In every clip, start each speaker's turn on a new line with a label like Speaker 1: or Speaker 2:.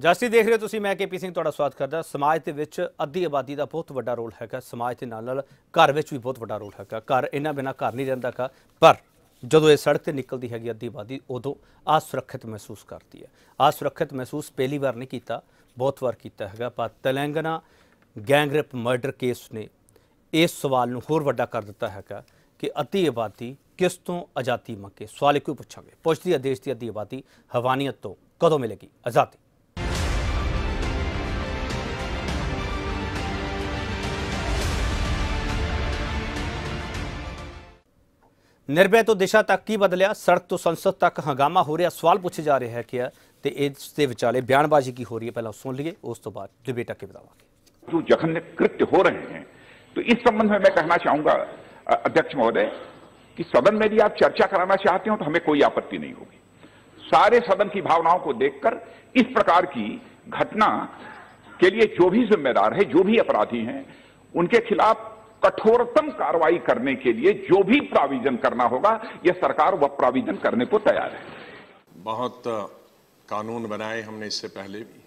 Speaker 1: ਜਸਟੀ ਦੇਖ ਰਹੇ ਹੋ ਤੁਸੀਂ, ਮੈਂ ਕੇਪੀ ਸਿੰਘ, ਤੁਹਾਡਾ ਸਵਾਗਤ ਕਰਦਾ। ਸਮਾਜ ਦੇ ਵਿੱਚ ਅੱਧੀ ਆਬਾਦੀ ਦਾ ਬਹੁਤ ਵੱਡਾ ਰੋਲ ਹੈਗਾ। ਸਮਾਜ ਦੇ ਨਾਲ ਨਾਲ ਘਰ ਵਿੱਚ ਵੀ ਬਹੁਤ ਵੱਡਾ ਰੋਲ ਹੈਗਾ। ਘਰ ਇਹਨਾਂ ਬਿਨਾ ਘਰ ਨਹੀਂ ਰਹਿੰਦਾ ਕਾ ਪਰ ਜਦੋਂ ਇਹ ਸੜਕ ਤੇ ਨਿਕਲਦੀ ਹੈਗੀ ਅੱਧੀ ਆਬਾਦੀ, ਉਦੋਂ ਅਸੁਰੱਖਿਅਤ ਮਹਿਸੂਸ ਕਰਦੀ ਹੈ। ਅਸੁਰੱਖਿਅਤ ਮਹਿਸੂਸ ਪਹਿਲੀ ਵਾਰ ਨਹੀਂ ਕੀਤਾ, ਬਹੁਤ ਵਾਰ ਕੀਤਾ ਹੈਗਾ। ਪਰ ਤੇਲੰਗਾਨਾ ਗੈਂਗਰੇਪ ਮਰਡਰ ਕੇਸ ਨੇ ਇਸ ਸਵਾਲ ਨੂੰ ਹੋਰ ਵੱਡਾ ਕਰ ਦਿੱਤਾ ਹੈਗਾ ਕਿ ਅੱਧੀ ਆਬਾਦੀ ਕਿਸ ਤੋਂ ਆਜ਼ਾਦੀ ਮੰਗੇ? ਸਵਾਲ ਇੱਕੋ ਪੁੱਛਾਂਗੇ। ਪੁੱਛਦੀ ਹੈ ਦੇਸ਼ ਦੀ ਅੱਧੀ ਆਬਾਦੀ ਹਵਾਨੀਅਤ ਤੋਂ ਕਦੋਂ ਮਿਲੇਗੀ? ਆਜ਼ਾਦੀ। ਨਿਰਭੈ ਤੋਂ ਦਿਸ਼ਾ ਤੱਕ ਕੀ ਬਦਲਿਆ ਸੜਕ ਤੋਂ ਸੰਸਦ ਤੱਕ ਹੰਗਾਮਾ ਹੋ ਰਿਹਾ ਸਵਾਲ ਪੁੱਛੇ ਜਾ ਰਹੇ ਹੈ ਕਿ ਤੇ ਇਸ ਦੇ ਵਿਚਾਲੇ ਬਿਆਨਬਾਜ਼ੀ ਕੀ ਹੋ ਰਹੀ ਹੈ ਪਹਿਲਾਂ ਸੁਣ ਲਈਏ ਉਸ ਤੋਂ ਬਾਅਦ ਡਿਬੇਟ ਅੱਗੇ ਵਧਾਵਾਂਗੇ
Speaker 2: जो जघन्य कृत्य हो रहे हैं तो इस संबंध में मैं कहना चाहूंगा अ, अध्यक्ष महोदय कि सदन में भी आप चर्चा कराना चाहते हो तो हमें कोई आपत्ति नहीं होगी सारे सदन की भावनाओं को देखकर इस प्रकार की घटना के लिए जो भी जिम्मेदार है जो भी अपराधी हैं उनके खिलाफ कठोरतम कार्रवाई करने के लिए जो भी प्राविजन करना होगा यह सरकार वह प्राविजन करने को तैयार है।
Speaker 3: बहुत कानून बनाए हमने इससे पहले भी।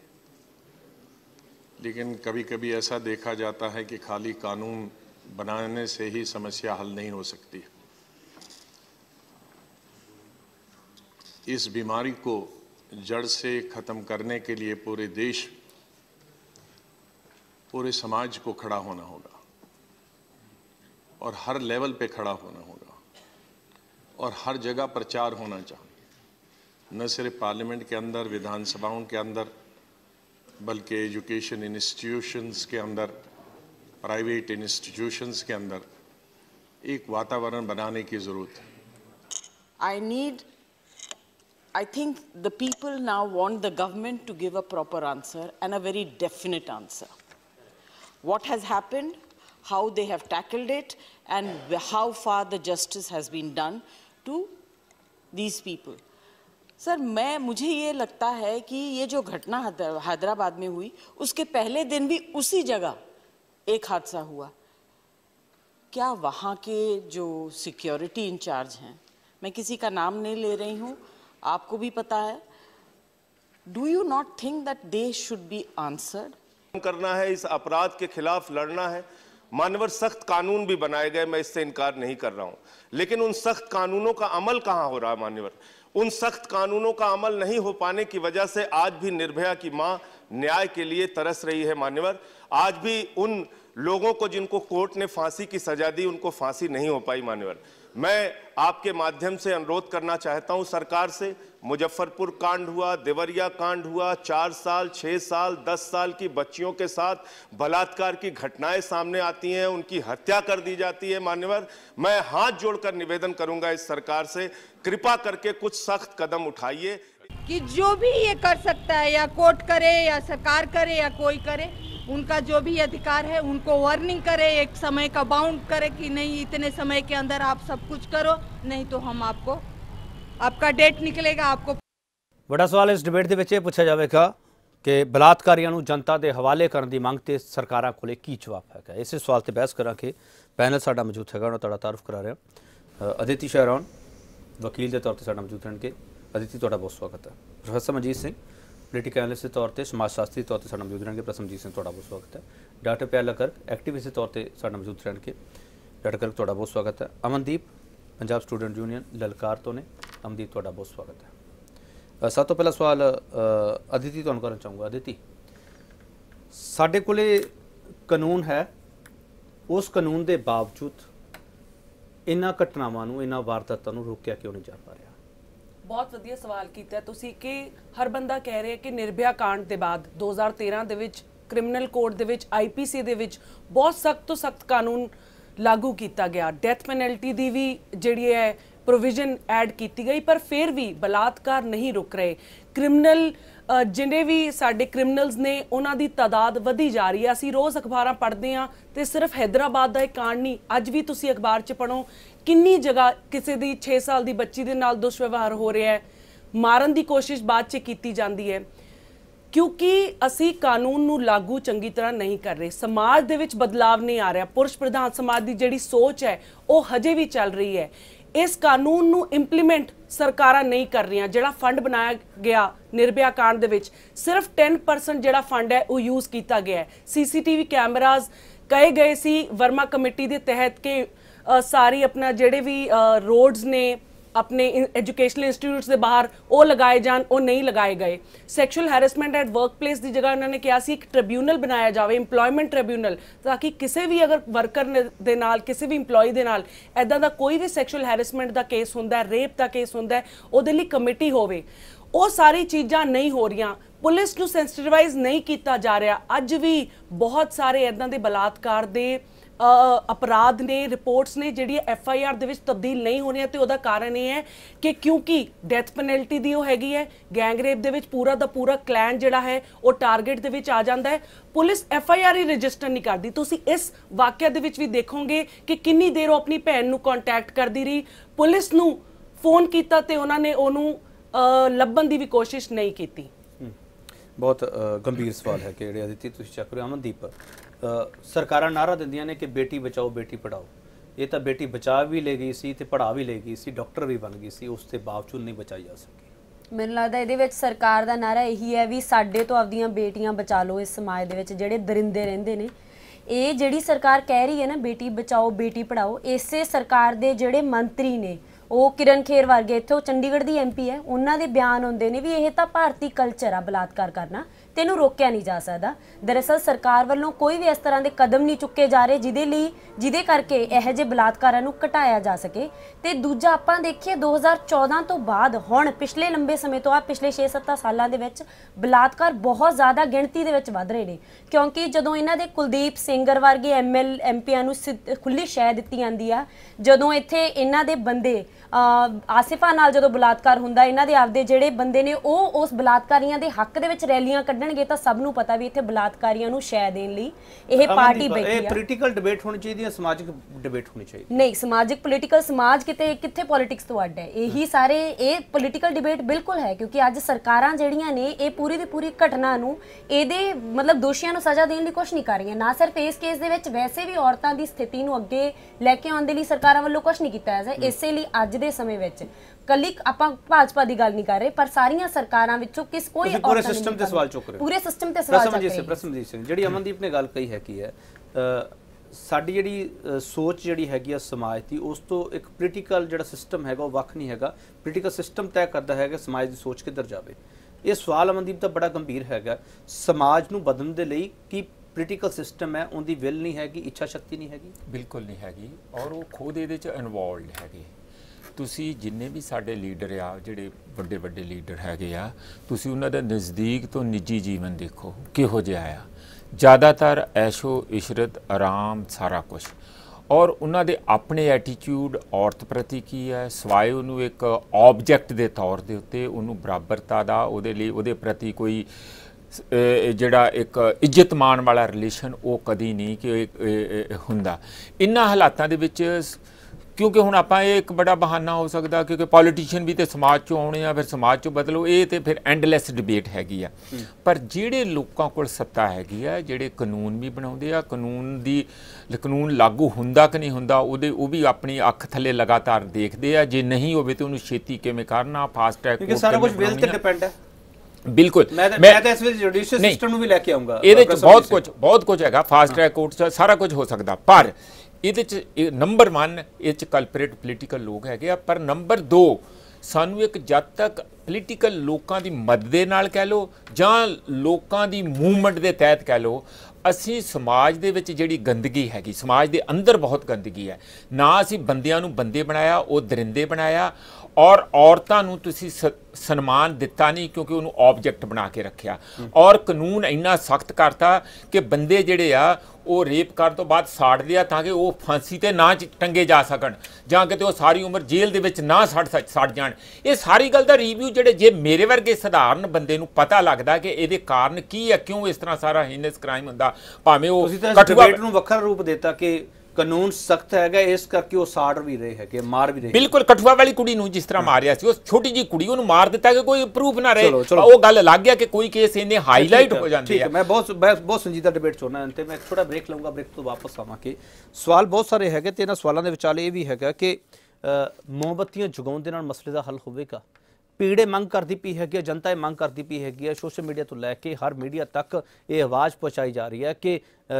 Speaker 3: लेकिन कभी कभी ऐसा देखा जाता है कि खाली कानून बनाने से ही समस्या हल नहीं हो सकती। इस बीमारी को जड़ से खत्म करने के लिए पूरे देश, पूरे समाज को खड़ा होना होगा। और हर लेवल पे खड़ा होना होगा। और हर जगह प्रचार होना चाहिए। न सिर्फ़ पार्लियामेंट के अंदर विधानसभाओं के अंदर बल्कि एजुकेशन इंस्टीट्यूशंस के अंदर प्राइवेट इंस्टीट्यूशंस के अंदर एक वातावरण बनाने की ज़रूरत है।
Speaker 4: I need, I think the people now want the government to give a proper answer and a very definite answer. What has happened, how they have tackled it, and how far the justice has been done to these people. Sir मैं मुझे ये लगता है कि ये जो घटना हैदर- हैदराबाद में हुई उसके पहले दिन भी उसी जगह एक हादसा हुआ। क्या वहाँ के जो सिक्योरिटी इंचार्ज हैं मैं किसी का नाम नहीं ले रही हूँ आपको भी पता है। Do you not think that they should be answered
Speaker 5: करना है इस अपराध के खिलाफ लड़ना है। मानवर सख्त कानून भी बनाए गए, मैं इससे इनकार नहीं कर रहा हूँ। लेकिन उन सख्त कानूनों का अमल कहाँ हो रहा है मानवर? उन सख्त कानूनों का अमल नहीं हो पाने की वजह से आज भी निर्भया की माँ न्याय के लिए तरस रही है मान्यवर आज भी उन लोगों को जिनको कोर्ट ने फांसी की सजा दी, उनको फांसी नहीं हो पाई मान्यवर मैं आपके माध्यम से अनुरोध करना चाहता हूँ सरकार से। मुजफ्फरपुर कांड हुआ, देवरिया कांड हुआ, चार साल, छह साल, दस साल की बच्चियों के साथ बलात्कार की घटनाएँ सामने आती हैं, उनकी हत्या कर दी जाती है मान्यवर। मैं हाथ जोड़कर निवेदन करूँगा इस सरकार से, कृपा करके कुछ सख्त कदम उठाइए।
Speaker 6: कि जो भी ये कर सकता है, या कोर्ट करे, या सरकार करे, या कोई करे उनका जो भी अधिकार है उनको वार्निंग करे एक समय का बाउंड करे कि नहीं इतने समय के अंदर आप सब कुछ करो नहीं तो हम आपको आपका डेट निकलेगा आपको
Speaker 1: ਵੱਡਾ ਸਵਾਲ ਇਸ ਡਿਬੇਟ ਦੇ ਵਿੱਚ ਇਹ ਪੁੱਛਿਆ ਜਾਵੇਗਾ ਕਿ ਬਲਾਤਕਾਰੀਆਂ ਨੂੰ ਜਨਤਾ ਦੇ ਹਵਾਲੇ ਕਰਨ ਦੀ ਮੰਗ ਤੇ ਸਰਕਾਰਾਂ ਕੋਲੇ ਕੀ ਜਵਾਬ ਹੈਗਾ ਇਸੇ ਸਵਾਲ ਤੇ ਬਹਿਸ ਕਰਾਂਗੇ ਪੈਨਲ ਸਾਡਾ ਮੌਜੂਦ ਹੈਗਾ ਉਹਨਾਂ ਤੁਹਾਡਾ ਤਾਰਫ ਕਰਾ ਰਿਹਾ ਅ, ਅਦਿਤੀ ਸ਼ਹਿਰਾਨ ਵਕੀਲ ਦੇ ਤੌਰ ਤੇ ਸਾਡਾ ਮੌਜੂਦ ਰਹਿਣਗੇ ਅਦਿਤੀ ਤੁਹਾਡਾ ਬਹੁਤ ਸਵਾਗਤ ਹੈ professor Manjeet Singh political analyst ਦੇ ਤੌਰ ਤੇ ਸਮਾਜ ਸ਼ਾਸਤਰੀ ਤੌਰ ਤੇ ਸਾਡਾ ਮੌਜੂਦ ਰਹਿਣਗੇ ਪ੍ਰਸਮਜੀਤ ਸਿੰਘ ਤੁਹਾਡਾ ਬਹੁਤ ਸਵਾਗਤ ਹੈ। ਡਾਕਟਰ ਪਿਆਲਾ ਕਰਕ ਐਕਟਿਵਿਸਟ ਦੇ ਤੌਰ ਤੇ ਸਾਡਾ ਮੌਜੂਦ ਰਹਿਣਗੇ। ਡਾਕਟਰ ਕਰਕ ਤੁਹਾਡਾ ਬਹੁਤ ਸਵਾਗਤ ਹੈ। ਅਮਨਦੀਪ ਪੰਜਾਬ ਸਟੂਡੈਂਟ ਯੂਨੀਅਨ ਲਲਕਾਰ ਤੋਂ ਨੇ। ਅਮਨਦੀਪ ਤੁਹਾਡਾ ਬਹੁਤ ਸਵਾਗਤ ਹੈ। ਸਭ ਤੋਂ ਪਹਿਲਾ ਸਵਾਲ ਅ, ਅਦਿਤੀ ਤੁਹਾਨੂੰ ਕਰਨਾ ਚਾਹੂੰਗਾ। ਅਦਿਤੀ ਸਾਡੇ ਕੋਲੇ ਕਾਨੂੰਨ ਹੈ। ਉਸ ਕਾਨੂੰਨ ਦੇ ਬਾਵਜੂਦ ਇਹਨਾਂ ਘਟਨਾਵਾਂ ਨੂੰ ਇਹਨਾਂ ਵਾਰਦਾਤਾਂ ਨੂੰ ਰੋਕਿਆ ਕਿਉਂ ਨਹੀਂ ਜਾ ਪਾ ਰਿਹਾ?
Speaker 7: ਬਹੁਤ ਵਧੀਆ ਸਵਾਲ ਕੀਤਾ। ਤੁਸੀਂ ਕਿ ਹਰ ਬੰਦਾ ਕਹਿ ਰਿਹਾ ਕਿ ਨਿਰਭਿਆ ਕਾਂਡ ਦੇ ਬਾਅਦ 2013 ਦੇ ਵਿੱਚ ਕ੍ਰਿਮੀਨਲ ਕੋਡ ਦੇ ਵਿੱਚ ਆਈਪੀਸੀ ਦੇ ਵਿੱਚ ਬਹੁਤ ਸਖਤ ਤੋਂ ਸਖਤ ਕਾਨੂੰਨ ਲਾਗੂ ਕੀਤਾ ਗਿਆ। ਡੈਥ ਪੈਨਲਟੀ ਦੀ ਵੀ ਜਿਹੜੀ ਹੈ ਪ੍ਰੋਵੀਜ਼ਨ ਐਡ ਕੀਤੀ ਗਈ ਪਰ ਫਿਰ ਵੀ ਬਲਾਤਕਾਰ ਨਹੀਂ ਰੁਕ ਰਹੇ। ਕ੍ਰਿਮੀਨਲ ਅ, ਜਿਹੜੇ ਵੀ ਸਾਡੇ ਕ੍ਰਿਮੀਨਲਸ ਨੇ ਉਹਨਾਂ ਦੀ ਤਾਦਾਦ ਵਧੀ ਜਾ ਰਹੀ ਹੈ। ਅਸੀਂ ਰੋਜ਼ ਅਖਬਾਰਾਂ ਪੜ੍ਹਦੇ ਹਾਂ ਤੇ ਸਿਰਫ ਹੈਦਰਾਬਾਦ ਦਾ ਇਹ ਕਾਂਡ ਨਹੀਂ ਅੱਜ ਵੀ ਤੁਸੀਂ ਅਖਬਾਰ 'ਚ ਪੜੋ ਕਿੰਨੀ ਜਗ੍ਹਾ ਕਿਸੇ ਦੀ 6 ਸਾਲ ਦੀ ਬੱਚੀ ਦੇ ਨਾਲ ਦੁਸ਼ਵਿਵਹਾਰ ਹੋ ਰਿਹਾ ਹੈ? ਮਾਰਨ ਦੀ ਕੋਸ਼ਿਸ਼ ਬਾਅਦ 'ਚ ਕੀਤੀ ਜਾਂਦੀ ਹੈ। ਕਿਉਂਕਿ ਅਸੀਂ ਕਾਨੂੰਨ ਨੂੰ ਲਾਗੂ ਚੰਗੀ ਤਰ੍ਹਾਂ ਨਹੀਂ ਕਰ ਰਹੇ। ਸਮਾਜ ਦੇ ਵਿੱਚ ਬਦਲਾਵ ਨਹੀਂ ਆ ਰਿਹਾ। ਪੁਰਸ਼ ਪ੍ਰਧਾਨ ਸਮਾਜ ਦੀ ਜਿਹੜੀ ਸੋਚ ਹੈ, ਉਹ ਹਜੇ ਵੀ ਚੱਲ ਰਹੀ ਹੈ। ਇਸ ਕਾਨੂੰਨ ਨੂੰ ਇੰਪਲੀਮੈਂਟ ਸਰਕਾਰਾਂ ਨਹੀਂ ਕਰ ਰਹੀਆਂ। ਜਿਹੜਾ ਫੰਡ ਬਣਾਇਆ ਗਿਆ ਨਿਰਭਿਆ ਕਾਂਡ ਦੇ ਵਿੱਚ, ਸਿਰਫ 10% ਜਿਹੜਾ ਫੰਡ ਹੈ, ਉਹ ਯੂਜ਼ ਕੀਤਾ ਗਿਆ ਹੈ। ਸੀਸੀਟੀਵੀ ਕੈਮਰਾਜ਼ ਕਹੇ ਗਏ ਸੀ, ਵਰਮਾ ਕਮੇਟੀ ਦੇ ਤਹਿਤ ਕਿ ਸਾਰੀ ਆਪਣਾ ਜਿਹੜੇ ਵੀ ਰੋਡਸ ਨੇ, ਆਪਣੇ ਐਜੂਕੇਸ਼ਨਲ ਇੰਸਟੀਟਿਊਟਸ ਦੇ ਬਾਹਰ ਉਹ ਲਗਾਏ ਜਾਣ, ਉਹ ਨਹੀਂ ਲਗਾਏ ਗਏ। ਸੈਕਸ਼ੂਅਲ ਹੈਰੈਸਮੈਂਟ ਐਟ ਵਰਕਪਲੇਸ ਦੀ ਜਗ੍ਹਾ ਉਹਨਾਂ ਨੇ ਕਿਹਾ ਸੀ, ਇੱਕ ਟ੍ਰਿਬਿਊਨਲ ਬਣਾਇਆ ਜਾਵੇ, EMPLOYMENT ਟ੍ਰਿਬਿਊਨਲ ਤਾਂ ਕਿ ਕਿਸੇ ਵੀ ਅਗਰ ਵਰਕਰ ਦੇ ਨਾਲ, ਕਿਸੇ ਵੀ EMPLOYE ਦੇ ਨਾਲ ਐਦਾਂ ਦਾ ਕੋਈ ਵੀ ਸੈਕਸ਼ੂਅਲ ਹੈਰੈਸਮੈਂਟ ਦਾ ਕੇਸ ਹੁੰਦਾ ਹੈ ਰੇਪ ਦਾ ਕੇਸ ਹੁੰਦਾ ਹੈ, ਉਹਦੇ ਲਈ ਕਮੇਟੀ ਹੋਵੇ। ਉਹ ਸਾਰੀ ਚੀਜ਼ਾਂ ਨਹੀਂ ਹੋ ਰਹੀਆਂ। ਪੁਲਿਸ ਨੂੰ ਸੈਂਸਿਟੀਵਾਈਜ਼ ਨਹੀਂ ਕੀਤਾ ਜਾ ਰਿਹਾ। ਅੱਜ ਵੀ ਬਹੁਤ ਸਾਰੇ ਐਦਾਂ ਦੇ ਬਲਾਤਕਾਰ ਦੇ ਅਪਰਾਧ ਨੇ ਰਿਪੋਰਟਸ ਨੇ ਜਿਹੜੀਆਂ ਐਫ ਆਈ ਆਰ ਦੇ ਵਿੱਚ ਤਬਦੀਲ ਨਹੀਂ ਹੋ ਰਹੀਆਂ ਤੇ ਉਹਦਾ ਕਾਰਨ ਇਹ ਹੈ ਕਿ ਕਿਉਂਕਿ ਡੈਥ ਪੈਨਲਟੀ ਦੀ ਉਹ ਹੈਗੀ ਹੈ ਗੈਂਗ ਰੇਪ ਦੇ ਵਿੱਚ ਪੂਰਾ ਦਾ ਪੂਰਾ ਕਲੈਨ ਜਿਹੜਾ ਹੈ, ਉਹ ਟਾਰਗੇਟ ਦੇ ਵਿੱਚ ਆ ਜਾਂਦਾ ਹੈ। ਪੁਲਿਸ ਐਫ ਆਈ ਆਰ ਹੀ ਰਜਿਸਟਰ ਨਹੀਂ ਕਰਦੀ। ਤੁਸੀਂ ਇਸ ਵਾਕਿਆ ਦੇ ਵਿੱਚ ਵੀ ਦੇਖੋਗੇ ਕਿ ਕਿੰਨੀ ਦੇਰ ਉਹ ਆਪਣੀ ਭੈਣ ਨੂੰ ਕੰਟੈਕਟ ਕਰਦੀ ਰਹੀ। ਪੁਲਿਸ ਨੂੰ ਫੋਨ ਕੀਤਾ ਤੇ ਉਹਨਾਂ ਨੇ ਉਹਨੂੰ ਲੱਭਣ ਦੀ ਵੀ ਕੋਸ਼ਿਸ਼ ਨਹੀਂ ਕੀਤੀ।
Speaker 1: ਬਹੁਤ ਗੰਭੀਰ ਸਵਾਲ ਹੈ ਕਿ ਜਿਹੜੇ ਅਦਿੱਤੀ ਤੁਸੀਂ ਚੱਕ ਰਹੇ ਹੋ, ਅਮਨਦੀਪ। ਸਰਕਾਰਾਂ ਨਾਰਾ ਦਿੰਦੀਆਂ ਨੇ ਕਿ ਬੇਟੀ ਬਚਾਓ, ਬੇਟੀ ਪੜਾਓ ਇਹ ਤਾਂ ਬੇਟੀ ਬਚਾ ਵੀ ਲੈ ਗਈ ਸੀ ਤੇ ਪੜਾ ਵੀ ਲੈ ਗਈ ਸੀ, ਡਾਕਟਰ ਵੀ ਬਣ ਗਈ ਸੀ, ਉਸ ਦੇ ਬਾਵਜੂਦ ਨਹੀਂ ਬਚਾਈ ਜਾ ਸਕੀ।
Speaker 8: ਮੈਨੂੰ ਲੱਗਦਾ ਇਹਦੇ ਵਿੱਚ ਸਰਕਾਰ ਦਾ ਨਾਰਾ ਇਹੀ ਹੈ ਵੀ ਸਾਡੇ ਤੋਂ ਆਪਦੀਆਂ ਬੇਟੀਆਂ ਬਚਾ ਲਓ ਇਸ ਸਮਾਜ ਦੇ ਵਿੱਚ, ਜਿਹੜੇ ਦਰਿੰਦੇ ਰਹਿੰਦੇ ਨੇ। ਇਹ ਜਿਹੜੀ ਸਰਕਾਰ ਕਹਿ ਰਹੀ ਹੈ ਨਾ, ਬੇਟੀ ਬਚਾਓ, ਬੇਟੀ ਪੜਾਓ ਇਸੇ ਸਰਕਾਰ ਦੇ ਜਿਹੜੇ ਮੰਤਰੀ ਨੇ ਉਹ ਕਿਰਨ ਖੇਰ ਵਰਗੇ ਇੱਥੋਂ ਚੰਡੀਗੜ੍ਹ ਦੀ ਐਮਪੀ ਹੈ, ਉਹਨਾਂ ਦੇ ਬਿਆਨ ਹੁੰਦੇ ਨੇ ਵੀ ਇਹ ਤਾਂ ਭਾਰਤੀ ਕਲਚਰ ਆ ਬਲਾਤਕਾਰ ਕਰਨਾ, ਤੇ ਇਹਨੂੰ ਰੋਕਿਆ ਨਹੀਂ ਜਾ ਸਕਦਾ। ਦਰਅਸਲ ਸਰਕਾਰ ਵੱਲੋਂ ਕੋਈ ਵੀ ਇਸ ਤਰ੍ਹਾਂ ਦੇ ਕਦਮ ਨਹੀਂ ਚੁੱਕੇ ਜਾ ਰਹੇ ਜਿਹਦੇ ਲਈ, ਜਿਹਦੇ ਕਰਕੇ ਇਹੋ ਜਿਹੇ ਬਲਾਤਕਾਰਾਂ ਨੂੰ ਘਟਾਇਆ ਜਾ ਸਕੇ। ਤੇ ਦੂਜਾ ਆਪਾਂ ਦੇਖੀਏ 2014 ਤੋਂ ਬਾਅਦ, ਹੁਣ, ਪਿਛਲੇ ਲੰਬੇ ਸਮੇਂ ਤੋਂ ਆ, ਪਿਛਲੇ 6-7 ਸਾਲਾਂ ਦੇ ਵਿੱਚ ਬਲਾਤਕਾਰ ਬਹੁਤ ਜ਼ਿਆਦਾ ਗਿਣਤੀ ਦੇ ਵਿੱਚ ਵੱਧ ਰਹੇ ਨੇ। ਕਿਉਂਕਿ ਜਦੋਂ ਇਹਨਾਂ ਦੇ ਕੁਲਦੀਪ ਸਿੰਘਰ ਵਰਗੇ ਐਮਐਲ ਐਮਪੀਆਂ ਨੂੰ ਸਿੱਧ- ਖੁੱਲੀ ਸ਼ਹਿ ਦਿੱਤੀ ਜਾਂਦੀ ਆ, ਜਦੋਂ ਇੱਥੇ ਇਹਨਾਂ ਦੇ ਬੰਦੇ ਆਸਿਫਾ ਨਾਲ ਜਦੋਂ ਬਲਾਤਕਾਰ ਹੁੰਦਾ ਇਹਨਾਂ ਦੇ ਆਪਦੇ ਜਿਹੜੇ ਬੰਦੇ ਨੇ ਉਹ ਉਸ ਬਲਾਤਕਾਰੀਆਂ ਦੇ ਹੱਕ ਦੇ ਵਿੱਚ ਰੈਲੀਆਂ ਕੱਢਣਗੇ ਤਾਂ ਸਭ ਨੂੰ ਪਤਾ ਵੀ ਇੱਥੇ ਬਲਾਤਕਾਰੀਆਂ ਨੂੰ ਸ਼ਹਿ ਦੇਣ ਲਈ ਇਹ ਪਾਰਟੀ ਬੈਠੀ
Speaker 1: ਇਹ
Speaker 8: ਆ
Speaker 1: ਪੋਲੀਟੀਕਲ ਡਿਬੇਟ ਹੋਣੀ ਚਾਹੀਦੀ ਹੈ ਸਮਾਜਿਕ ਡਿਬੇਟ ਹੋਣੀ ਚਾਹੀਦੀ
Speaker 8: ਨਹੀਂ ਸਮਾਜਿਕ ਪੋਲੀਟੀਕਲ ਸਮਾਜ ਕਿਤੇ ਕਿੱਥੇ ਪੋਲਿਟਿਕਸ ਤੋਂ ਅੱਡ ਹੈ? ਇਹੀ ਸਾਰੇ ਇਹ ਪੋਲੀਟੀਕਲ ਡਿਬੇਟ ਬਿਲਕੁਲ ਹੈ ਕਿਉਂਕਿ ਅੱਜ ਸਰਕਾਰਾਂ ਜਿਹੜੀਆਂ ਨੇ ਇਹ ਪੂਰੀ ਦੀ ਪੂਰੀ ਘਟਨਾ ਨੂੰ ਇਹਦੇ ਮਤਲਬ ਦੋਸ਼ੀਆਂ ਨੂੰ ਸਜ਼ਾ ਦੇਣ ਦੀ ਕੋਸ਼ਿਸ਼ ਨਹੀਂ ਕਰ ਰਹੀਆਂ। ਨਾ ਸਿਰਫ ਇਸ ਕੇਸ ਦੇ ਵਿੱਚ ਵੈਸੇ ਵੀ ਔਰਤਾਂ ਦੀ ਸਥਿਤੀ ਨੂੰ ਅੱਗੇ ਲੈ ਕੇ ਆਉਣ ਦੇ ਲਈ ਸਰਕਾਰਾਂ ਵੱਲੋਂ ਕੁਝ ਨਹੀਂ ਕੀਤਾ ਜਾ ਇਸੇ ਲਈ ਅੱਜ ਦੇ ਸਮੇਂ ਵਿੱਚ। ਕੱਲੀ ਆਪਾਂ ਭਾਜਪਾ ਦੀ ਗੱਲ ਨਹੀਂ ਕਰ ਰਹੇ ਪਰ ਸਾਰੀਆਂ ਸਰਕਾਰਾਂ ਵਿੱਚੋਂ ਕਿਸ ਕੋਈ
Speaker 1: ਪੂਰੇ ਸਿਸਟਮ ਤੇ ਸਵਾਲ ਚੁੱਕ ਰਹੇ
Speaker 8: ਪੂਰੇ ਸਿਸਟਮ ਤੇ ਸਵਾਲ ਚੁੱਕ ਰਹੇ ਹਾਂ।
Speaker 1: ਪ੍ਰਸਮਜੀਤ ਸਿੰਘ ਜਿਹੜੀ ਅਮਨਦੀਪ ਨੇ ਗੱਲ ਕਹੀ ਹੈ ਕੀ ਹੈ ਸਾਡੀ ਜਿਹੜੀ ਸੋਚ ਜਿਹੜੀ ਹੈਗੀ ਆ ਸਮਾਜ ਦੀ ਉਸ ਤੋਂ ਇੱਕ ਪੋਲੀਟੀਕਲ ਜਿਹੜਾ ਸਿਸਟਮ ਹੈਗਾ ਉਹ ਵੱਖ ਨਹੀਂ ਹੈਗਾ। ਪੋਲੀਟੀਕਲ ਸਿਸਟਮ ਤੈਅ ਕਰਦਾ ਹੈਗਾ ਸਮਾਜ ਦੀ ਸੋਚ ਕਿੱਧਰ ਜਾਵੇ। ਇਹ ਸਵਾਲ ਅਮਨਦੀਪ ਦਾ ਬੜਾ ਗੰਭੀਰ ਹੈਗਾ। ਸਮਾਜ ਨੂੰ ਬਦਲਣ ਦੇ ਲਈ ਕੀ ਪੋਲੀਟੀਕਲ ਸਿਸਟਮ ਹੈ ਉਹਦੀ ਵਿਲ ਨਹੀਂ ਹੈਗੀ ਇੱਛਾ ਸ਼ਕਤੀ ਨਹੀਂ ਹੈਗੀ?
Speaker 9: ਬਿਲਕੁਲ ਨਹੀਂ ਹੈਗੀ। ਔਰ ਉਹ ਖੁਦ ਇਹਦੇ ਚ ਇਨਵੋਲਡ ਹੈਗੇ। ਤੁਸੀਂ ਜਿੰਨੇ ਵੀ ਸਾਡੇ ਲੀਡਰ ਆ, ਜਿਹੜੇ ਵੱਡੇ ਵੱਡੇ ਲੀਡਰ ਹੈਗੇ ਆ, ਤੁਸੀਂ ਉਹਨਾਂ ਦੇ ਨਜ਼ਦੀਕ ਤੋਂ ਨਿੱਜੀ ਜੀਵਨ ਦੇਖੋ, ਕਿਹੋ ਜਿਹਾ ਆ। ਜ਼ਿਆਦਾਤਰ ਐਸ਼ੋ, ਇਸ਼ਰਤ, ਆਰਾਮ, ਸਾਰਾ ਕੁਝ ਔਰ ਉਹਨਾਂ ਦੇ ਆਪਣੇ ਐਟੀਟਿਊਡ ਔਰਤ ਪ੍ਰਤੀ ਕੀ ਹੈ? ਸਵਾਏ ਉਹਨੂੰ ਇੱਕ ਆਬਜੈਕਟ ਦੇ ਤੌਰ ਦੇ ਉੱਤੇ ਉਹਨੂੰ ਬਰਾਬਰਤਾ ਦਾ, ਉਹਦੇ ਲਈ ਉਹਦੇ ਪ੍ਰਤੀ ਕੋਈ ਜਿਹੜਾ ਇੱਕ ਇੱਜ਼ਤ ਮਾਣ ਵਾਲਾ ਰਿਲੇਸ਼ਨ ਉਹ ਕਦੀ ਨਹੀਂ ਕਿ ਹੁੰਦਾ। ਇਨ੍ਹਾਂ ਹਾਲਾਤਾਂ ਦੇ ਵਿੱਚ ਕਿਉਂਕਿ ਹੁਣ ਆਪਾਂ ਇਹ ਇੱਕ ਬੜਾ ਬਹਾਨਾ ਹੋ ਸਕਦਾ ਕਿਉਂਕਿ ਪੋਲੀਟੀਸ਼ੀਅਨ ਵੀ ਤੇ ਸਮਾਜ ਚੋਂ ਆਉਣੇ ਆ ਫਿਰ ਸਮਾਜ ਚੋਂ ਬਦਲੋ ਇਹ ਤੇ ਫਿਰ ਐਂਡਲੈਸ ਡਿਬੇਟ ਹੈਗੀ ਆ। ਪਰ ਜਿਹੜੇ ਲੋਕਾਂ ਕੋਲ ਸੱਤਾ ਹੈਗੀ ਆ ਜਿਹੜੇ ਕਾਨੂੰਨ ਵੀ ਬਣਾਉਂਦੇ ਆ ਕਾਨੂੰਨ ਦੀ ਕਾਨੂੰਨ ਲਾਗੂ ਹੁੰਦਾ ਕਿ ਨਹੀਂ ਹੁੰਦਾ ਉਹਦੇ ਉਹ ਵੀ ਆਪਣੀ ਅੱਖ ਥੱਲੇ ਲਗਾਤਾਰ ਦੇਖਦੇ ਆ ਜੇ ਨਹੀਂ ਹੋਵੇ ਤੇ ਉਹਨੂੰ ਛੇਤੀ ਕਿਵੇਂ ਕਰਨਾ ਫਾਸਟ ਟਰੈਕ
Speaker 1: ਕਿਉਂਕਿ ਸਾਰਾ ਕੁਝ ਵਿਲ ਤੇ ਡਿਪੈਂਡ ਹੈ
Speaker 9: ਬਿਲਕੁਲ।
Speaker 1: ਮੈਂ ਤਾਂ ਇਸ ਵਿੱਚ ਜੁਡੀਸ਼ੀਅਲ। ਸਿਸਟਮ ਨੂੰ ਵੀ ਲੈ ਕੇ ਆਉਂਗਾ
Speaker 9: ਇਹਦੇ ਚ ਬਹੁਤ ਕੁਝ ਬਹੁਤ ਕੁਝ ਹੈਗਾ ਫਾਸਟ ਟਰੈਕ ਕੋਰਟ ਸਾਰਾ ਕੁਝ ਹੋ ਸਕਦਾ। ਪਰ ਇਹਦੇ ਚ ਨੰਬਰ 1 ਇਹ ਚ ਕਲਪਰੇਟ ਪੋਲੀਟੀਕਲ ਲੋਕ ਹੈਗੇ ਆ, ਪਰ ਨੰਬਰ 2 ਸਾਨੂੰ ਇੱਕ ਜਦ ਤੱਕ ਪੋਲੀਟੀਕਲ ਲੋਕਾਂ ਦੀ ਮਦਦ ਦੇ ਨਾਲ ਕਹਿ ਲਓ, ਜਾਂ ਲੋਕਾਂ ਦੀ ਮੂਵਮੈਂਟ ਦੇ ਤਹਿਤ ਕਹਿ ਲਓ, ਅਸੀਂ ਸਮਾਜ ਦੇ ਵਿੱਚ ਜਿਹੜੀ ਗੰਦਗੀ ਹੈਗੀ, ਸਮਾਜ ਦੇ ਅੰਦਰ ਬਹੁਤ ਗੰਦਗੀ ਹੈ। ਨਾ ਅਸੀਂ ਬੰਦਿਆਂ ਨੂੰ ਬੰਦੇ ਬਣਾਇਆ, ਉਹ ਦਰਿੰਦੇ ਬਣਾਇਆ ਔਰ ਔਰਤਾਂ ਨੂੰ ਤੁਸੀਂ ਸਨਮਾਨ ਦਿੱਤਾ ਨਹੀਂ ਕਿਉਂਕਿ ਉਹਨੂੰ ਆਬਜੈਕਟ ਬਣਾ ਕੇ ਰੱਖਿਆ। ਔਰ ਕਾਨੂੰਨ ਇੰਨਾ ਸਖਤ ਕਰਤਾ ਕਿ ਬੰਦੇ ਜਿਹੜੇ ਆ ਉਹ ਰੇਪ ਕਰਨ ਤੋਂ ਬਾਅਦ ਸਾੜਦੇ ਆ ਤਾਂ ਕਿ ਉਹ ਫਾਂਸੀ ਤੇ ਨਾ ਟੰਗੇ ਜਾ ਸਕਣ ਜਾਂ ਕਿਤੇ ਉਹ ਸਾਰੀ ਉਮਰ ਜੇਲ੍ਹ ਦੇ ਵਿੱਚ ਨਾ ਸੜ ਸੜ- ਜਾਣ। ਇਹ ਸਾਰੀ ਗੱਲ ਦਾ ਰਿਵਿਊ ਜਿਹੜੇ ਜੇ ਮੇਰੇ ਵਰਗੇ ਸਧਾਰਨ ਬੰਦੇ ਨੂੰ ਪਤਾ ਲੱਗਦਾ ਕਿ ਇਹਦੇ ਕਾਰਨ ਕੀ ਹੈ ਕਿਉਂ ਇਸ ਤਰ੍ਹਾਂ ਸਾਰਾ ਹੀਨਸ ਕ੍ਰਾਈਮ ਹੁੰਦਾ ਭਾਵੇਂ ਉਹ
Speaker 1: ਤੁਸੀਂ ਤਾਂ
Speaker 9: ਕਠੂਆ-
Speaker 1: ਡਿਬੇਟ ਨੂੰ ਵੱਖਰਾ ਰੂਪ ਦਿੱਤਾ ਕਿ ਕਾਨੂੰਨ ਸਖਤ ਹੈਗਾ ਇਸ ਕਰਕੇ ਉਹ ਸਾੜ ਵੀ ਰਹੇ ਹੈਗੇ ਮਾਰ ਵੀ ਰਹੇ
Speaker 9: ਬਿਲਕੁਲ ਕਠੂਆ ਵਾਲੀ ਕੁੜੀ ਨੂੰ ਜਿਸ ਤਰ੍ਹਾਂ ਮਾਰਿਆ ਸੀ ਉਹ ਛੋਟੀ ਜੀ ਕੁੜੀ ਉਹਨੂੰ ਮਾਰ ਦਿੱਤਾ ਕਿ ਕੋਈ ਪ੍ਰੂਫ ਨਾ ਰਹੇ। ਉਹ ਗੱਲ ਲੱਗ ਗਿਆ ਕਿ ਕੋਈ ਕੇਸ ਇਹਨੇ ਹਾਈਲਾਈਟ
Speaker 1: ਹੈ,
Speaker 9: ਜਾਂਦੇ
Speaker 1: ਠੀਕ ਹੈ। ਮੈਂ ਬਹੁਤ ਬਹੁਤ ਸੰਜੀਦਾ ਡਿਬੇਟ ਚਾਹੁੰਦਾ ਤੇ ਮੈਂ ਥੋੜਾ ਬ੍ਰੇਕ ਲਵਾਂਗਾ ਬ੍ਰੇਕ ਤੋਂ ਵਾਪਸ ਆਵਾਂਗੇ। ਸਵਾਲ ਬਹੁਤ ਸਾਰੇ ਹੈਗੇ ਤੇ ਇਹਨਾਂ ਸਵਾਲਾਂ ਦੇ ਵਿਚਾਲੇ ਇਹ ਵੀ ਹੈਗਾ ਕਿ ਮੋਮਬੱਤੀਆਂ ਜਗਾਉਣ ਦੇ ਨਾਲ ਮਸਲੇ ਦਾ ਹੱਲ ਹੋਵੇਗਾ? ਪੀੜੇ ਮੰਗ ਕਰਦੀ ਪਈ ਹੈਗੀ ਹੈ ਜਨਤਾ ਇਹ ਮੰਗ ਕਰਦੀ ਪਈ ਹੈਗੀ ਹੈ ਸੋਸ਼ਲ ਮੀਡੀਆ ਤੋਂ ਲੈ ਕੇ ਹਰ ਮੀਡੀਆ ਤੱਕ ਇਹ ਆਵਾਜ਼ ਪਹੁੰਚਾਈ ਜਾ ਰਹੀ ਹੈ ਕਿ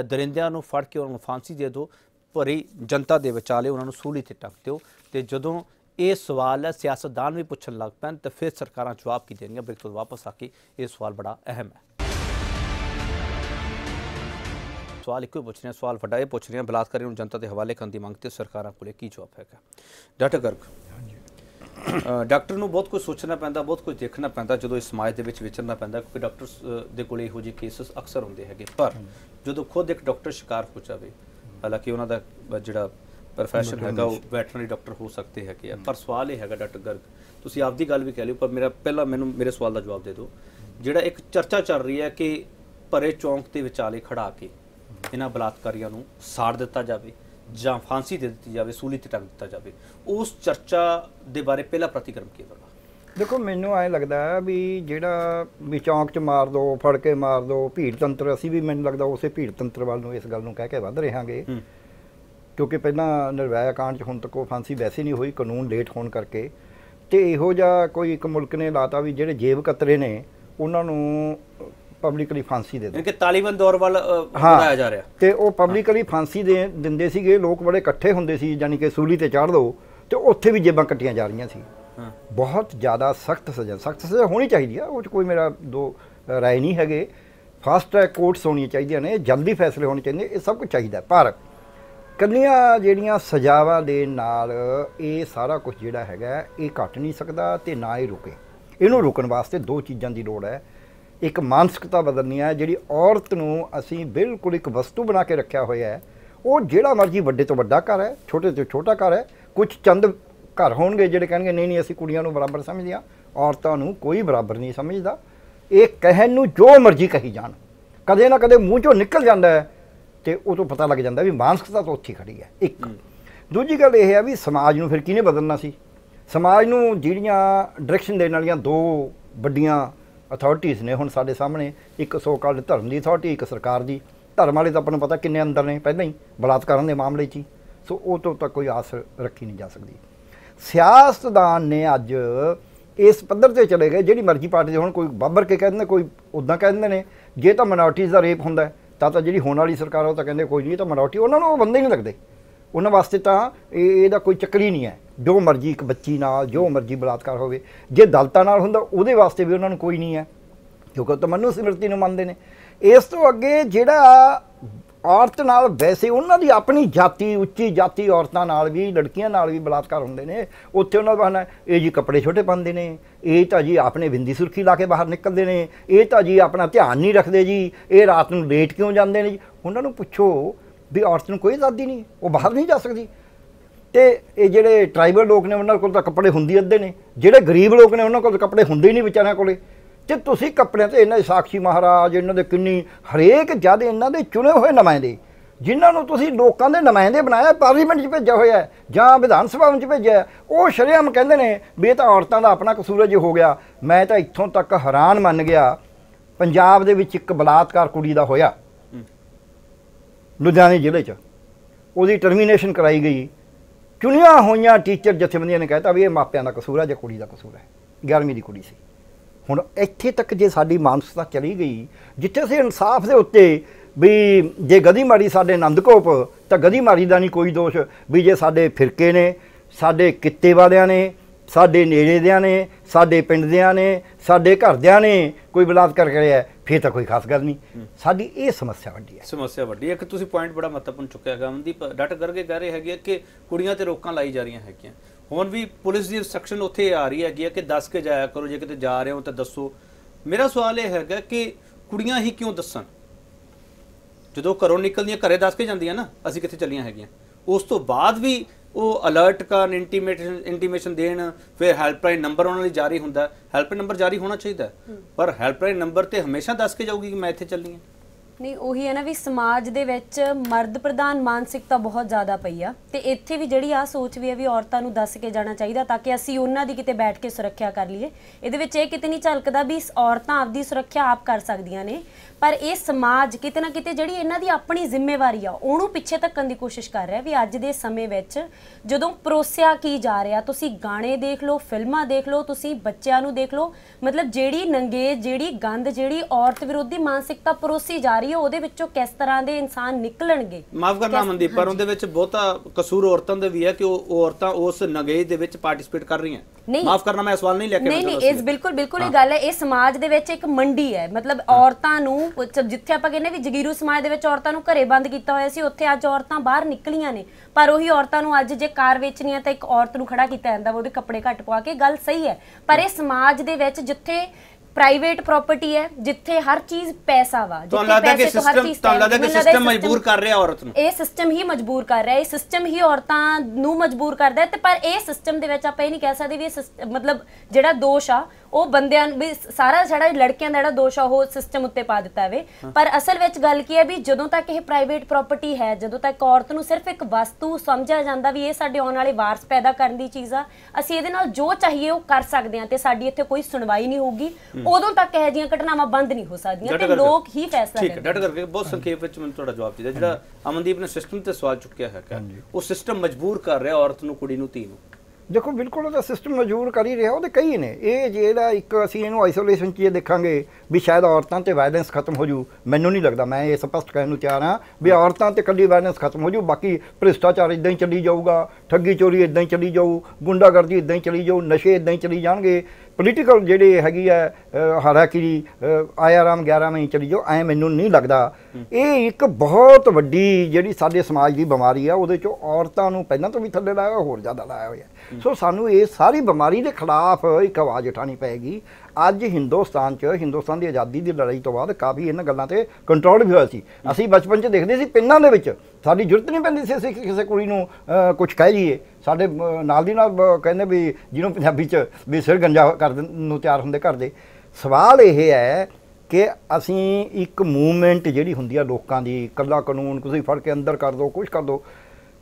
Speaker 1: ਦਰਿੰਦਿਆਂ ਨੂੰ ਫੜ ਕੇ ਉਹਨਾਂ ਨੂੰ ਫਾਂਸੀ ਦੇ ਦਿਓ। ਭਰੀ ਜਨਤਾ ਦੇ ਵਿਚਾਲੇ ਉਹਨਾਂ ਨੂੰ ਸੂਲੀ ਤੇ ਟੱਕ ਦਿਓ ਤੇ ਜਦੋਂ ਇਹ ਸਵਾਲ ਹੈ, ਸਿਆਸਤਦਾਨ ਵੀ ਪੁੱਛਣ ਲੱਗ ਪੈਣ ਤਾਂ ਫਿਰ ਸਰਕਾਰਾਂ ਜਵਾਬ ਕੀ ਦੇਣਗੀਆਂ? ਬਿਲਕੁਲ ਵਾਪਸ ਆ ਕੇ ਇਹ ਸਵਾਲ ਬੜਾ ਅਹਿਮ ਹੈ। ਸਵਾਲ ਇੱਕੋ ਹੀ ਪੁੱਛ ਰਿਹਾ ਸਵਾਲ ਵੱਡਾ ਇਹ ਪੁੱਛ ਰਿਹਾ ਬਲਾਤਕਾਰੀ ਨੂੰ ਜਨਤਾ ਦੇ ਹਵਾਲੇ ਕਰਨ ਦੀ ਮੰਗ ਤੇ ਸਰਕਾਰਾਂ ਕੋਲੇ ਕੀ ਜਵਾਬ ਹੈਗਾ? ਡਾਕਟਰ ਗਰਗ ਡਾਕਟਰ ਨੂੰ ਬਹੁਤ ਕੁਝ ਸੋਚਣਾ ਪੈਂਦਾ, ਬਹੁਤ ਕੁਝ ਦੇਖਣਾ ਪੈਂਦਾ, ਜਦੋਂ ਇਸ ਸਮਾਜ ਦੇ ਵਿੱਚ ਵਿਚਰਨਾ ਪੈਂਦਾ, ਕਿਉਂਕਿ ਡਾਕਟਰ ਦੇ ਕੋਲੇ ਇਹੋ ਜਿਹੇ ਕੇਸਸ ਅਕਸਰ ਹੁੰਦੇ ਹੈਗੇ। ਪਰ ਜਦੋਂ ਖੁਦ ਇੱਕ ਡਾਕਟਰ ਸ਼ਿਕਾਰ ਹੋ ਜਾਵੇ ਹਾਲਾਂਕਿ ਉਹਨਾਂ ਦਾ ਜਿਹੜਾ ਪ੍ਰੋਫੈਸ਼ਨ ਹੈਗਾ ਉਹ ਵੈਟਰਨਰੀ ਡਾਕਟਰ ਹੋ ਸਕਦੇ ਹੈਗੇ ਆ ਪਰ ਸਵਾਲ ਇਹ ਹੈਗਾ ਡਾਕਟਰ ਗਰਗ ਤੁਸੀਂ ਆਪਦੀ ਗੱਲ ਵੀ ਕਹਿ ਲਿਓ ਪਰ ਮੇਰਾ ਪਹਿਲਾਂ ਮੈਨੂੰ ਮੇਰੇ ਸਵਾਲ ਦਾ ਜਵਾਬ ਦੇ ਦਿਓ। ਜਿਹੜਾ ਇੱਕ ਚਰਚਾ ਚੱਲ ਰਹੀ ਹੈ ਕਿ ਭਰੇ ਚੌਂਕ ਦੇ ਵਿਚਾਲੇ ਖੜਾ ਕੇ ਇਹਨਾਂ ਬਲਾਤਕਾਰੀਆਂ ਨੂੰ ਸਾੜ ਦਿੱਤਾ ਜਾਵੇ ਜਾਂ ਫਾਂਸੀ ਦੇ ਦਿੱਤੀ ਜਾਵੇ ਸੂਲੀ ਤੇ ਟੰਗ ਦਿੱਤਾ ਜਾਵੇ ਉਸ ਚਰਚਾ ਦੇ ਬਾਰੇ ਪਹਿਲਾ ਪ੍ਰਤੀਕਰਮ ਕੀ ਹੋਵੇਗਾ
Speaker 10: ਦੇਖੋ ਮੈਨੂੰ ਐਂ ਲੱਗਦਾ ਵੀ ਜਿਹੜਾ ਵੀ ਚੌਂਕ 'ਚ ਮਾਰ ਦੋ ਫੜ ਕੇ ਮਾਰ ਦੋ ਭੀੜ ਤੰਤਰ ਅਸੀਂ ਵੀ ਮੈਨੂੰ ਲੱਗਦਾ ਉਸੇ ਭੀੜ ਤੰਤਰ ਵੱਲ ਨੂੰ ਇਸ ਗੱਲ ਨੂੰ ਕਹਿ ਕੇ ਵੱਧ ਰਹਾਂਗੇ। ਕਿਉਂਕਿ ਪਹਿਲਾਂ ਨਿਰਵੈਆ ਕਾਂਡ 'ਚ ਹੁਣ ਤੱਕ ਉਹ ਫਾਂਸੀ ਵੈਸੇ ਨਹੀਂ ਹੋਈ ਕਾਨੂੰਨ ਲੇਟ ਹੋਣ ਕਰਕੇ। ਤੇ ਇਹੋ ਜਿਹਾ ਕੋਈ ਇੱਕ ਮੁਲਕ ਨੇ ਲਾਤਾ ਵੀ ਜਿਹੜੇ ਜੇਬ ਕਤਰੇ ਨੇ ਉਹਨਾਂ ਨੂੰ ਪਬਲਿਕਲੀ ਫਾਂਸੀ ਦੇ ਦਿਓ
Speaker 1: ਕਿ ਤਾਲਿਬਾਨ ਦੌਰ ਵੱਲ ਵਧਾਇਆ ਜਾ ਰਿਹਾ।
Speaker 10: ਤੇ ਉਹ ਪਬਲਿਕਲੀ ਫਾਂਸੀ ਦੇ ਦਿੰਦੇ ਸੀਗੇ ਲੋਕ ਬੜੇ ਇਕੱਠੇ ਹੁੰਦੇ ਸੀ ਯਾਨੀ ਕਿ ਸੂਲੀ ਤੇ ਚੜ੍ਹ ਦੋ ਤੇ ਉੱਥੇ ਵੀ ਜੇਬਾਂ ਕੱਟੀਆਂ ਜਾ ਰਹੀਆਂ ਸੀ। ਬਹੁਤ ਜ਼ਿਆਦਾ ਸਖਤ ਸਜ਼ਾ ਸਖਤ ਸਜ਼ਾ ਹੋਣੀ ਚਾਹੀਦੀ ਆ, ਉਹ 'ਚ ਕੋਈ ਮੇਰਾ ਦੋ ਰਾਏ ਨਹੀਂ ਹੈਗੇ। ਫਾਸਟ ਟਰੈਕ ਕੋਰਟਸ ਹੋਣੀਆਂ ਚਾਹੀਦੀਆਂ ਨੇ, ਜਲਦੀ ਫੈਸਲੇ ਹੋਣੇ ਚਾਹੀਦੇ ਇਹ ਸਭ ਕੁਝ ਚਾਹੀਦਾ ਪਰ ਕੱਲੀਆਂ ਜਿਹੜੀਆਂ ਸਜ਼ਾਵਾਂ ਦੇ ਨਾਲ ਇਹ ਸਾਰਾ ਕੁਝ ਜਿਹੜਾ ਹੈਗਾ, ਇਹ ਘਟ ਨਹੀਂ ਸਕਦਾ ਤੇ ਨਾ ਹੀ ਰੁਕੇ। ਇਹਨੂੰ ਰੁਕਣ ਵਾਸਤੇ ਦੋ ਚੀਜ਼ਾਂ ਦੀ ਲੋੜ ਹੈ। ਇੱਕ ਮਾਨਸਿਕਤਾ ਬਦਲਣੀ ਹੈ, ਜਿਹੜੀ ਔਰਤ ਨੂੰ ਅਸੀਂ ਬਿਲਕੁਲ ਇੱਕ ਵਸਤੂ ਬਣਾ ਕੇ ਰੱਖਿਆ ਹੋਇਆ ਹੈ। ਉਹ ਜਿਹੜਾ ਮਰਜ਼ੀ ਵੱਡੇ ਤੋਂ ਵੱਡਾ ਘਰ ਹੈ, ਛੋਟੇ ਤੋਂ ਛੋਟਾ ਘਰ ਹੈ ਕੁਝ ਚੰਦ ਘਰ ਹੋਣਗੇ ਜਿਹੜੇ ਕਹਿਣਗੇ ਨਹੀਂ ਨਹੀਂ ਅਸੀਂ ਕੁੜੀਆਂ ਨੂੰ ਬਰਾਬਰ ਸਮਝਦੇ ਹਾਂ ਔਰਤਾਂ ਨੂੰ ਕੋਈ ਬਰਾਬਰ ਨਹੀਂ ਸਮਝਦਾ। ਇਹ ਕਹਿਣ ਨੂੰ ਜੋ ਮਰਜ਼ੀ ਕਹੀ ਜਾਣ। ਕਦੇ ਨਾ ਕਦੇ ਮੂੰਹ ਚੋਂ ਨਿਕਲ ਜਾਂਦਾ ਹੈ ਤੇ ਉਹ ਤੋਂ ਪਤਾ ਲੱਗ ਜਾਂਦਾ ਵੀ ਮਾਨਸਿਕਤਾ ਤਾਂ ਉੱਥੇ ਖੜੀ ਹੈ ਇੱਕ। ਦੂਜੀ ਗੱਲ ਇਹ ਹੈ ਵੀ ਸਮਾਜ ਨੂੰ ਫਿਰ ਕਿਹਨੇ ਬਦਲਣਾ ਸੀ? ਸਮਾਜ ਨੂੰ ਜਿਹੜੀਆਂ ਡਾਇਰੈਕਸ਼ਨ ਦੇਣ ਵਾਲੀਆਂ ਦੋ ਵੱਡੀਆਂ ਅਥਾਰਟੀਆਂ ਨੇ ਹੁਣ ਸਾਡੇ ਸਾਹਮਣੇ ਇੱਕ ਸੋ ਕਾਲਡ ਧਰਮ ਦੀ ਅਥਾਰਟੀ ਇੱਕ ਸਰਕਾਰ ਦੀ। ਧਰਮ ਵਾਲੇ ਤਾਂ ਆਪਾਂ ਨੂੰ ਪਤਾ ਕਿੰਨੇ ਅੰਦਰ ਨੇ ਪਹਿਲਾਂ ਹੀ ਬਲਾਤਕਾਰਾਂ ਦੇ ਮਾਮਲੇ 'ਚ ਹੀ। ਸੋ ਉਹ ਤੋਂ ਤਾਂ ਕੋਈ ਆਸ ਰੱਖੀ ਨਹੀਂ ਜਾ ਸਕਦੀ। ਸਿਆਸਤਦਾਨ ਨੇ ਅੱਜ ਇਸ ਪੱਧਰ ਤੇ ਚਲੇ ਗਏ, ਜਿਹੜੀ ਮਰਜ਼ੀ ਪਾਰਟੀ ਦੇ ਹੁਣ, ਕੋਈ ਬਾਬਰ ਕੇ ਕਹਿੰਦੇ ਕੋਈ ਉਦਾਂ ਕਹਿੰਦੇ ਨੇ, ਜੇ ਤਾਂ ਮਿਨੋਰਟੀਜ਼ ਦਾ ਰੇਪ ਹੁੰਦਾ ਤਾਂ ਤਾਂ ਜਿਹੜੀ ਹੋਣ ਵਾਲੀ ਸਰਕਾਰ ਉਹ ਤਾਂ ਕਹਿੰਦੇ ਕੋਈ ਨਹੀਂ ਤਾਂ ਮਿਨੋਰਟੀ ਉਹਨਾਂ ਨੂੰ ਉਹ ਬੰਦੇ ਹੀ ਨਹੀਂ ਲੱਗਦੇ। ਉਹਨਾਂ ਵਾਸਤੇ ਤਾਂ ਇਹ, ਇਹਦਾ ਕੋਈ ਚੱਕਰ ਹੀ ਨਹੀਂ ਹੈ। ਜੋ ਮਰਜ਼ੀ ਇੱਕ ਬੱਚੀ ਨਾਲ, ਜੋ ਮਰਜ਼ੀ ਬਲਾਤਕਾਰ ਹੋਵੇ, ਜੇ ਦਲਤਾਂ ਨਾਲ ਹੁੰਦਾ, ਉਹਦੇ ਵਾਸਤੇ ਵੀ ਉਹਨਾਂ ਨੂੰ ਕੋਈ ਨਹੀਂ ਹੈ, ਕਿਉਂਕਿ ਉਹ ਤਾਂ ਮਨੂ ਸਮਰਤੀ ਨੂੰ ਮੰਨਦੇ ਨੇ। ਇਸ ਤੋਂ ਅੱਗੇ ਜਿਹੜਾ ਔਰਤ ਨਾਲ ਵੈਸੇ ਉਹਨਾਂ ਦੀ ਆਪਣੀ ਜਾਤੀ, ਉੱਚੀ ਜਾਤੀ ਔਰਤਾਂ ਨਾਲ ਵੀ, ਲੜਕੀਆਂ ਨਾਲ ਵੀ ਬਲਾਤਕਾਰ ਹੁੰਦੇ ਨੇ। ਉੱਥੇ ਉਹਨਾਂ ਦਾ ਬਹਾਨਾ ਇਹ ਜੀ ਕੱਪੜੇ ਛੋਟੇ ਪਾਉਂਦੇ ਨੇ, ਇਹ ਤਾਂ ਜੀ ਆਪਣੇ ਬਿੰਦੀ ਸੁਰਖੀ ਲਾ ਕੇ ਬਾਹਰ ਨਿਕਲਦੇ ਨੇ, ਇਹ ਤਾਂ ਜੀ ਆਪਣਾ ਧਿਆਨ ਨਹੀਂ ਰੱਖਦੇ ਜੀ, ਇਹ ਰਾਤ ਨੂੰ ਲੇਟ ਕਿਉਂ ਜਾਂਦੇ ਨੇ ਜੀ? ਉਹਨਾਂ ਨੂੰ ਪੁੱਛੋ ਵੀ ਔਰਤ ਨੂੰ ਕੋਈ ਆਜ਼ਾਦੀ ਨਹੀਂ, ਉਹ ਬਾਹਰ ਨਹੀਂ ਜਾ ਸਕਦੀ। ਤੇ ਇਹ ਜਿਹੜੇ ਟ੍ਰਾਈਬਲ ਲੋਕ ਨੇ, ਉਹਨਾਂ ਕੋਲ ਤਾਂ ਕੱਪੜੇ ਹੁੰਦੀ ਅੱਧੇ ਨੇ। ਜਿਹੜੇ ਗਰੀਬ ਲੋਕ ਨੇ, ਉਹਨਾਂ ਕੋਲ ਤਾਂ ਕੱਪੜੇ ਹੁੰਦੇ ਹੀ ਨਹੀਂ ਵਿਚਾਰਿਆਂ ਕੋਲੇ। ਤੇ ਤੁਸੀਂ ਕੱਪੜਿਆਂ ਤੇ ਇਹਨਾਂ ਦੇ ਸਾਖੀ ਮਹਾਰਾਜ ਇਹਨਾਂ ਦੇ ਕਿੰਨੀ ਹਰੇਕ ਜਦ ਇਹਨਾਂ ਦੇ ਚੁਣੇ ਹੋਏ ਨੁਮਾਇੰਦੇ ਜਿਨ੍ਹਾਂ ਨੂੰ ਤੁਸੀਂ ਲੋਕਾਂ ਦੇ ਨੁਮਾਇੰਦੇ ਬਣਾਇਆ ਪਾਰਲੀਮੈਂਟ 'ਚ ਭੇਜਿਆ ਹੋਇਆ ਜਾਂ ਵਿਧਾਨ ਸਭਾ ਵਿੱਚ ਭੇਜਿਆ ਉਹ ਸ਼ਰੇਆਮ ਕਹਿੰਦੇ ਨੇ ਵੀ ਇਹ ਤਾਂ ਔਰਤਾਂ ਦਾ ਆਪਣਾ ਕਸੂਰ ਹੈ ਜੇ ਹੋ ਗਿਆ। ਮੈਂ ਤਾਂ ਇੱਥੋਂ ਤੱਕ ਹੈਰਾਨ ਮੰਨ ਗਿਆ ਪੰਜਾਬ ਦੇ ਵਿੱਚ ਇੱਕ ਬਲਾਤਕਾਰ ਕੁੜੀ ਦਾ ਹੋਇਆ। ਲੁਧਿਆਣੇ ਜ਼ਿਲ੍ਹੇ 'ਚ। ਉਹਦੀ ਟਰਮੀਨੇਸ਼ਨ ਕਰਾਈ ਗਈ। ਚੁਣੀਆਂ ਹੋਈਆਂ ਟੀਚਰ ਜਥੇਬੰਦੀਆਂ ਨੇ ਕਹਿਤਾ ਵੀ ਇਹ ਮਾਪਿਆਂ ਦਾ ਕਸੂਰ ਹੈ ਜਾਂ ਕੁੜੀ ਦਾ ਕਸੂਰ ਹੈ। 11ਵੀਂ ਦੀ ਕੁੜੀ ਸੀ। ਹੁਣ ਇੱਥੇ ਤੱਕ ਜੇ ਸਾਡੀ ਮਾਨਸਤਾ ਚਲੀ ਗਈ ਜਿੱਥੇ ਅਸੀਂ ਇਨਸਾਫ ਦੇ ਉੱਤੇ ਵੀ ਜੇ ਗਦੀ ਮਾਰੀ ਸਾਡੇ ਆਨੰਦਕੋਪ ਤਾਂ ਗਦੀ ਮਾਰੀ ਦਾ ਨਹੀਂ ਕੋਈ ਦੋਸ਼ ਵੀ ਜੇ ਸਾਡੇ ਫਿਰਕੇ ਨੇ ਸਾਡੇ ਕਿੱਤੇ ਵਾਲਿਆਂ ਨੇ ਸਾਡੇ ਨੇੜੇ ਦਿਆਂ ਨੇ ਸਾਡੇ ਪਿੰਡ ਦਿਆਂ ਨੇ ਸਾਡੇ ਘਰਦਿਆਂ ਨੇ ਕੋਈ ਬਲਾਤਕਾਰ ਕਰਿਆ ਫਿਰ ਤਾਂ ਕੋਈ ਖਾਸ ਗੱਲ ਨਹੀਂ। ਸਾਡੀ ਇਹ ਸਮੱਸਿਆ ਵੱਡੀ ਹੈ।
Speaker 1: ਸਮੱਸਿਆ ਵੱਡੀ ਹੈ। ਕਿ ਤੁਸੀਂ ਪੁਆਇੰਟ ਬੜਾ ਮਹੱਤਵਪੂਰਨ ਚੁੱਕਿਆ ਹੈਗਾ ਅਮਨਦੀਪ। ਡਟ ਕਰਕੇ ਕਹਿ ਰਹੇ ਹੈਗੇ ਕਿ ਕੁੜੀਆਂ ਤੇ ਰੋਕਾਂ ਲਾਈ ਜਾ ਰਹੀਆਂ ਹੈਗੀਆਂ। ਹੁਣ ਵੀ ਪੁਲਿਸ ਦੀ ਇਨਸਟਰਕਸ਼ਨ ਉੱਥੇ ਆ ਰਹੀ ਹੈਗੀ ਹੈ ਕਿ ਦੱਸ ਕੇ ਜਾਇਆ ਕਰੋ ਜੇ ਕਿਤੇ ਜਾ ਰਹੇ ਹੋ ਤਾਂ ਦੱਸੋ। ਮੇਰਾ ਸਵਾਲ ਇਹ ਹੈਗਾ ਕਿ ਕੁੜੀਆਂ ਹੀ ਕਿਉਂ ਦੱਸਣ? ਜਦੋਂ ਘਰੋਂ ਨਿਕਲਦੀਆਂ ਘਰੇ ਦੱਸ ਕੇ ਜਾਂਦੀਆਂ ਨਾ ਅਸੀਂ ਕਿੱਥੇ ਚੱਲੀਆਂ ਹੈਗੀਆਂ। ਉਸ ਤੋਂ ਬਾਅਦ ਵੀ ਉਹ ਅਲਰਟ ਕਰਨ ਇੰਟੀਮੇਸ਼ਨ ਇੰਟੀਮੇਸ਼ਨ ਦੇਣ ਫਿਰ ਹੈਲਪਲਾਈਨ ਨੰਬਰ ਉਹਨਾਂ ਲਈ ਜਾਰੀ ਹੁੰਦਾ। ਹੈਲਪਲਾਈਨ ਨੰਬਰ ਜਾਰੀ ਹੋਣਾ ਚਾਹੀਦਾ। ਪਰ ਹੈਲਪਲਾਈਨ ਨੰਬਰ ਤੇ ਹਮੇਸ਼ਾ ਦੱਸ ਕੇ ਜਾਊਗੀ ਕਿ ਮੈਂ ਇੱਥੇ ਚੱਲੀ ਹਾਂ।
Speaker 8: ਨਹੀਂ, ਉਹੀ ਹੈ ਨਾ ਵੀ ਸਮਾਜ ਦੇ ਵਿੱਚ ਮਰਦ ਪ੍ਰਧਾਨ ਮਾਨਸਿਕਤਾ ਬਹੁਤ ਜ਼ਿਆਦਾ ਪਈ ਆ। ਤੇ ਇੱਥੇ ਵੀ ਜਿਹੜੀ ਆ ਸੋਚ ਵੀ ਹੈ ਵੀ ਔਰਤਾਂ ਨੂੰ ਦੱਸ ਕੇ ਜਾਣਾ ਚਾਹੀਦਾ ਤਾਂ ਕਿ ਅਸੀਂ ਉਹਨਾਂ ਦੀ ਕਿਤੇ ਬੈਠ ਕੇ ਸੁਰੱਖਿਆ ਕਰ ਲਈਏ। ਇਹਦੇ ਵਿੱਚ ਇਹ ਕਿਤੇ ਨਹੀਂ ਝਲਕਦਾ ਵੀ ਔਰਤਾਂ ਆਪਦੀ ਸੁਰੱਖਿਆ ਆਪ ਕਰ ਸਕਦੀਆਂ ਨੇ। ਪਰ ਇਹ ਸਮਾਜ ਕਿਤੇ ਨਾ ਕਿਤੇ ਜਿਹੜੀ ਇਹਨਾਂ ਦੀ ਆਪਣੀ ਜ਼ਿੰਮੇਵਾਰੀ ਆ, ਉਹਨੂੰ ਪਿੱਛੇ ਧੱਕਣ ਦੀ ਕੋਸ਼ਿਸ਼ ਕਰ ਰਿਹਾ ਵੀ ਅੱਜ ਦੇ ਸਮੇਂ ਵਿੱਚ ਜਦੋਂ ਪਰੋਸਿਆ ਕੀ ਜਾ ਰਿਹਾ, ਤੁਸੀਂ ਗਾਣੇ ਦੇਖ ਲਓ, ਫਿਲਮਾਂ ਦੇਖ ਲਓ, ਤੁਸੀਂ ਬੱਚਿਆਂ ਨੂੰ ਦੇਖ ਲਓ, ਮਤਲਬ ਜਿਹੜੀ ਨੰਗੇ, ਜਿਹੜੀ ਗੰਦ, ਜਿਹੜੀ ਔਰਤ ਵਿਰੋਧੀ ਮਾਨਸਿਕਤਾ ਪਰੋਸੀ ਜਾ ਰਹੀ ਹੈ ਉਹਦੇ ਵਿੱਚੋਂ ਕਿਸ ਤਰ੍ਹਾਂ ਦੇ ਇਨਸਾਨ ਨਿਕਲਣਗੇ?
Speaker 1: ਮਾਫ ਕਰਨਾ ਮਨਦੀਪ ਪਰ ਉਹਦੇ ਵਿੱਚ ਬਹੁਤਾ ਕਸੂਰ ਔਰਤਾਂ ਦੇ ਵੀ ਹੈ ਕਿ ਉਹ ਔਰਤਾਂ ਉਸ ਨਗੇਜ ਦੇ ਵਿੱਚ ਪਾਰਟਿਸਿਪੇਟ ਕਰ ਰਹੀਆਂ।
Speaker 8: ਨਹੀਂ।
Speaker 1: ਮਾਫ ਕਰਨਾ ਮੈਂ ਸਵਾਲ ਨਹੀਂ ਲੈ ਕੇ
Speaker 8: ਨਹੀਂ ਨਹੀਂ ਇਸ ਬਿਲਕੁਲ ਬਿਲਕੁਲ ਇਹ ਗੱਲ ਹੈ ਇਹ ਸਮਾਜ ਦੇ ਵਿੱਚ ਇੱਕ ਮੰਡੀ ਹੈ। ਮਤਲਬ ਔਰਤਾਂ ਨੂੰ ਜਿੱਥੇ ਆਪਾਂ ਕਹਿੰਦੇ ਵੀ ਜਗੀਰੂ ਸਮਾਜ ਦੇ ਵਿੱਚ ਔਰਤਾਂ ਨੂੰ ਘਰੇ ਬੰਦ ਕੀਤਾ ਹੋਇਆ ਸੀ ਉੱਥੇ ਅੱਜ ਔਰਤਾਂ ਬਾਹਰ ਨਿਕਲੀਆਂ ਨੇ। ਪਰ ਉਹੀ ਔਰਤਾਂ ਨੂੰ ਅੱਜ ਜੇ ਕਾਰ ਵੇਚਣੀ ਹੈ ਤਾਂ ਇੱਕ ਔਰਤ ਨੂੰ ਖੜਾ ਕੀਤਾ ਜਾਂਦਾ ਉਹਦੇ ਕੱਪੜੇ ਘੱਟ ਪਵਾ ਕੇ। ਗੱਲ ਸਹੀ ਹੈ। ਪਰ ਇਹ ਸਮਾਜ ਦੇ ਵਿੱਚ ਜਿੱਥੇ ਪ੍ਰਾਈਵੇਟ ਪ੍ਰਾਪਰਟੀ ਹੈ ਜਿੱਥੇ ਹਰ ਚੀਜ਼ ਪੈਸਾ ਵਾ
Speaker 1: ਕਿ
Speaker 8: ਪੈਸੇ ਤੋਂ ਹਰ
Speaker 1: ਸਿਸਟਮ
Speaker 8: ਚੀਜ਼
Speaker 1: ਤੁਹਾਨੂੰ ਲੱਗਦਾ ਕਿ ਸਿਸਟਮ ਮਜਬੂਰ ਕਰ ਰਿਹਾ ਔਰਤ ਨੂੰ?
Speaker 8: ਇਹ ਸਿਸਟਮ ਹੀ ਮਜਬੂਰ ਕਰ ਰਿਹਾ ਇਹ ਸਿਸਟਮ ਹੀ ਔਰਤਾਂ ਨੂੰ ਮਜਬੂਰ ਕਰਦਾ ਹੈ ਤੇ ਪਰ ਇਹ ਸਿਸਟਮ ਦੇ ਵਿੱਚ ਆਪਾਂ ਇਹ ਨਹੀਂ ਕਹਿ ਸਕਦੇ ਵੀ ਇਹ ਮਤਲਬ ਜਿਹੜਾ ਦੋਸ਼ ਆ ਉਹ ਬੰਦਿਆਂ ਨੂੰ ਵੀ ਸਾਰਾ ਜਿਹੜਾ ਲੜਕਿਆਂ ਦਾ ਜਿਹੜਾ ਦੋਸ਼ ਆ ਉਹ ਸਿਸਟਮ ਉੱਤੇ ਪਾ ਦਿੱਤਾ ਜਾਵੇ ਪਰ ਅਸਲ ਵਿੱਚ ਗੱਲ ਕੀ ਹੈ ਵੀ ਜਦੋਂ ਤੱਕ ਇਹ ਪ੍ਰਾਈਵੇਟ ਪ੍ਰਾਪਰਟੀ ਹੈ ਜਦੋਂ ਤੱਕ ਔਰਤ ਨੂੰ ਸਿਰਫ ਇੱਕ ਵਸਤੂ ਸਮਝਿਆ ਜਾਂਦਾ ਵੀ ਇਹ ਸਾਡੇ ਆਉਣ ਵਾਲੇ ਵਾਰਸ ਪੈਦਾ ਕਰਨ ਦੀ ਚੀਜ਼ ਆ ਅਸੀਂ ਇਹਦੇ ਨਾਲ ਜੋ ਚਾਹੀਏ ਉਹ ਕਰ ਸਕਦੇ ਹਾਂ ਤੇ ਸਾਡੀ ਇੱਥੇ ਕੋਈ ਸੁਣਵਾਈ ਨਹੀਂ ਹੋਊਗੀ। ਉਦੋਂ ਤੱਕ ਇਹੋ ਜਿਹੀਆਂ ਘਟਨਾਵਾਂ ਬੰਦ ਨਹੀਂ ਹੋ ਸਕਦੀਆਂ ਤੇ ਲੋਕ ਹੀ ਫੈਸਲਾ
Speaker 1: ਠੀਕ
Speaker 8: ਲੈਣਗੇ
Speaker 1: ਡਟ ਕਰਕੇ ਬਹੁਤ ਸੰਖੇਪ ਵਿੱਚ ਮੈਨੂੰ ਤੁਹਾਡਾ ਜਵਾਬ ਚਾਹੀਦਾ ਜਿਹੜਾ ਅਮਨਦੀਪ ਨੇ ਸਿਸਟਮ ਤੇ ਸਵਾਲ ਚੁੱਕਿਆ ਹੈ ਕਿ ਉਹ ਸਿਸਟਮ ਮਜਬੂਰ ਕਰ ਰਿਹਾ ਔਰਤ ਨੂੰ ਕੁੜੀ ਨੂੰ ਧੀ ਨੂੰ।
Speaker 10: ਦੇਖੋ ਬਿਲਕੁਲ ਉਹਦਾ ਸਿਸਟਮ ਮਜਬੂਰ ਕਰ ਹੀ ਰਿਹਾ ਉਹਦੇ ਕਈ ਨੇ। ਇਹ ਜਿਹੜਾ ਇੱਕ ਅਸੀਂ ਇਹਨੂੰ ਆਈਸੋਲੇਸ਼ਨ 'ਚ ਇਹ ਦੇਖਾਂਗੇ ਵੀ ਸ਼ਾਇਦ ਔਰਤਾਂ ਤੇ ਵਾਇਲੈਂਸ ਖਤਮ ਹੋ ਜੂ। ਮੈਨੂੰ ਨਹੀਂ ਲੱਗਦਾ ਮੈਂ ਇਹ ਸਪਸ਼ਟ ਕਹਿਣ ਨੂੰ ਤਿਆਰ ਹਾਂ ਵੀ ਔਰਤਾਂ ਤੇ ਕੱਲੀ ਵਾਇਲੈਂਸ ਖਤਮ ਹੋ ਜੂ ਬਾਕੀ ਭ੍ਰਿਸ਼ਟਾਚਾਰ ਇਦਾਂ ਹੀ ਚੱਲੀ ਜਾਊਗਾ ਠੱਗੀ ਚੋਰੀ ਇਦਾਂ ਹੀ ਚੱਲੀ ਜਾਊ ਗੁੰਡਾਗਰਦੀ ਇਦਾਂ ਹੀ ਚੱਲੀ ਜਾਊ ਨਸ਼ੇ ਇਦਾਂ ਹੀ ਚੱਲੀ ਜਾਣਗੇ। ਪੋਲੀਟੀਕਲ ਜਿਹੜੇ ਹੈਗੀ ਆ ਹਾਰਾਕਿਰੀ ਆਇਆਰਾਮ 11 ਹੀ ਚੱਲੀ ਜਾਓ ਐ ਮੈਨੂੰ ਨਹੀਂ ਲੱਗਦਾ। ਇਹ ਇੱਕ ਬਹੁਤ ਵੱਡੀ ਜਿਹੜੀ ਸਾਡੇ ਸਮਾਜ ਦੀ ਬਿਮਾਰੀ ਆ ਉਹਦੇ ਚੋਂ ਔਰਤਾਂ ਨੂੰ ਪਹਿਲਾਂ ਤੋਂ ਵੀ ਥੱਲੇ ਲਾਇਆ ਹੋਰ ਜ਼ਿਆਦਾ ਲਾਇਆ ਹੋਇਆ। ਸੋ ਸਾਨੂੰ ਇਹ ਸਾਰੀ ਬਿਮਾਰੀ ਦੇ ਖਿਲਾਫ ਇੱਕ ਆਵਾਜ਼ ਉਠਾਣੀ ਪਏਗੀ। ਅੱਜ ਹਿੰਦੁਸਤਾਨ 'ਚ, ਹਿੰਦੁਸਤਾਨ ਦੀ ਆਜ਼ਾਦੀ ਦੀ ਲੜਾਈ ਤੋਂ ਬਾਅਦ ਕਾਫੀ ਇਹਨਾਂ ਗੱਲਾਂ ਤੇ ਕੰਟਰੋਲ ਵੀ ਹੋਇਆ ਸੀ। ਅਸੀਂ ਬਚਪਨ 'ਚ ਦੇਖਦੇ ਸੀ ਪਿੰਡਾਂ ਦੇ ਵਿੱਚ। ਸਾਡੀ ਜ਼ਰੂਰਤ ਨਹੀਂ ਪੈਂਦੀ ਸੀ ਅਸੀਂ ਕਿਸੇ ਕੁੜੀ ਨੂੰ ਕੁਝ ਕਹਿ ਲਈਏ ਸਾਡੇ ਨਾਲ ਦੀ ਨਾਲ ਕਹਿੰਦੇ ਵੀ ਜਿਹਨੂੰ ਪੰਜਾਬੀ 'ਚ ਵੀ ਸਿਰ ਗੰਜਾ ਕਰ ਨੂੰ ਤਿਆਰ ਹੁੰਦੇ ਘਰ ਦੇ। ਸਵਾਲ ਇਹ ਹੈ ਕਿ ਅਸੀਂ ਇੱਕ ਮੂਵਮੈਂਟ ਜਿਹੜੀ ਹੁੰਦੀ ਆ ਲੋਕਾਂ ਦੀ, ਕੱਲਾ ਕਾਨੂੰਨ ਤੁਸੀਂ ਫੜ ਕੇ ਅੰਦਰ ਕਰ ਦਿਓ ਕੁਝ ਕਰ ਦਿਓ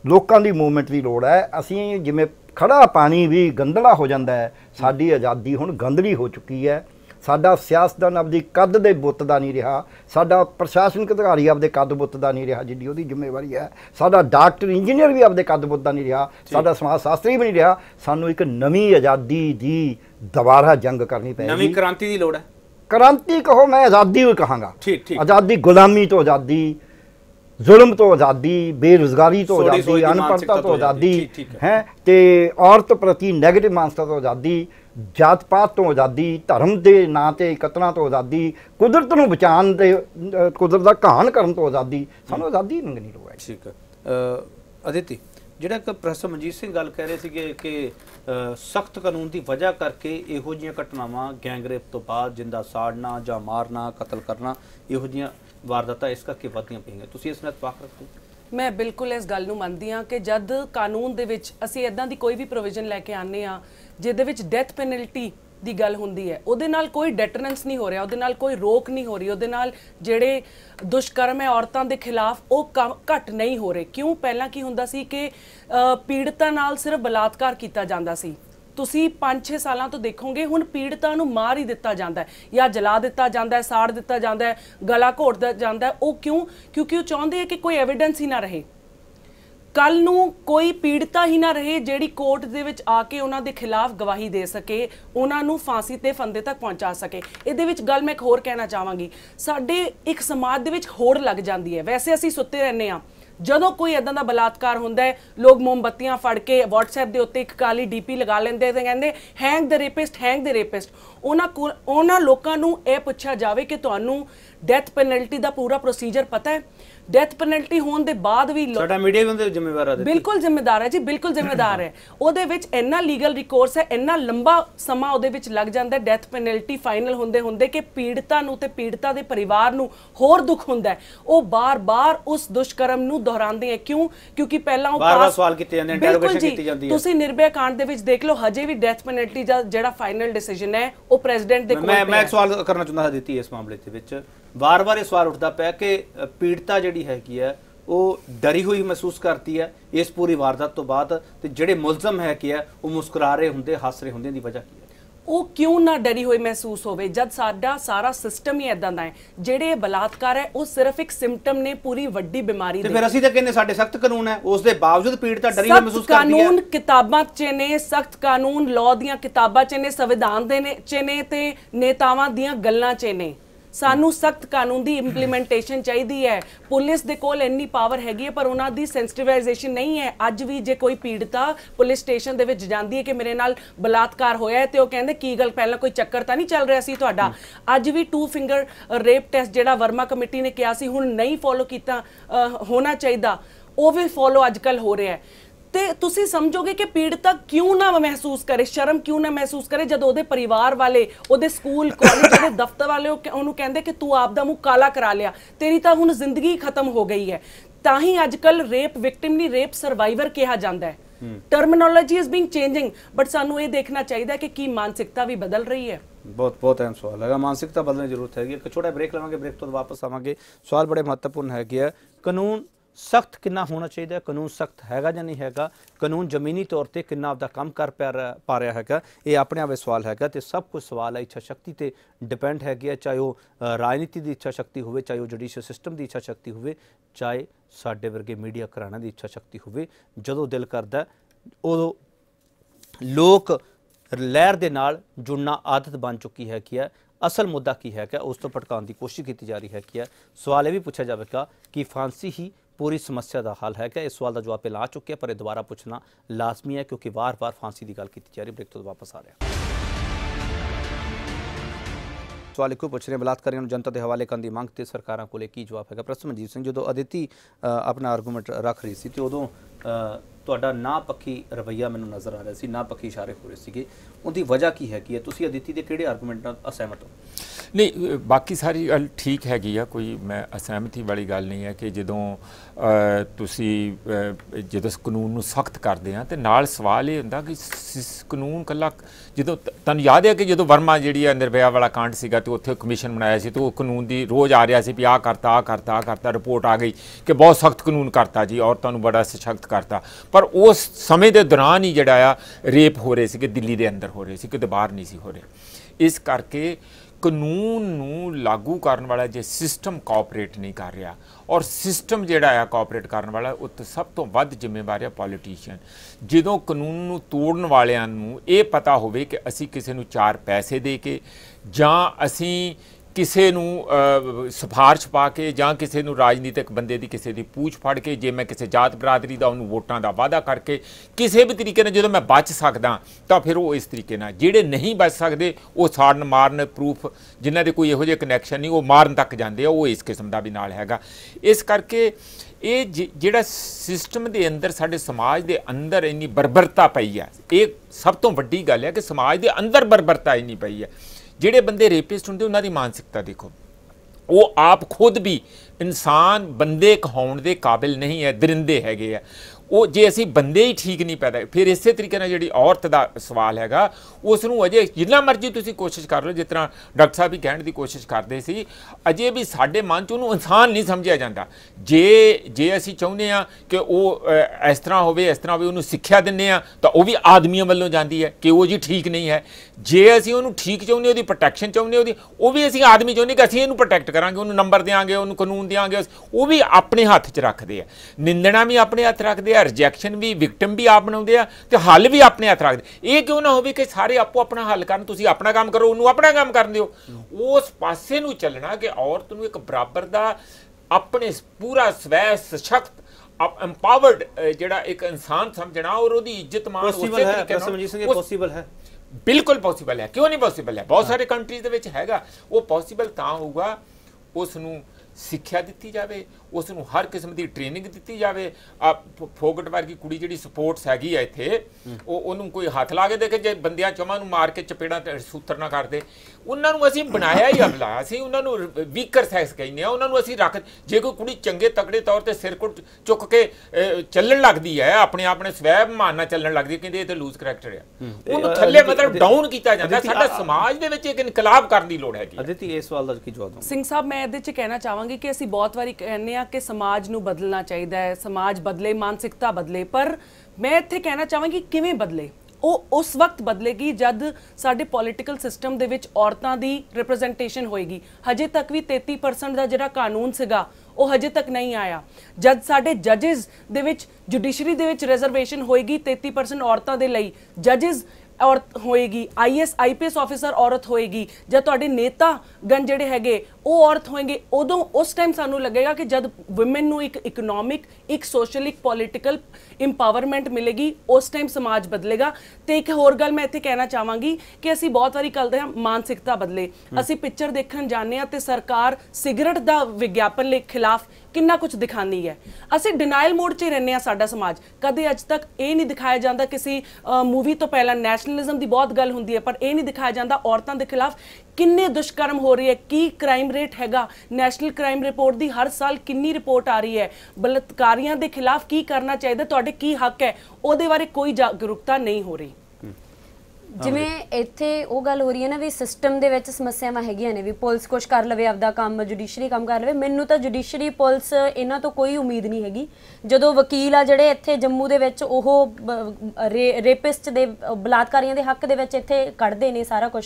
Speaker 10: ਲੋਕਾਂ ਦੀ ਮੂਵਮੈਂਟ ਦੀ ਲੋੜ ਹੈ। ਅਸੀਂ ਜਿਵੇਂ ਖੜਾ ਪਾਣੀ ਵੀ ਗੰਦਲਾ ਹੋ ਜਾਂਦਾ ਹੈ ਸਾਡੀ ਆਜ਼ਾਦੀ ਹੁਣ ਗੰਦਲੀ ਹੋ ਚੁੱਕੀ ਹੈ। ਸਾਡਾ ਸਿਆਸਤਦਾਨ ਆਪਦੀ ਕੱਦ ਦੇ ਬੁੱਤ ਦਾ ਨਹੀਂ ਰਿਹਾ। ਸਾਡਾ ਪ੍ਰਸ਼ਾਸਨਿਕ ਅਧਿਕਾਰੀ ਆਪਦੇ ਕੱਦ ਬੁੱਤ ਦਾ ਨਹੀਂ ਰਿਹਾ ਜਿੱਡੀ ਉਹਦੀ ਜ਼ਿੰਮੇਵਾਰੀ ਹੈ। ਸਾਡਾ ਡਾਕਟਰ ਇੰਜੀਨੀਅਰ ਵੀ ਆਪਦੇ ਕੱਦ ਬੁੱਤ ਦਾ ਨਹੀਂ ਰਿਹਾ। ਸਾਡਾ ਸਮਾਜ ਸ਼ਾਸਤਰੀ ਵੀ ਨਹੀਂ ਰਿਹਾ। ਸਾਨੂੰ ਇੱਕ ਨਵੀਂ ਆਜ਼ਾਦੀ ਦੀ ਦੁਬਾਰਾ ਜੰਗ ਕਰਨੀ ਪਏਗੀ
Speaker 1: ਨਵੀਂ ਕ੍ਰਾਂਤੀ ਦੀ ਲੋੜ ਹੈ।
Speaker 10: ਕ੍ਰਾਂਤੀ ਕਹੋ ਮੈਂ ਆਜ਼ਾਦੀ ਵੀ ਕਹਾਂਗਾ।
Speaker 1: ਠੀਕ, ਠੀਕ।
Speaker 10: ਆਜ਼ਾਦੀ ਗੁਲਾਮੀ ਤੋਂ ਆਜ਼ਾਦੀ ਜ਼ੁਲਮ ਤੋਂ ਆਜ਼ਾਦੀ ਬੇਰੁਜ਼ਗਾਰੀ ਤੋਂ ਆਜ਼ਾਦੀ
Speaker 1: ਮਾਨਸਿਕਤਾ
Speaker 10: ਤੋਂ
Speaker 1: ਆਜ਼ਾਦੀ, ਹੈ।
Speaker 10: ਤੇ ਔਰਤ ਪ੍ਰਤੀ ਨੈਗੇਟਿਵ ਮਾਨਸਤਾ ਤੋਂ ਆਜ਼ਾਦੀ ਜਾਤ ਪਾਤ ਤੋਂ ਆਜ਼ਾਦੀ ਧਰਮ ਦੇ ਨਾਂ ਤੇ ਕਤਲਾਂ ਤੋਂ ਆਜ਼ਾਦੀ ਕੁਦਰਤ ਨੂੰ ਬਚਾਉਣ ਦੇ ਕੁਦਰਤ ਦਾ ਘਾਣ ਕਰਨ ਤੋਂ ਆਜ਼ਾਦੀ ਸਾਨੂੰ ਆਜ਼ਾਦੀ ਮੰਗਣੀ ਲੋੜ ਹੈ
Speaker 1: ਠੀਕ ਅਦਿਤੀ ਜਿਹੜਾ ਕਿ ਪ੍ਰੋਫੈਸਰ ਮਨਜੀਤ ਸਿੰਘ ਗੱਲ ਕਹਿ ਰਹੇ ਸੀਗੇ ਕਿ ਸਖਤ ਕਾਨੂੰਨ ਦੀ ਵਜ੍ਹਾ ਕਰਕੇ ਇਹੋ ਜਿਹੀਆਂ ਘਟਨਾਵਾਂ ਗੈਂਗਰੇਪ ਤੋਂ ਬਾਅਦ ਜਿੰਦਾ ਸਾੜਨਾ ਜਾਂ ਮਾਰਨਾ ਕਤਲ ਕਰਨਾ ਇਹੋ ਜਿਹੀਆਂ ਵਾਰਦਾਤਾਂ ਇਸ ਕਰਕੇ ਵਧਦੀਆਂ ਪਈਆਂ। ਤੁਸੀਂ ਇਸ ਨਾਲ ਇਤਫਾਕ ਰੱਖਦੇ ਹੋ?
Speaker 7: ਮੈਂ ਬਿਲਕੁਲ ਇਸ ਗੱਲ ਨੂੰ ਮੰਨਦੀ ਹਾਂ ਕਿ ਜਦ ਕਾਨੂੰਨ ਦੇ ਵਿੱਚ ਅਸੀਂ ਇਦਾਂ ਦੀ ਕੋਈ ਵੀ ਪ੍ਰੋਵੀਜ਼ਨ ਲੈ ਕੇ ਆਨੇ ਆ ਜਿਹਦੇ ਵਿੱਚ ਡੈਥ ਪੈਨਲਟੀ ਦੀ ਗੱਲ ਹੁੰਦੀ ਹੈ, ਉਹਦੇ ਨਾਲ ਕੋਈ ਡੈਟਰਨੈਂਸ ਨਹੀਂ ਹੋ ਰਿਹਾ, ਉਹਦੇ ਨਾਲ ਕੋਈ ਰੋਕ ਨਹੀਂ ਹੋ ਰਹੀ, ਉਹਦੇ ਨਾਲ ਜਿਹੜੇ ਦੁਸ਼ਕਰਮ ਹੈ ਔਰਤਾਂ ਦੇ ਖਿਲਾਫ ਉਹ ਕਮ- ਘੱਟ ਨਹੀਂ ਹੋ ਰਹੇ। ਕਿਉਂ? ਪਹਿਲਾਂ ਕੀ ਹੁੰਦਾ ਸੀ ਕਿ ਪੀੜਤਾਂ ਨਾਲ ਸਿਰਫ ਬਲਾਤਕਾਰ ਕੀਤਾ ਜਾਂਦਾ ਸੀ। ਤੁਸੀਂ 5-6 ਸਾਲਾਂ ਤੋਂ ਦੇਖੋਗੇ, ਹੁਣ ਪੀੜਤਾਂ ਨੂੰ ਮਾਰ ਹੀ ਦਿੱਤਾ ਜਾਂਦਾ ਹੈ। ਜਾਂ ਜਲਾ ਦਿੱਤਾ ਜਾਂਦਾ ਹੈ, ਸਾੜ ਦਿੱਤਾ ਜਾਂਦਾ ਹੈ, ਗਲਾ ਦਿੱਤਾ ਜਾਂਦਾ ਹੈ। ਉਹ ਕਿਉਂ? ਕਿਉਂਕਿ ਉਹ ਚਾਹੁੰਦੇ ਆ ਕਿ ਕੋਈ ਐਵੀਡੈਂਸ ਹੀ ਨਾ ਰਹੇ। ਕੱਲ ਨੂੰ ਕੋਈ ਪੀੜਤਾ ਹੀ ਨਾ ਰਹੇ ਜਿਹੜੀ ਕੋਰਟ ਦੇ ਵਿੱਚ ਆ ਕੇ ਉਹਨਾਂ ਦੇ ਖਿਲਾਫ ਗਵਾਹੀ ਦੇ ਸਕੇ, ਉਹਨਾਂ ਨੂੰ ਫਾਂਸੀ ਤੇ ਫੰਦੇ ਤੱਕ ਪਹੁੰਚਾ ਸਕੇ। ਇਹਦੇ ਵਿੱਚ ਗੱਲ ਮੈਂ ਇੱਕ ਹੋਰ ਕਹਿਣਾ ਚਾਹਾਂਗੀ। ਸਾਡੇ ਇੱਕ ਸਮਾਜ ਦੇ ਵਿੱਚ ਹੋੜ ਲੱਗ ਜਾਂਦੀ ਹੈ। ਵੈਸੇ ਅਸੀਂ ਸੁੱਤੇ ਰਹਿੰਦੇ ਆ ਜਦੋਂ ਕੋਈ ਇਦਾਂ ਦਾ ਬਲਾਤਕਾਰ ਹੁੰਦਾ ਹੈ, ਲੋਕ ਮੋਮਬੱਤੀਆਂ ਫੜ ਕੇ WhatsApp ਦੇ ਉੱਤੇ ਇੱਕ ਕਾਲੀ ਡੀਪੀ ਲਗਾ ਲੈਂਦੇ ਤੇ ਕਹਿੰਦੇ hang the rapist hang the rapist ਉਹਨਾਂ ਕੋਲ- ਉਹਨਾਂ ਲੋਕਾਂ ਨੂੰ ਇਹ ਪੁੱਛਿਆ ਜਾਵੇ ਕਿ ਤੁਹਾਨੂੰ ਡੈਥ ਪੈਨਲਟੀ ਦਾ ਪੂਰਾ ਪ੍ਰੋਸੀਜਰ ਪਤਾ ਹੈ? ਡੈਥ ਪੈਨਲਟੀ ਹੋਣ ਦੇ ਬਾਅਦ ਵੀ
Speaker 1: ਸਾਡਾ ਮੀਡੀਆ ਵੀ ਉਹਦੇ ਜ਼ਿੰਮੇਵਾਰ ਆ
Speaker 7: ਬਿਲਕੁਲ ਜ਼ਿੰਮੇਦਾਰ ਹੈ ਜੀ ਬਿਲਕੁਲ ਜ਼ਿੰਮੇਦਾਰ ਹੈ। ਉਹਦੇ ਵਿੱਚ ਇੰਨਾ ਲੀਗਲ ਰਿਕੋਰਸ ਹੈ ਇੰਨਾ ਲੰਬਾ ਸਮਾਂ ਉਹਦੇ ਵਿੱਚ ਲੱਗ ਜਾਂਦਾ ਹੈ ਡੈਥ ਪੈਨਲਟੀ ਫਾਈਨਲ ਹੁੰਦੇ ਹੁੰਦੇ ਕਿ ਪੀੜਤਾ ਨੂੰ ਤੇ ਪੀੜਤਾ ਦੇ ਪਰਿਵਾਰ ਨੂੰ ਹੋਰ ਦੁੱਖ ਹੁੰਦਾ ਹੈ। ਉਹ ਬਾਰ-ਬਾਰ ਉਸ ਦੁਸ਼ਕਰਮ ਨੂੰ ਦੁਹਰਾਉਂਦੇ ਹੈ। ਕਿਉਂ? ਕਿਉਂਕਿ ਪਹਿਲਾਂ ਉਹ
Speaker 1: ਬਾਰ-ਬਾਰ ਸਵਾਲ ਕੀਤੇ ਜਾਂਦੇ ਨੇ,
Speaker 7: ਬਿਲਕੁਲ
Speaker 1: interrogation
Speaker 7: ਜੀ,
Speaker 1: ਕੀਤੀ ਜਾਂਦੀ ਹੈ।
Speaker 7: ਤੁਸੀਂ ਨਿਰਭੈ ਕਾਂਡ ਦੇ ਵਿੱਚ ਦੇਖ ਲਓ ਹਜੇ ਵੀ ਡੈਥ ਪੈਨਲਟੀ ਦਾ ਜਿਹੜਾ ਫਾਈਨਲ ਡਿਸੀਜਨ ਹੈ ਉਹ ਪ੍ਰੈਜ਼ੀਡੈਂਟ ਦੇ ਕੋਲ
Speaker 1: ਮੈਂ ਮੈਂ। ਇੱਕ ਸਵਾਲ ਕਰਨਾ ਚਾਹੁੰਦਾ ਹਾਂ ਦਿੱਤੀ ਇਸ ਮਾਮਲੇ ਦੇ ਵਿੱਚ। ਵਾਰ-ਵਾਰ ਇਹ ਸਵਾਲ ਉੱਠਦਾ ਪਿਆ ਕਿ ਪੀੜਤਾ ਜਿਹੜੀ ਹੈਗੀ ਹੈ ਉਹ ਡਰੀ ਹੋਈ ਮਹਿਸੂਸ ਕਰਦੀ ਹੈ ਇਸ ਪੂਰੀ ਵਾਰਦਾਤ ਤੋਂ ਬਾਅਦ ਤੇ ਜਿਹੜੇ ਮੁਲਜ਼ਮ ਹੈ ਕਿ ਹੈ ਉਹ ਮੁਸਕਰਾ ਰਹੇ ਹੁੰਦੇ ਹੱਸ ਰਹੇ ਹੁੰਦੇ ਦੀ ਵਜ੍ਹਾ ਕੀ ਹੈ?
Speaker 7: ਉਹ ਕਿਉਂ ਨਾ ਡਰੀ ਹੋਈ ਮਹਿਸੂਸ ਹੋਵੇ? ਜਦ ਸਾਡਾ ਸਾਰਾ ਸਿਸਟਮ ਹੀ ਇਦਾਂ ਦਾ ਹੈ ਜਿਹੜੇ ਬਲਾਤਕਾਰ ਹੈ ਉਹ ਸਿਰਫ ਇੱਕ ਸਿੰਪਟਮ ਨੇ ਪੂਰੀ ਵੱਡੀ ਬਿਮਾਰੀ
Speaker 1: ਤੇ
Speaker 7: ਦੇ
Speaker 1: ਫਿਰ ਅਸੀਂ ਤਾਂ ਕਹਿੰਦੇ ਸਾਡੇ ਸਖਤ ਕਾਨੂੰਨ ਹੈ ਉਸ ਦੇ ਬਾਵਜੂਦ ਪੀੜਤਾ ਡਰੀ ਹੋਈ ਮਹਿਸੂਸ ਕਰਦੀ ਹੈ।
Speaker 7: ਕਾਨੂੰਨ ਕਿਤਾਬਾਂ 'ਚ ਨੇ ਸਖਤ ਕਾਨੂੰਨ ਲਾਅ ਦੀਆਂ ਕਿਤਾਬਾਂ 'ਚ ਨੇ ਸੰਵਿਧਾਨ ਦੇ ਨੇ 'ਚ ਨੇ ਤੇ ਨੇਤਾਵਾਂ ਦੀਆਂ ਗੱਲਾਂ 'ਚ ਨੇ। ਸਾਨੂੰ ਸਖਤ ਕਾਨੂੰਨ ਦੀ ਇੰਪਲੀਮੈਂਟੇਸ਼ਨ ਚਾਹੀਦੀ ਹੈ। ਪੁਲਿਸ ਦੇ ਕੋਲ ਇੰਨੀ ਪਾਵਰ ਹੈਗੀ ਹੈ ਪਰ ਉਹਨਾਂ ਦੀ ਸੈਂਸਿਟੀਵਾਈਜੇਸ਼ਨ ਨਹੀਂ ਹੈ। ਅੱਜ ਵੀ ਜੇ ਕੋਈ ਪੀੜਤਾ ਪੁਲਿਸ ਸਟੇਸ਼ਨ ਦੇ ਵਿੱਚ ਜਾਂਦੀ ਹੈ ਕਿ ਮੇਰੇ ਨਾਲ ਬਲਾਤਕਾਰ ਹੋਇਆ ਹੈ ਤੇ ਉਹ ਕਹਿੰਦੇ ਕੀ ਗੱਲ ਪਹਿਲਾਂ ਕੋਈ ਚੱਕਰ ਤਾਂ ਨਹੀਂ ਚੱਲ ਰਿਹਾ ਸੀ ਤੁਹਾਡਾ? ਅੱਜ ਵੀ ਟੂ ਫਿੰਗਰ ਰੇਪ ਟੈਸਟ ਜਿਹੜਾ ਵਰਮਾ ਕਮੇਟੀ ਨੇ ਕਿਹਾ ਸੀ ਹੁਣ ਨਹੀਂ ਫੋਲੋ ਕੀਤਾ ਹੋਣਾ ਚਾਹੀਦਾ। ਉਹ ਵੀ ਫੋਲੋ ਅੱਜਕੱਲ ਹੋ ਰਿਹਾ ਹੈ। ਤੇ ਤੁਸੀਂ ਸਮਝੋਗੇ ਕਿ ਪੀੜਤਾ ਕਿਉਂ ਨਾ ਮਹਿਸੂਸ ਕਰੇ ਸ਼ਰਮ ਕਿਉਂ ਨਾ ਮਹਿਸੂਸ ਕਰੇ ਜਦੋਂ ਉਹਦੇ ਪਰਿਵਾਰ ਵਾਲੇ ਉਹਦੇ ਸਕੂਲ ਕਾਲਜ ਉਹਦੇ ਦਫ਼ਤਰ ਵਾਲੇ ਉਹਨੂੰ ਕਹਿੰਦੇ ਕਿ ਤੂੰ ਆਪ ਦਾ ਮੂੰਹ ਕਾਲਾ ਕਰਾ ਲਿਆ ਤੇਰੀ ਤਾਂ ਹੁਣ ਜ਼ਿੰਦਗੀ ਖਤਮ ਹੋ ਗਈ ਹੈ। ਤਾਂ ਹੀ ਅੱਜਕੱਲ ਰੇਪ ਵਿਕਟਿਮ ਨਹੀਂ ਰੇਪ ਸਰਵਾਈਵਰ ਕਿਹਾ ਜਾਂਦਾ ਹੈ। Terminology is being changing but ਸਾਨੂੰ ਇਹ ਦੇਖਣਾ ਚਾਹੀਦਾ ਹੈ ਕਿ ਕੀ ਮਾਨਸਿਕਤਾ ਵੀ ਬਦਲ ਰਹੀ ਹੈ।
Speaker 1: ਬਹੁਤ ਬਹੁਤ ਅਹਿਮ ਸਵਾਲ ਹੈਗਾ। ਮਾਨਸਿਕਤਾ ਬਦਲਣ ਦੀ ਜ਼ਰੂਰਤ ਹੈਗੀ। ਇੱਕ ਛੋਟਾ ਬ੍ਰੇਕ ਲਵਾਂਗੇ ਬ੍ਰੇਕ ਤੋਂ ਵਾਪਸ ਆਵਾਂਗੇ। ਸਵਾਲ ਬੜੇ ਮਹੱਤਵਪੂਰਨ ਹੈਗੇ ਆ। ਕਾਨੂੰਨ ਸਖਤ ਕਿੰਨਾ ਹੋਣਾ ਚਾਹੀਦਾ ਕਾਨੂੰਨ ਸਖਤ ਹੈਗਾ ਜਾਂ ਨਹੀਂ ਹੈਗਾ, ਕਾਨੂੰਨ ਜ਼ਮੀਨੀ ਤੌਰ ਤੇ ਕਿੰਨਾ ਆਪਦਾ ਕੰਮ ਕਰ ਪਾ ਰਿਹਾ ਪਾ ਰਿਹਾ ਹੈਗਾ, ਇਹ ਆਪਣੇ ਆਪੇ ਸਵਾਲ ਹੈਗਾ ਤੇ ਸਭ ਕੁਝ ਸਵਾਲ ਹੈ ਇੱਛਾ ਸ਼ਕਤੀ ਤੇ ਡਿਪੈਂਡ ਹੈਗੀ ਹੈ ਚਾਹੇ ਉਹ ਰਾਜਨੀਤੀ ਦੀ ਇੱਛਾ ਸ਼ਕਤੀ ਹੋਵੇ, ਚਾਹੇ ਉਹ ਜੁਡੀਸ਼ੀਅਲ ਸਿਸਟਮ ਦੀ ਇੱਛਾ ਸ਼ਕਤੀ ਹੋਵੇ, ਚਾਹੇ ਸਾਡੇ ਵਰਗੇ ਮੀਡੀਆ ਘਰਾਣਿਆਂ ਦੀ ਇੱਛਾ ਸ਼ਕਤੀ ਹੋਵੇ, ਜਦੋਂ ਦਿਲ ਕਰਦਾ, ਉਦੋਂ ਲੋਕ ਲਹਿਰ ਦੇ ਨਾਲ ਜੁੜਨਾ ਆਦਤ ਬਣ ਚੁੱਕੀ ਹੈ ਕਿ ਹੈ ਅਸਲ ਮੁੱਦਾ ਕੀ ਹੈ ਕਿ ਉਸ ਤੋਂ ਭਟਕਾਉਣ ਦੀ ਕੋਸ਼ਿਸ਼ ਕੀਤੀ ਜਾ ਰਹੀ ਹੈ ਕਿ ਹੈ ਸਵਾਲ ਇਹ ਵੀ ਪੁੱਛਿਆ ਜਾਵੇਗਾ ਕਿ ਫਾਂਸੀ ਹੀ ਪੂਰੀ ਸਮੱਸਿਆ ਦਾ ਹੱਲ ਹੈਗਾ। ਇਸ ਸਵਾਲ ਦਾ ਜਵਾਬ ਪਹਿਲਾਂ ਆ ਚੁੱਕਿਆ ਪਰ ਇਹ ਦੁਬਾਰਾ ਪੁੱਛਣਾ ਲਾਜ਼ਮੀ ਹੈ, ਕਿਉਂਕਿ ਵਾਰ-ਵਾਰ ਫਾਂਸੀ ਦੀ ਗੱਲ ਕੀਤੀ ਜਾ ਰਹੀ, ਬ੍ਰੇਕ ਤੋਂ ਵਾਪਸ ਆ ਰਿਹਾ ਸਵਾਲ ਇੱਕੋ ਪੁੱਛ ਰਹੇ ਬਲਾਤਕਾਰੀਆਂ ਨੂੰ ਜਨਤਾ ਦੇ ਹਵਾਲੇ ਕਰਨ ਦੀ ਮੰਗ ਤੇ ਸਰਕਾਰਾਂ ਕੋਲੇ ਕੀ ਜਵਾਬ ਹੈਗਾ। ਪ੍ਰਸਤ ਮਨਜੀਤ ਸਿੰਘ ਜਦੋਂ ਅਦਿਤੀ ਆਪਣਾ ਆਰਗੂਮੈਂਟ ਰੱਖ ਰਹੀ ਸੀ ਤੇ ਉਦੋਂ ਤੁਹਾਡਾ ਨਾ ਪੱਖੀ ਰਵਈਆ ਮੈਨੂੰ ਨਜ਼ਰ ਆ ਰਿਹਾ ਸੀ, ਨਾ ਪੱਖੀ ਇਸ਼ਾਰੇ ਹੋ ਰਹੇ ਸੀਗੇ। ਉਹਦੀ ਵਜ੍ਹਾ ਕੀ ਹੈ ਹੈ? ਤੁਸੀਂ ਅਦਿਤੀ ਦੇ ਕਿਹੜੇ ਆਰਗੂਮੈਂਟ ਨਾਲ ਅਸਹਿਮਤ ਹੋ?
Speaker 9: ਨਹੀਂ ਬਾਕੀ ਸਾਰੀ ਗੱਲ ਠੀਕ ਹੈਗੀ ਆ, ਕੋਈ ਮੈਂ ਅਸਹਿਮਤੀ ਵਾਲੀ ਗੱਲ ਨਹੀਂ ਹੈ ਕਿ ਜਦੋਂ ਤੁਸੀਂ ਜਦੋਂ ਕਾਨੂੰਨ ਨੂੰ ਸਖਤ ਕਰਦੇ ਆ, ਤੇ ਨਾਲ ਸਵਾਲ ਇਹ ਹੁੰਦਾ ਕਿ ਕਾਨੂੰਨ ਕੱਲਾ ਜਦੋਂ ਤੁਹਾਨੂੰ ਯਾਦ ਹੈ ਕਿ ਜਦੋਂ ਵਰਮਾ ਜਿਹੜੀ ਆ ਨਿਰਭਇਆ ਵਾਲਾ ਕਾਂਡ ਸੀਗਾ ਤੇ ਉੱਥੇ ਕਮਿਸ਼ਨ ਬਣਾਇਆ ਸੀ, ਤੇ ਉਹ ਕਾਨੂੰਨ ਦੀ ਰੋਜ਼ ਆ ਰਿਹਾ ਸੀ ਵੀ ਆਹ ਕਰਤਾ ਆਹ ਕਰਤਾ ਆਹ ਕਰਤਾ ਰਿਪੋਰਟ ਆ ਗਈ ਕਿ ਬਹੁਤ ਸਖਤ ਕਾਨੂੰਨ ਕਰਤਾ ਜੀ, ਔਰਤਾਂ ਨੂੰ ਬੜਾ ਸਸ਼ਕਤ ਕਰਤਾ। ਪਰ ਉਸ ਸਮੇਂ ਦੇ ਦੌਰਾਨ ਹੀ ਜਿਹੜਾ ਆ, ਰੇਪ ਹੋ ਰਹੇ ਸੀਗੇ, ਦਿੱਲੀ ਦੇ ਅੰਦਰ ਹੋ ਰਹੇ ਸੀ ਕਿਤੇ ਬਾਹਰ ਨਹੀਂ ਸੀ ਹੋ ਰਹੇ। ਇਸ ਕਰਕੇ ਕਾਨੂੰਨ ਨੂੰ ਲਾਗੂ ਕਰਨ ਵਾਲਾ ਜੇ ਸਿਸਟਮ ਕੋਆਪਰੇਟ ਨਹੀਂ ਕਰ ਰਿਹਾ ਔਰ ਸਿਸਟਮ ਜਿਹੜਾ ਆ ਕੋਆਪਰੇਟ ਕਰਨ ਵਾਲਾ, ਉਹ ਤੇ ਸਭ ਤੋਂ ਵੱਧ ਜ਼ਿੰਮੇਵਾਰ ਹੈ ਪੋਲੀਟੀਸ਼ੀਅਨ ਜਦੋਂ ਕਾਨੂੰਨ ਨੂੰ ਤੋੜਨ ਵਾਲਿਆਂ ਨੂੰ ਇਹ ਪਤਾ ਹੋਵੇ ਕਿ ਅਸੀਂ ਕਿਸੇ ਨੂੰ ਚਾਰ ਪੈਸੇ ਦੇ ਕੇ ਜਾਂ ਅਸੀਂ ਕਿਸੇ ਨੂੰ ਅ, ਸਿਫਾਰਿਸ਼ ਪਾ ਕੇ ਜਾਂ ਕਿਸੇ ਨੂੰ ਰਾਜਨੀਤਿਕ ਬੰਦੇ ਦੀ ਕਿਸੇ ਦੀ ਪੂਛ ਫੜ ਕੇ ਜੇ ਮੈਂ ਕਿਸੇ ਜਾਤ ਬਰਾਦਰੀ ਦਾ ਉਹਨੂੰ ਵੋਟਾਂ ਦਾ ਵਾਅਦਾ ਕਰਕੇ ਕਿਸੇ ਵੀ ਤਰੀਕੇ ਨਾਲ ਜਦੋਂ ਮੈਂ ਬਚ ਸਕਦਾ ਤਾਂ ਫਿਰ ਉਹ ਇਸ ਤਰੀਕੇ ਨਾਲ ਜਿਹੜੇ ਨਹੀਂ ਬਚ ਸਕਦੇ ਉਹ ਸਾੜਨ ਮਾਰਨ ਪ੍ਰੂਫ ਜਿਨ੍ਹਾਂ ਦੇ ਕੋਈ ਇਹੋ ਜਿਹੇ ਕਨੈਕਸ਼ਨ ਨਹੀਂ ਉਹ ਮਾਰਨ ਤੱਕ ਜਾਂਦੇ ਆ ਉਹ ਇਸ ਕਿਸਮ ਦਾ ਵੀ ਨਾਲ ਹੈਗਾ। ਇਸ ਕਰਕੇ ਇਹ ਜਿਹੜਾ ਸਿਸਟਮ ਦੇ ਅੰਦਰ ਸਾਡੇ ਸਮਾਜ ਦੇ ਅੰਦਰ ਇੰਨੀ ਬਰਬਰਤਾ ਪਈ ਹੈ ਇਹ ਸਭ ਤੋਂ ਵੱਡੀ ਗੱਲ ਹੈ ਕਿ ਸਮਾਜ ਦੇ ਅੰਦਰ ਬਰਬਰਤਾ ਇੰਨੀ ਪਈ ਹੈ ਜਿਹੜੇ ਬੰਦੇ ਰੇਪਿਸਟ ਹੁੰਦੇ, ਉਹਨਾਂ ਦੀ ਮਾਨਸਿਕਤਾ ਦੇਖੋ। ਉਹ ਆਪ ਖੁਦ ਵੀ ਇਨਸਾਨ ਬੰਦੇ ਕਹਾਉਣ ਦੇ ਕਾਬਿਲ ਨਹੀਂ ਹੈ, ਦਰਿੰਦੇ ਹੈਗੇ ਆ। ਉਹ ਜੇ ਅਸੀਂ ਬੰਦੇ ਹੀ ਠੀਕ ਨਹੀਂ ਪੈਦਾ, ਫਿਰ ਇਸੇ ਤਰੀਕੇ ਨਾਲ ਜਿਹੜੀ ਔਰਤ ਦਾ ਸਵਾਲ ਹੈਗਾ ਉਸ ਨੂੰ ਅਜੇ ਜਿੰਨਾ ਮਰਜ਼ੀ ਤੁਸੀਂ ਕੋਸ਼ਿਸ਼ ਕਰ ਲਓ, ਜਿਸ ਤਰ੍ਹਾਂ ਡਾਕਟਰ ਸਾਹਿਬ ਵੀ ਕਹਿਣ ਦੀ ਕੋਸ਼ਿਸ਼ ਕਰਦੇ ਸੀ, ਅਜੇ ਵੀ ਸਾਡੇ ਮਨ 'ਚ ਉਹਨੂੰ ਇਨਸਾਨ ਨਹੀਂ ਸਮਝਿਆ ਜਾਂਦਾ। ਜੇ ਜੇ ਅਸੀਂ ਚਾਹੁੰਦੇ ਆ ਕਿ ਉਹ ਇਸ ਤਰ੍ਹਾਂ ਹੋਵੇ, ਇਸ ਤਰ੍ਹਾਂ ਹੋਵੇ, ਉਹਨੂੰ ਸਿੱਖਿਆ ਦਿੰਨੇ ਆ ਤਾਂ ਉਹ ਵੀ ਆਦਮੀਆਂ ਵੱਲੋਂ ਜਾਂਦੀ ਹੈ ਕਿ ਉਹ ਜੀ ਠੀਕ ਨਹੀਂ ਹੈ। ਜੇ ਅਸੀਂ ਉਹਨੂੰ ਠੀਕ ਚਾਹੁੰਦੇ ਉਹਦੀ ਪ੍ਰੋਟੈਕਸ਼ਨ ਚਾਹੁੰਦੇ ਉਹਦੀ, ਉਹ ਵੀ ਅਸੀਂ ਆਦਮੀ ਚਾਹੁੰਦੇ ਕਿ ਅਸੀਂ ਇਹਨੂੰ ਪ੍ਰੋਟੈਕਟ ਕਰਾਂਗੇ, ਉਹਨੂੰ ਨੰਬਰ ਦੇਾਂਗੇ ਉਹਨੂੰ ਕਾਨੂੰਨ ਦੇਾਂਗੇ ਉਹ ਵੀ ਆਪਣੇ ਹੱਥ 'ਚ ਰੱਖਦੇ ਆ। ਨਿੰਦਣਾ ਵੀ ਆਪਣੇ ਹੱਥ ਰੱਖਦੇ ਆ ਰਿਜੈਕਸ਼ਨ ਵੀ ਵਿਕਟਮ ਵੀ ਆਪ ਬਣਾਉਂਦੇ ਆ ਤੇ ਹੱਲ ਵੀ ਆਪਣੇ ਹੱਥ ਰੱਖਦੇ। ਇਹ ਕਿਉਂ ਨਾ ਹੋਵੇ ਕਿ ਸਾਰੇ ਆਪੋ ਆਪਣਾ ਹੱਲ ਕਰਨ ਤੁਸੀਂ ਆਪਣਾ ਕੰਮ ਕਰੋ ਉਹਨੂੰ ਆਪਣਾ ਕੰਮ ਕਰਨ ਦਿਓ। ਉਸ ਪਾਸੇ ਨੂੰ ਚੱਲਣਾ ਕਿ ਔਰਤ ਨੂੰ ਇੱਕ ਬਰਾਬਰ ਦਾ ਆਪਣੇ ਪੂਰਾ ਸਵੈ ਸਸ਼ਕਤ ਐਮਪਾਵਰਡ ਜਿਹੜਾ ਇੱਕ ਇਨਸਾਨ ਸਮਝਣਾ ਔਰ ਉਹਦੀ ਇੱਜ਼ਤ ਮਾਣ ਉਸੇ ਤਰੀਕੇ ਨਾਲ-
Speaker 1: ਇਹ
Speaker 9: ਉਸ-
Speaker 1: ਪੋਸੀਬਲ ਹੈ।
Speaker 9: ਬਿਲਕੁਲ ਪੋਸੀਬਲ ਹੈ। ਕਿਉਂ ਨਹੀਂ ਪੋਸੀਬਲ ਹੈ? ਬਹੁਤ ਸਾਰੇ ਕੰਟਰੀਜ਼ ਦੇ ਵਿੱਚ ਹੈਗਾ। ਉਹ ਪੋਸੀਬਲ ਤਾਂ ਹੋਊਗਾ ਉਸ ਨੂੰ ਸਿੱਖਿਆ ਦਿੱਤੀ ਜਾਵੇ ਉਸ ਨੂੰ ਹਰ ਕਿਸਮ ਦੀ ਟ੍ਰੇਨਿੰਗ ਦਿੱਤੀ ਜਾਵੇ। ਆ ਫੋਗਟ ਵਰਗੀ ਕੁੜੀ ਜਿਹੜੀ ਸਪੋਰਟਸ ਹੈਗੀ ਆ ਇੱਥੇ ਉਹ ਉਹਨੂੰ ਕੋਈ ਹੱਥ ਲਾ ਕੇ ਦੇਖੇ ਜੇ ਬੰਦਿਆਂ ਚੋਮਾਂ ਨੂੰ ਮਾਰ ਕੇ ਚਪੇੜਾਂ ਤੇ ਸੂਤਰ ਨਾ ਕਰਦੇ। ਉਹਨਾਂ ਨੂੰ ਅਸੀਂ ਬਣਾਇਆ ਹੀ ਅਬਲਾ ਅਸੀਂ ਉਹਨਾਂ ਨੂੰ ਵੀਕਰ ਸੈਕਸ ਕਹਿੰਦੇ ਆ। ਉਹਨਾਂ ਨੂੰ ਅਸੀਂ ਰੱਖ ਜੇ ਕੋਈ ਕੁੜੀ ਚੰਗੇ ਤਕੜੇ ਤੌਰ ਤੇ ਸਿਰ ਕੁੱਟ ਚੁੱਕ ਕੇ ਚੱਲਣ ਲੱਗਦੀ ਹੈ ਆਪਣੇ ਆਪਣੇ ਸਵੈ ਮਾਨ ਨਾਲ ਚੱਲਣ ਲੱਗਦੀ ਹੈ ਕਹਿੰਦੇ ਇਹ ਤੇ ਲੂਜ਼ ਕਰੈਕਟਰ ਆ। ਉਹਨੂੰ ਥੱਲੇ ਮਤਲਬ ਡਾਊਨ ਕੀਤਾ ਜਾਂਦਾ। ਸਾਡਾ ਸਮਾਜ ਦੇ ਵਿੱਚ ਇੱਕ ਇਨਕਲਾਬ ਕਰਨ ਦੀ ਲੋੜ ਹੈਗੀ ਹੈ।
Speaker 1: ਅਦਿਤੀ ਇਸ ਸਵਾਲ ਦਾ ਕੀ ਜਵਾਬ ਦੋ
Speaker 7: ਸਿੰਘ ਸਾਹਿਬ ਮੈਂ ਇਹਦੇ 'ਚ ਕਹਿਣਾ ਚਾਹਾਂਗੀ ਕਿ ਅਸੀਂ ਬਹੁਤ ਵਾਰੀ ਕਹਿੰਦੇ ਆ ਕਿ ਸਮਾਜ ਨੂੰ ਬਦਲਣਾ ਚਾਹੀਦਾ ਹੈ, ਸਮਾਜ ਬਦਲੇ, ਮਾਨਸਿਕਤਾ ਬਦਲੇ। ਪਰ ਮੈਂ ਇੱਥੇ ਕਹਿਣਾ ਚਾਹਾਂਗੀ, ਕਿਵੇਂ ਬਦਲੇ? ਉਹ ਉਸ ਵਕਤ ਬਦਲੇਗੀ ਜਦ ਸਾਡੇ ਪੋਲਿਟੀਕਲ ਸਿਸਟਮ ਦੇ ਵਿੱਚ ਔਰਤਾਂ ਦੀ ਰਿਪਰੈਜ਼ੈਂਟੇਸ਼ਨ ਹੋਏਗੀ। ਹਜੇ ਤੱਕ ਵੀ 33% ਦਾ ਜਿਹੜਾ ਕਾਨੂੰਨ ਸੀਗਾ, ਉਹ ਹਜੇ ਤੱਕ ਨਹੀਂ ਆਇਆ। ਜਦ ਸਾਡੇ ਜੱਜਸ ਦੇ ਵਿੱਚ ਜੁਡੀਸ਼ਰੀ ਦੇ ਵਿੱਚ ਰਿਜ਼ਰਵੇਸ਼ਨ ਹੋਏਗੀ 33% ਔਰਤਾਂ ਦੇ ਲਈ ਜੱਜਸ ਔਰਤ ਹੋਏਗੀ ਆਈਐਸ ਆਈਪੀਐਸ ਆਫੀਸਰ ਔਰਤ ਹੋਏਗੀ, ਜਾਂ ਤੁਹਾਡੇ ਨੇਤਾ ਗਣ ਜਿਹੜੇ ਹੈਗੇ, ਉਹ ਔਰਤ ਹੋਣਗੇ, ਉਦੋਂ ਉਸ ਟਾਈਮ ਸਾਨੂੰ ਲੱਗੇਗਾ ਕਿ ਜਦ ਔਮਨ ਨੂੰ ਇੱਕ ਇਕਨੋਮਿਕ ਇੱਕ ਸੋਸ਼ਲ ਇੱਕ ਪੋਲਿਟੀਕਲ ਇੰਪਾਵਰਮੈਂਟ ਮਿਲੇਗੀ, ਉਸ ਟਾਈਮ ਸਮਾਜ ਬਦਲੇਗਾ। ਤੇ ਇੱਕ ਹੋਰ ਗੱਲ ਮੈਂ ਇੱਥੇ ਕਹਿਣਾ ਚਾਹਾਂਗੀ ਕਿ ਅਸੀਂ ਬਹੁਤ ਵਾਰੀ ਕਰਦੇ ਹਾਂ ਮਾਨਸਿਕਤਾ ਬਦਲੇ। ਅਸੀਂ ਪਿਕਚਰ ਦੇਖਣ ਜਾਂਦੇ ਹਾਂ ਤੇ ਸਰਕਾਰ ਸਿਗਰਟ ਦਾ ਵਿਗਿਆਪਨ ਲਈ ਖਿਲਾਫ ਕਿੰਨਾ ਕੁਝ ਦਿਖਾਉਂਦੀ ਹੈ। ਅਸੀਂ ਡਿਨਾਈਲ ਮੋਡ 'ਚ ਹੀ ਰਹਿੰਦੇ ਆ ਸਾਡਾ ਸਮਾਜ। ਕਦੇ ਅੱਜ ਤੱਕ ਇਹ ਨਹੀਂ ਦਿਖਾਇਆ ਜਾਂਦਾ ਕਿਸੇ ਮੂਵੀ ਤੋਂ ਪਹਿਲਾਂ ਨੈਸ਼ਨਲਿਜ਼ਮ ਦੀ ਬਹੁਤ ਗੱਲ ਹੁੰਦੀ ਹੈ, ਪਰ ਇਹ ਨਹੀਂ ਦਿਖਾਇਆ ਜਾਂਦਾ ਔਰਤਾਂ ਦੇ ਖਿਲਾਫ ਕਿੰਨੇ ਦੁਸ਼ਕਰਮ ਹੋ ਰਹੀ ਹੈ, ਕੀ ਕ੍ਰਾਈਮ ਰੇਟ ਹੈਗਾ। ਨੈਸ਼ਨਲ ਕ੍ਰਾਈਮ ਰਿਪੋਰਟ ਦੀ ਹਰ ਸਾਲ ਕਿੰਨੀ ਰਿਪੋਰਟ ਆ ਰਹੀ ਹੈ। ਬਲਤਕਾਰੀਆਂ ਦੇ ਖਿਲਾਫ ਕੀ ਕਰਨਾ ਚਾਹੀਦਾ, ਤੁਹਾਡੇ ਕੀ ਹੱਕ ਹੈ, ਉਹਦੇ ਬਾਰੇ ਕੋਈ ਜਾਗਰੂਕਤਾ ਨਹੀਂ ਹੋ ਰਹੀ।
Speaker 8: ਜਿਵੇਂ ਇੱਥੇ ਉਹ ਗੱਲ ਹੋ ਰਹੀ ਹੈ ਨਾ ਵੀ ਸਿਸਟਮ ਦੇ ਵਿੱਚ ਸਮੱਸਿਆਵਾਂ ਹੈਗੀਆਂ ਨੇ ਵੀ ਪੁਲਿਸ ਕੁਛ ਕਰ ਲਵੇ ਆਪਦਾ ਕੰਮ ਜੁਡੀਸ਼ਰੀ ਕੰਮ ਕਰ ਲਵੇ। ਮੈਨੂੰ ਤਾਂ ਜੁਡੀਸ਼ਰੀ ਪੁਲਿਸ ਇਹਨਾਂ ਤੋਂ ਕੋਈ ਉਮੀਦ ਨਹੀਂ ਹੈਗੀ। ਜਦੋਂ ਵਕੀਲ ਆ ਜਿਹੜੇ ਇੱਥੇ ਜੰਮੂ ਦੇ ਵਿੱਚ ਉਹ ਰੇਪਿਸਟ ਦੇ ਬਲਾਤਕਾਰੀਆਂ ਦੇ ਹੱਕ ਦੇ ਵਿੱਚ ਇੱਥੇ ਕੱਢਦੇ ਨੇ ਸਾਰਾ ਕੁਝ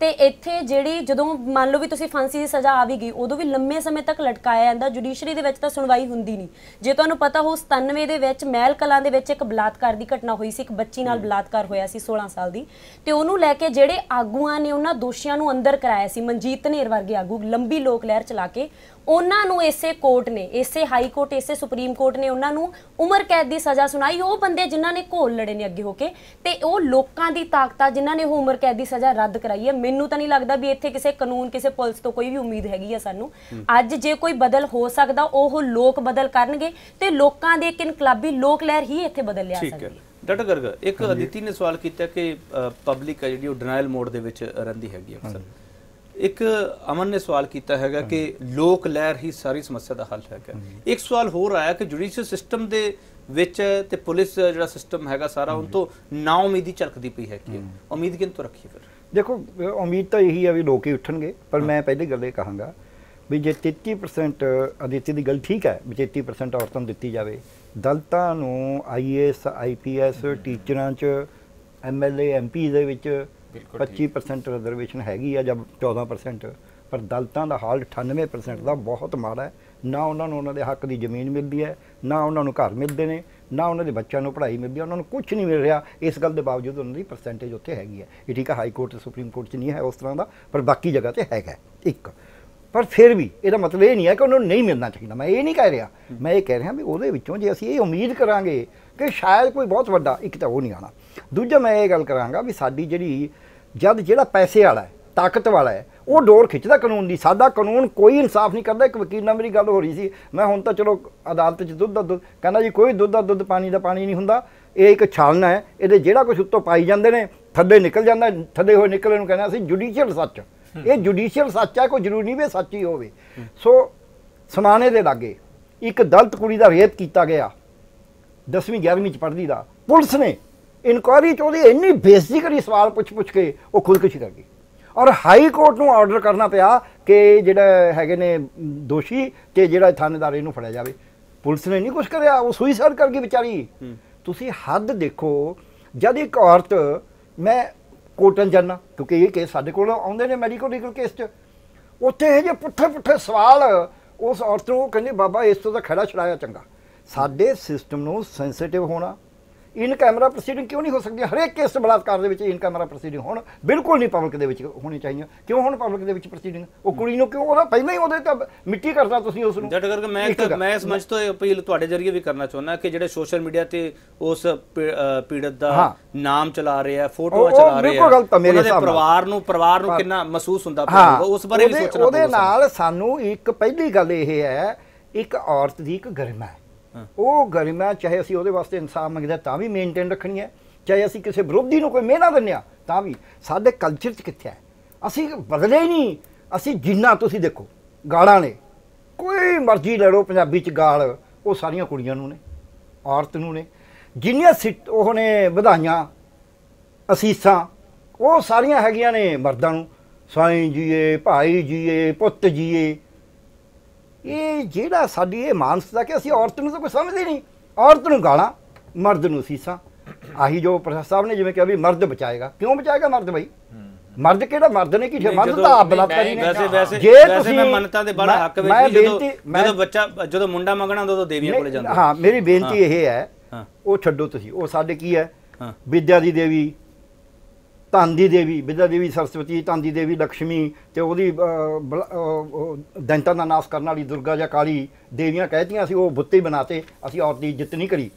Speaker 8: ਤੇ ਇੱਥੇ ਜਿਹੜੀ ਜਦੋਂ ਮੰਨ ਲਓ ਵੀ ਤੁਸੀਂ ਫਾਂਸੀ ਦੀ ਸਜ਼ਾ ਆ ਵੀ ਗਈ ਉਦੋਂ ਵੀ ਲੰਮੇ ਸਮੇਂ ਤੱਕ ਲਟਕਾਇਆ ਜਾਂਦਾ। ਜੁਡੀਸ਼ਰੀ ਦੇ ਵਿੱਚ ਤਾਂ ਸੁਣਵਾਈ ਹੁੰਦੀ ਨਹੀਂ। ਜੇ ਤੁਹਾਨੂੰ ਪਤਾ ਹੋ 97 ਦੇ ਵਿੱਚ ਮਹਿਲ ਕਲਾਂ ਦੇ ਵਿੱਚ ਇੱਕ ਬਲਾਤਕਾਰ ਦੀ ਘਟਨਾ ਹੋਈ ਸੀ ਇੱਕ ਬੱਚੀ ਨਾਲ ਬਲਾਤਕਾਰ ਹੋਇਆ ਸੀ 16 ਸਾਲ ਦੀ। ਤੇ ਉਹਨੂੰ ਲੈ ਕੇ ਜਿਹੜੇ ਆਗੂਆਂ ਨੇ ਉਹਨਾਂ ਦੋਸ਼ੀਆਂ ਨੂੰ ਅੰਦਰ ਕਰਾਇਆ ਸੀ ਮਨਜੀਤ ਧਨੇਰ ਵਰਗੇ ਆਗੂ ਲੰਬੀ ਲੋਕ ਲਹਿਰ ਚਲਾ ਕੇ। ਉਹਨਾਂ ਨੂੰ ਇਸੇ ਕੋਰਟ ਨੇ ਇਸੇ ਹਾਈ ਕੋਰਟ ਇਸੇ ਸੁਪਰੀਮ ਕੋਰਟ ਨੇ ਉਹਨਾਂ ਨੂੰ ਉਮਰ ਕੈਦ ਦੀ ਸਜ਼ਾ ਸੁਣਾਈ। ਉਹ ਬੰਦੇ ਜਿਨ੍ਹਾਂ ਨੇ ਘੋਲ ਲੜੇ ਨੇ ਅੱਗੇ ਹੋ ਕੇ ਤੇ ਉਹ ਲੋਕਾਂ ਦੀ ਤਾਕਤ ਜਿਨ੍ਹਾਂ ਨੇ ਉਹ ਉਮਰ ਕੈਦ ਦੀ ਸਜ਼ਾ ਰੱਦ ਕਰਾਈ ਹੈ। ਮੈਨੂੰ ਤਾਂ ਨਹੀਂ ਲੱਗਦਾ ਵੀ ਇੱਥੇ ਕਿਸੇ ਕਾਨੂੰਨ ਕਿਸੇ ਪੁਲਿਸ ਤੋਂ ਕੋਈ ਵੀ ਉਮੀਦ ਹੈਗੀ ਆ ਸਾਨੂੰ। ਅੱਜ ਜੇ ਕੋਈ ਬਦਲ ਹੋ ਸਕਦਾ ਉਹ ਲੋਕ ਬਦਲ ਕਰਨਗੇ ਤੇ ਲੋਕਾਂ ਦੇ ਇੱਕ ਇਨਕਲਾਬੀ ਲੋਕ ਲਹਿਰ ਹੀ ਇੱਥੇ ਬਦਲ ਲਿਆ
Speaker 1: ਠੀਕ ਹੈ।
Speaker 8: ਸਕਦੀ
Speaker 1: ਡਾਕਟਰ ਗਰਗ ਇੱਕ ਅਦਿਤੀ ਨੇ ਸਵਾਲ ਕੀਤਾ ਕਿ ਪਬਲਿਕ ਹੈ ਜਿਹੜੀ ਉਹ ਡਿਨਾਈਲ ਮੋਡ ਦੇ ਵਿੱਚ ਰਹਿੰਦੀ ਹੈਗੀ ਅਕਸਰ। ਇੱਕ ਅਮਨ ਨੇ ਸਵਾਲ ਕੀਤਾ ਹੈਗਾ ਕਿ ਲੋਕ ਲਹਿਰ ਹੀ ਸਾਰੀ ਸਮੱਸਿਆ ਦਾ ਹੱਲ ਹੈਗਾ। ਇੱਕ ਸਵਾਲ ਹੋਰ ਆਇਆ ਕਿ ਜੁਡੀਸ਼ੀਅਲ ਸਿਸਟਮ ਦੇ ਵਿੱਚ ਤੇ ਪੁਲਿਸ ਜਿਹੜਾ ਸਿਸਟਮ ਹੈਗਾ ਸਾਰਾ ਉਹ ਤੋਂ ਨਾ ਉਮੀਦੀ ਝਲਕਦੀ ਪਈ ਹੈ। ਉਮੀਦ ਕਿਨ ਤੋਂ ਰੱਖੀ ਫਿਰ?
Speaker 10: ਦੇਖੋ ਉਮੀਦ ਤਾਂ ਇਹੀ ਆ ਵੀ ਲੋਕ ਹੀ ਉੱਠਣਗੇ ਪਰ ਮੈਂ ਪਹਿਲੀ ਗੱਲ ਇਹ ਕਹਾਂਗਾ ਵੀ ਜੇ 33% ਅਦਿੱਤੀ ਦੀ ਗੱਲ ਠੀਕ ਹੈ ਵੀ 33% ਔਰਤਾਂ ਨੂੰ ਦਿੱਤੀ ਜਾਵੇ ਦਲਤਾਂ ਨੂੰ ਆਈਏਐਸ ਆਈਪੀਐਸ ਟੀਚਰਾਂ ਚ ਐਮਐਲਏ ਐਮਪੀ ਦੇ ਵਿੱਚ
Speaker 9: ਬਿਲਕੁਲ
Speaker 10: 25% ਰਿਜ਼ਰਵੇਸ਼ਨ ਹੈਗੀ ਆ ਜਾਂ 14% ਪਰ ਦਲਤਾਂ ਦਾ ਹਾਲ 98% ਦਾ ਬਹੁਤ ਮਾੜਾ ਹੈ। ਨਾ ਉਹਨਾਂ ਨੂੰ ਉਹਨਾਂ ਦੇ ਹੱਕ ਦੀ ਜ਼ਮੀਨ ਮਿਲਦੀ ਹੈ ਨਾ ਉਹਨਾਂ ਨੂੰ ਘਰ ਮਿਲਦੇ ਨੇ ਨਾ ਉਹਨਾਂ ਦੇ ਬੱਚਿਆਂ ਨੂੰ ਪੜ੍ਹਾਈ ਮਿਲਦੀ ਹੈ। ਉਹਨਾਂ ਨੂੰ ਕੁਝ ਨਹੀਂ ਮਿਲ ਰਿਹਾ। ਇਸ ਗੱਲ ਦੇ ਬਾਵਜੂਦ ਉਹਨਾਂ ਦੀ ਪਰਸੈਂਟੇਜ ਉੱਥੇ ਹੈਗੀ ਹੈ। ਇਹ ਠੀਕ ਹੈ ਹਾਈ ਕੋਰਟ ਤੇ ਸੁਪਰੀਮ ਕੋਰਟ 'ਚ ਨਹੀਂ ਹੈ ਉਸ ਤਰ੍ਹਾਂ ਦਾ ਪਰ ਬਾਕੀ ਜਗ੍ਹਾ ਤੇ ਹੈਗਾ ਇੱਕ ਪਰ ਫਿਰ ਵੀ ਇਹਦਾ ਮਤਲਬ ਇਹ ਨਹੀਂ ਹੈ ਕਿ ਉਹਨਾਂ ਨੂੰ ਨਹੀਂ ਮਿਲਣਾ ਚਾਹੀਦਾ। ਮੈਂ ਇਹ ਨਹੀਂ ਕਹਿ ਰਿਹਾ। ਮੈਂ ਇਹ ਕਹਿ ਰਿਹਾ ਵੀ ਉਹਦੇ ਵਿੱਚੋਂ ਜੇ ਅਸੀਂ ਇਹ ਉਮੀਦ ਕਰਾਂਗੇ ਕਿ ਸ਼ਾਇਦ ਕੋਈ ਬਹੁਤ ਵੱਡਾ, ਇੱਕ ਤਾਂ ਉਹ ਨਹੀਂ ਆਣਾ ਦੂਜਾ ਮੈਂ ਇਹ ਗੱਲ ਕਰਾਂਗਾ ਵੀ ਸਾਡੀ ਜਿਹੜੀ ਜਦ ਜਿਹੜਾ ਪੈਸੇ ਵਾਲਾ ਹੈ, ਤਾਕਤ ਵਾਲਾ ਹੈ, ਉਹ ਡੋਰ ਖਿੱਚਦਾ ਕਾਨੂੰਨ ਦੀ। ਸਾਡਾ ਕਾਨੂੰਨ ਕੋਈ ਇਨਸਾਫ ਨਹੀਂ ਕਰਦਾ। ਇੱਕ ਵਕੀਲ ਨਾਲ ਮੇਰੀ ਗੱਲ ਹੋ ਰਹੀ ਸੀ। ਮੈਂ ਹੁਣ ਤਾਂ ਚਲੋ ਅਦਾਲਤ 'ਚ ਦੁੱਧ ਦਾ ਦੁੱਧ ਕਹਿੰਦਾ ਜੀ ਕੋਈ ਦੁੱਧ ਦਾ ਦੁੱਧ, ਪਾਣੀ ਦਾ ਪਾਣੀ ਨਹੀਂ ਹੁੰਦਾ। ਇਹ ਇੱਕ ਛਾਲਣਾ ਹੈ। ਇਹਦੇ ਜਿਹੜਾ ਕੁਝ ਉੱਤੋਂ ਪਾਈ ਜਾਂਦੇ ਨੇ, ਥੱਲੇ ਨਿਕਲ ਜਾਂਦਾ। ਥੱਲੇ ਹੋਏ ਨਿਕਲੇ ਨੂੰ ਕਹਿੰਦਾ ਅਸੀਂ ਜੁਡੀਸ਼ੀਅਲ ਸੱਚ। ਇਹ ਜੁਡੀਸ਼ੀਅਲ ਸੱਚ ਹੈ ਕੋਈ ਜ਼ਰੂਰੀ ਨਹੀਂ ਵੀ ਸੱਚ ਹੋਵੇ। ਸੋ ਸਮਾਨੇ ਦੇ ਲਾਗੇ ਇੱਕ ਦਲਤ ਕੁੜੀ ਦਾ ਰੇਪ ਕੀਤਾ ਗਿਆ 10ਵੀਂ 11ਵੀਂ ਚ ਪੜ੍ਹਦੀ ਦਾ। ਪੁਲਿਸ ਨੇ ਇਨਕੁਆਇਰੀ ਚ ਉਹਦੀ ਇੰਨੀ ਕਰੀ ਸਵਾਲ ਪੁੱਛ ਪੁੱਛ ਕੇ ਉਹ ਖੁਦਕੁਸ਼ੀ ਕਰ ਗਈ। ਔਰ ਹਾਈ ਕੋਰਟ ਨੂੰ ਆਰਡਰ ਕਰਨਾ ਪਿਆ ਕਿ ਜਿਹੜਾ ਹੈਗੇ ਨੇ ਦੋਸ਼ੀ ਤੇ ਜਿਹੜਾ ਥਾਣੇਦਾਰ ਇਹਨੂੰ ਫੜਿਆ ਜਾਵੇ। ਪੁਲਿਸ ਨੇ ਨਹੀਂ ਕੁਝ ਕਰਿਆ ਉਹ ਸੁਈਸਾਈਡ ਕਰ ਗਈ ਵਿਚਾਰੀ। ਤੁਸੀਂ ਹੱਦ ਦੇਖੋ ਜਦ ਇੱਕ ਔਰਤ ਮੈਂ ਕੋਟਨ ਜਾਨਾ, ਕਿਉਂਕਿ ਇਹ ਕੇਸ ਸਾਡੇ ਕੋਲ ਆਉਂਦੇ ਨੇ ਮੈਡੀਕਲ ਲੀਗਲ ਕੇਸ 'ਚ। ਉੱਥੇ ਇਹ ਜੇ ਪੁੱਠੇ ਪੁੱਠੇ ਸਵਾਲ, ਉਸ ਔਰਤ ਨੂੰ ਕਹਿੰਦੇ, ਬਾਬਾ, ਇਸ ਤੋਂ ਤਾਂ ਖੜਾ ਛੜਾਇਆ ਚੰਗਾ। ਸਾਡੇ ਸਿਸਟਮ ਨੂੰ ਸੈਂਸਿਟਿਵ ਹੋਣਾ ਇਨ ਕੈਮਰਾ ਪ੍ਰੋਸੀਡਿੰਗ ਕਿਉਂ ਨਹੀਂ ਹੋ ਸਕਦੀ ਹਰੇਕ ਕੇਸ ਬਲਾਤਕਾਰ ਦੇ ਵਿੱਚ ਇਨ ਕੈਮਰਾ ਪ੍ਰੋਸੀਡਿੰਗ ਹੋਣ ਬਿਲਕੁਲ ਨਹੀਂ ਪਬਲਿਕ ਦੇ ਵਿੱਚ ਹੋਣੀ ਚਾਹੀਦੀ ਕਿਉਂ ਹੁਣ ਪਬਲਿਕ ਦੇ ਵਿੱਚ ਪ੍ਰੋਸੀਡਿੰਗ? ਉਹ ਕੁੜੀ ਨੂੰ ਕਿਉਂ ਉਹਦਾ ਪਹਿਲਾਂ ਹੀ ਉਹਦੇ ਤਾਂ ਮਿੱਟੀ ਕਰਦਾ ਤੁਸੀਂ ਉਸ ਨੂੰ
Speaker 1: ਜੱਟ ਕਰਕੇ ਮੈਂ ਮੈਂ ਇਸ ਮੰਚ ਤੋਂ ਇਹ ਅਪੀਲ ਤੁਹਾਡੇ ਜਰੀਏ ਵੀ ਕਰਨਾ ਚਾਹੁੰਦਾ ਕਿ ਜਿਹੜੇ ਸੋਸ਼ਲ ਮੀਡੀਆ ਤੇ ਉਸ ਪੀੜਤ ਦਾ। ਨਾਮ ਚਲਾ ਰਹੇ ਆ ਫੋਟੋਆਂ ਚਲਾ ਰਹੇ ਆ
Speaker 10: ਬਿਲਕੁਲ ਗਲਤ ਆ ਮੇਰੇ
Speaker 1: ਉਹਨਾਂ ਦੇ। ਪਰਿਵਾਰ ਨੂੰ ਪਰਿਵਾਰ ਨੂੰ ਕਿੰਨਾ ਮਹਿਸੂਸ ਹੁੰਦਾ ਪਊਗਾ ਉਸ ਬਾਰੇ ਵੀ ਸੋਚਣਾ
Speaker 10: ਉਹਦੇ। ਨਾਲ ਸਾਨੂੰ ਇੱਕ ਪਹਿਲੀ ਗੱਲ ਇਹ ਹੈ ਇੱਕ ਔਰਤ ਦੀ ਇੱਕ ਗਰਿਮਾ ਹੈ। ਉਹ ਗਰਿਮਾ ਚਾਹੇ ਅਸੀਂ ਉਹਦੇ ਵਾਸਤੇ ਇਨਸਾਫ ਮੰਗਦੇ ਤਾਂ ਵੀ ਮੇਨਟੇਨ ਰੱਖਣੀ ਹੈ। ਚਾਹੇ ਅਸੀਂ ਕਿਸੇ ਵਿਰੋਧੀ ਨੂੰ ਕੋਈ ਮਿਹਨਾ ਦਿੰਦੇ ਹਾਂ, ਤਾਂ ਵੀ। ਸਾਡੇ ਕਲਚਰ 'ਚ ਕਿੱਥੇ ਹੈ? ਅਸੀਂ ਬਦਲੇ ਹੀ ਨਹੀਂ। ਅਸੀਂ ਜਿੰਨਾ ਤੁਸੀਂ ਦੇਖੋ, ਗਾਲਾਂ ਨੇ। ਕੋਈ ਮਰਜ਼ੀ ਲੜੋ ਪੰਜਾਬੀ 'ਚ ਗਾਲ। ਉਹ ਸਾਰੀਆਂ ਕੁੜੀਆਂ ਨੂੰ ਨੇ, ਔਰਤ ਨੂੰ ਨੇ। ਜਿੰਨੀਆਂ ਸਿੱਟ ਉਹ ਨੇ ਵਧਾਈਆਂ, ਅਸੀਸਾਂ, ਉਹ ਸਾਰੀਆਂ ਹੈਗੀਆਂ ਨੇ ਮਰਦਾਂ ਨੂੰ। ਸਾਈਂ ਜੀਏ, ਭਾਈ ਜੀਏ, ਪੁੱਤ ਜੀਏ। ਇਹ ਜਿਹੜਾ ਸਾਡੀ ਇਹ ਮਾਨਸਤਾ ਕਿ ਅਸੀਂ ਔਰਤ ਨੂੰ ਤਾਂ ਕੋਈ ਸਮਝਦੇ ਨਹੀਂ। ਔਰਤ ਨੂੰ ਗਾਲਾਂ ਮਰਦ ਨੂੰ ਸੀਸਾਂ। ਆਹੀ ਜੋ ਪ੍ਰੋਫੈਸਰ ਸਾਹਿਬ ਨੇ ਜਿਵੇਂ ਕਿਹਾ ਵੀ ਮਰਦ ਬਚਾਏਗਾ। ਕਿਉਂ ਬਚਾਏਗਾ ਮਰਦ ਬਈ? ਮਰਦ ਕਿਹੜਾ ਮਰਦ ਨੇ ਕਿ ਮਰਦ ਤਾਂ ਆਪ ਬਲਾਤਕਾਰੀ ਨੇ।
Speaker 1: ਵੈਸੇ ਵੈਸੇ
Speaker 10: ਜੇ ਤੁਸੀਂ
Speaker 1: ਮੈਂ ਮੰਨਤਾ ਦੇ ਬੜਾ ਹੱਕ ਵਿੱਚ ਜਦੋਂ ਜਦੋਂ ਬੱਚਾ ਜਦੋਂ ਮੁੰਡਾ ਮੰਗਣਾ ਉਦੋਂ ਦੇਵੀਆਂ ਕੋਲੇ ਜਾਂਦਾ।
Speaker 10: ਹਾਂ ਮੇਰੀ। ਬੇਨਤੀ ਇਹ ਹੈ। ਉਹ ਛੱਡੋ ਤੁਸੀਂ। ਉਹ ਸਾਡੇ ਕੀ ਹਾਂ। ਵਿਦਿਆ ਦੀ ਦੇਵੀ ਧਨ ਦੀ ਦੇਵੀ ਵਿਦਿਆ ਦੇਵੀ ਸਰਸਵਤੀ ਧਨ ਦੀ ਦੇਵੀ ਲక్ష్ਮੀ ਤੇ ਉਹਦੀ ਦੈਂਤਾਂ ਦਾ ਨਾਸ਼ ਕਰਨ ਵਾਲੀ ਦੁਰਗਾ ਜਾਂ ਕਾਲੀ ਦੇਵੀਆਂ ਕਹਿਤੀਆਂ ਅਸੀਂ ਉਹ ਬੁੱਤੇ ਬਣਾਤੇ ਅਸੀਂ ਔਰਤ ਦੀ ਇੱਜ਼ਤ ਨਹੀਂ ਕਰੀ।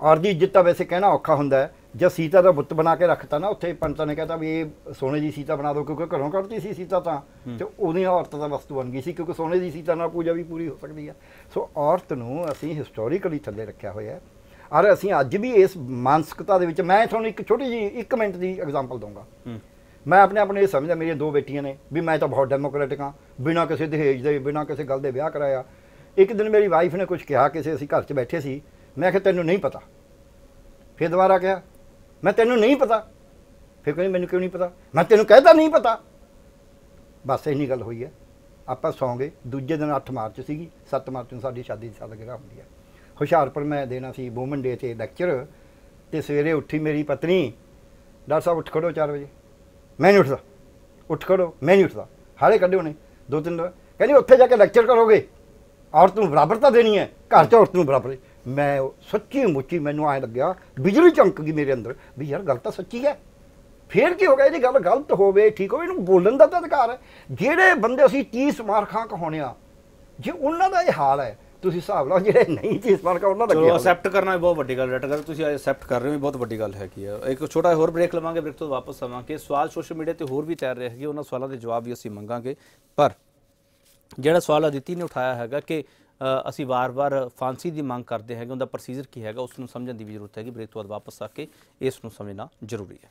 Speaker 10: ਔਰਤ ਦੀ ਇੱਜ਼ਤ ਤਾਂ ਵੈਸੇ ਕਹਿਣਾ ਔਖਾ ਹੁੰਦਾ ਹੈ ਜਦ ਸੀਤਾ ਦਾ ਬੁੱਤ ਬਣਾ ਕੇ ਰੱਖਤਾ ਨਾ ਉੱਥੇ ਪੰਡਤਾਂ ਨੇ ਕਹਿਤਾ ਵੀ ਇਹ ਸੋਨੇ ਦੀ ਸੀਤਾ ਬਣਾ ਦਿਓ ਕਿਉਂਕਿ ਘਰੋਂ ਕੱਢਤੀ ਸੀ ਸੀਤਾ ਤਾਂ। ਤੇ ਉਹਦੀ ਔਰਤ ਦਾ ਵਸਤੂ ਬਣ ਗਈ ਸੀ ਕਿਉਂਕਿ ਸੋਨੇ ਦੀ ਸੀਤਾ ਨਾਲ ਪੂਜਾ ਵੀ ਪੂਰੀ ਹੋ ਸਕਦੀ ਹੈ। ਸੋ ਔਰਤ ਨੂੰ ਅਸੀਂ ਹਿਸਟੋਰੀਕਲੀ ਥੱਲੇ ਰੱਖਿਆ ਹੋਇਆ ਹੈ। ਔਰ ਅਸੀਂ ਅੱਜ ਵੀ ਇਸ ਮਾਨਸਿਕਤਾ ਦੇ ਵਿੱਚ ਮੈਂ ਤੁਹਾਨੂੰ ਇੱਕ ਛੋਟੀ ਜੀ 1 ਮਿੰਟ ਦੀ ਐਗਜ਼ਾਮਪਲ ਦਊਂਗਾ। ਮੈਂ ਆਪਣੇ ਆਪ ਨੂੰ ਇਹ ਸਮਝਦਾ ਮੇਰੀਆਂ ਦੋ ਬੇਟੀਆਂ ਨੇ ਵੀ ਮੈਂ ਤਾਂ ਬਹੁਤ ਡੈਮੋਕ੍ਰੈਟਿਕ ਹਾਂ ਬਿਨਾਂ ਕਿਸੇ ਦਹੇਜ ਦੇ ਬਿਨਾਂ ਕਿਸੇ ਗੱਲ ਦੇ ਵਿਆਹ ਕਰਾਇਆ। ਇੱਕ ਦਿਨ ਮੇਰੀ ਵਾਈਫ ਨੇ ਕੁਝ ਕਿਹਾ ਕਿਸੇ ਅਸੀਂ ਘਰ 'ਚ ਬੈਠੇ ਸੀ ਮੈਂ ਕਿਹਾ ਤੈਨੂੰ ਨਹੀਂ ਪਤਾ। ਫਿਰ ਦੁਬਾਰਾ ਕਿਹਾ ਮੈਂ ਤੈਨੂੰ ਨਹੀਂ ਪਤਾ। ਫਿਰ ਕਹਿੰਦੀ ਮੈਨੂੰ ਕਿਉਂ ਨਹੀਂ ਪਤਾ? ਮੈਂ ਤੈਨੂੰ ਕਹਿਦਾ ਨਹੀਂ ਪਤਾ। ਬਸ ਇੰਨੀ ਗੱਲ ਹੋਈ ਹੈ। ਆਪਾਂ ਸੌਂ ਗਏ ਦੂਜੇ ਦਿਨ 8 ਮਾਰਚ ਸੀਗੀ 7 ਮਾਰਚ ਨੂੰ ਸਾਡੀ ਸ਼ਾਦੀ ਦੀ ਸਾਲਗਿਰਾ ਹੁੰਦੀ ਹੈ। ਹੁਸ਼ਿਆਰਪੁਰ ਮੈਂ ਦੇਣਾ ਸੀ ਵੂਮਨ ਡੇ ਤੇ ਲੈਕਚਰ ਤੇ ਸਵੇਰੇ ਉੱਠੀ ਮੇਰੀ ਪਤਨੀ। ਡਾਕਟਰ ਸਾਹਿਬ, ਉੱਠ ਖੜੋ 4 ਵਜੇ। ਮੈਂ ਨਹੀਂ ਉੱਠਦਾ। ਉੱਠ ਖੜੋ, ਮੈਂ ਨਹੀਂ ਉੱਠਦਾ। ਹਾਲੇ ਕੱਢੇ ਉਹਨੇ ਦੋ ਤਿੰਨ ਦਿਨ। ਕਹਿੰਦੀ, ਉੱਥੇ ਜਾ ਕੇ ਲੈਕਚਰ ਕਰੋਗੇ। ਔਰਤ ਨੂੰ ਬਰਾਬਰਤਾ ਦੇਣੀ ਹੈ। ਘਰ 'ਚ ਔਰਤ ਨੂੰ ਬਰਾਬਰ ਮੈਂ ਉਹ ਸੱਚੀ ਮੁੱਚੀ ਮੈਨੂੰ ਐਂ ਲੱਗਿਆ, ਬਿਜਲੀ ਚਮਕ ਗਈ ਮੇਰੇ ਅੰਦਰ ਵੀ ਯਾਰ ਗੱਲ ਤਾਂ ਸੱਚੀ ਹੈ। ਫੇਰ ਕੀ ਹੋ ਗਿਆ? ਇਹਦੀ ਗੱਲ ਗਲਤ ਹੋਵੇ, ਠੀਕ ਹੋਵੇ, ਇਹਨੂੰ ਬੋਲਣ ਦਾ ਤਾਂ ਅਧਿਕਾਰ ਹੈ। ਜਿਹੜੇ ਬੰਦੇ ਅਸੀਂ 30 ਮਾਰਖਾਂ ਕਹਾਉਣੇ ਆ, ਜੇ ਉਹਨਾਂ ਦਾ ਇਹ ਹਾਲ ਹੈ ਤੁਸੀਂ ਹਿਸਾਬ ਲਾਓ ਜਿਹੜੇ ਨਹੀਂ 30 ਮਾਰਖਾਂ ਉਹਨਾਂ ਦਾ ਕੀ
Speaker 1: ਚਲੋ ਅਸੈਪਟ ਕਰਨਾ ਵੀ ਬਹੁਤ ਵੱਡੀ ਗੱਲ ਹੈ। ਅਗਰ ਤੁਸੀਂ ਅਸੈਪਟ ਕਰ ਰਹੇ ਹੋ ਬਹੁਤ ਵੱਡੀ ਗੱਲ ਹੈਗੀ ਆ। ਇੱਕ ਛੋਟਾ ਹੋਰ ਬ੍ਰੇਕ ਲਵਾਂਗੇ ਬ੍ਰੇਕ ਤੋਂ ਵਾਪਸ ਆਵਾਂਗੇ। ਸਵਾਲ ਸੋਸ਼ਲ ਮੀਡੀਆ ਤੇ ਹੋਰ ਵੀ ਤੈਰ ਰਹੇ ਹੈਗੇ ਉਹਨਾਂ ਸਵਾਲਾਂ ਦੇ ਜਵਾਬ ਵੀ ਅਸੀਂ ਮੰਗਾਂਗੇ। ਪਰ ਜਿਹੜਾ ਸਵਾਲ ਅਦਿਤੀ ਨੇ ਉਠਾਇਆ ਹੈਗਾ ਕਿ ਅਸੀਂ ਵਾਰ-ਵਾਰ ਫਾਂਸੀ ਦੀ ਮੰਗ ਕਰਦੇ ਹੈਗੇ ਉਹਦਾ ਪ੍ਰੋਸੀਜਰ ਕੀ ਹੈਗਾ ਉਸ ਨੂੰ ਸਮਝਣ ਦੀ ਵੀ ਜ਼ਰੂਰਤ ਹੈਗੀ। ਬ੍ਰੇਕ ਤੋਂ ਬਾਅਦ ਵਾਪਸ ਆ ਕੇ ਇਸ ਨੂੰ ਸਮਝਣਾ ਜ਼ਰੂਰੀ ਹੈ।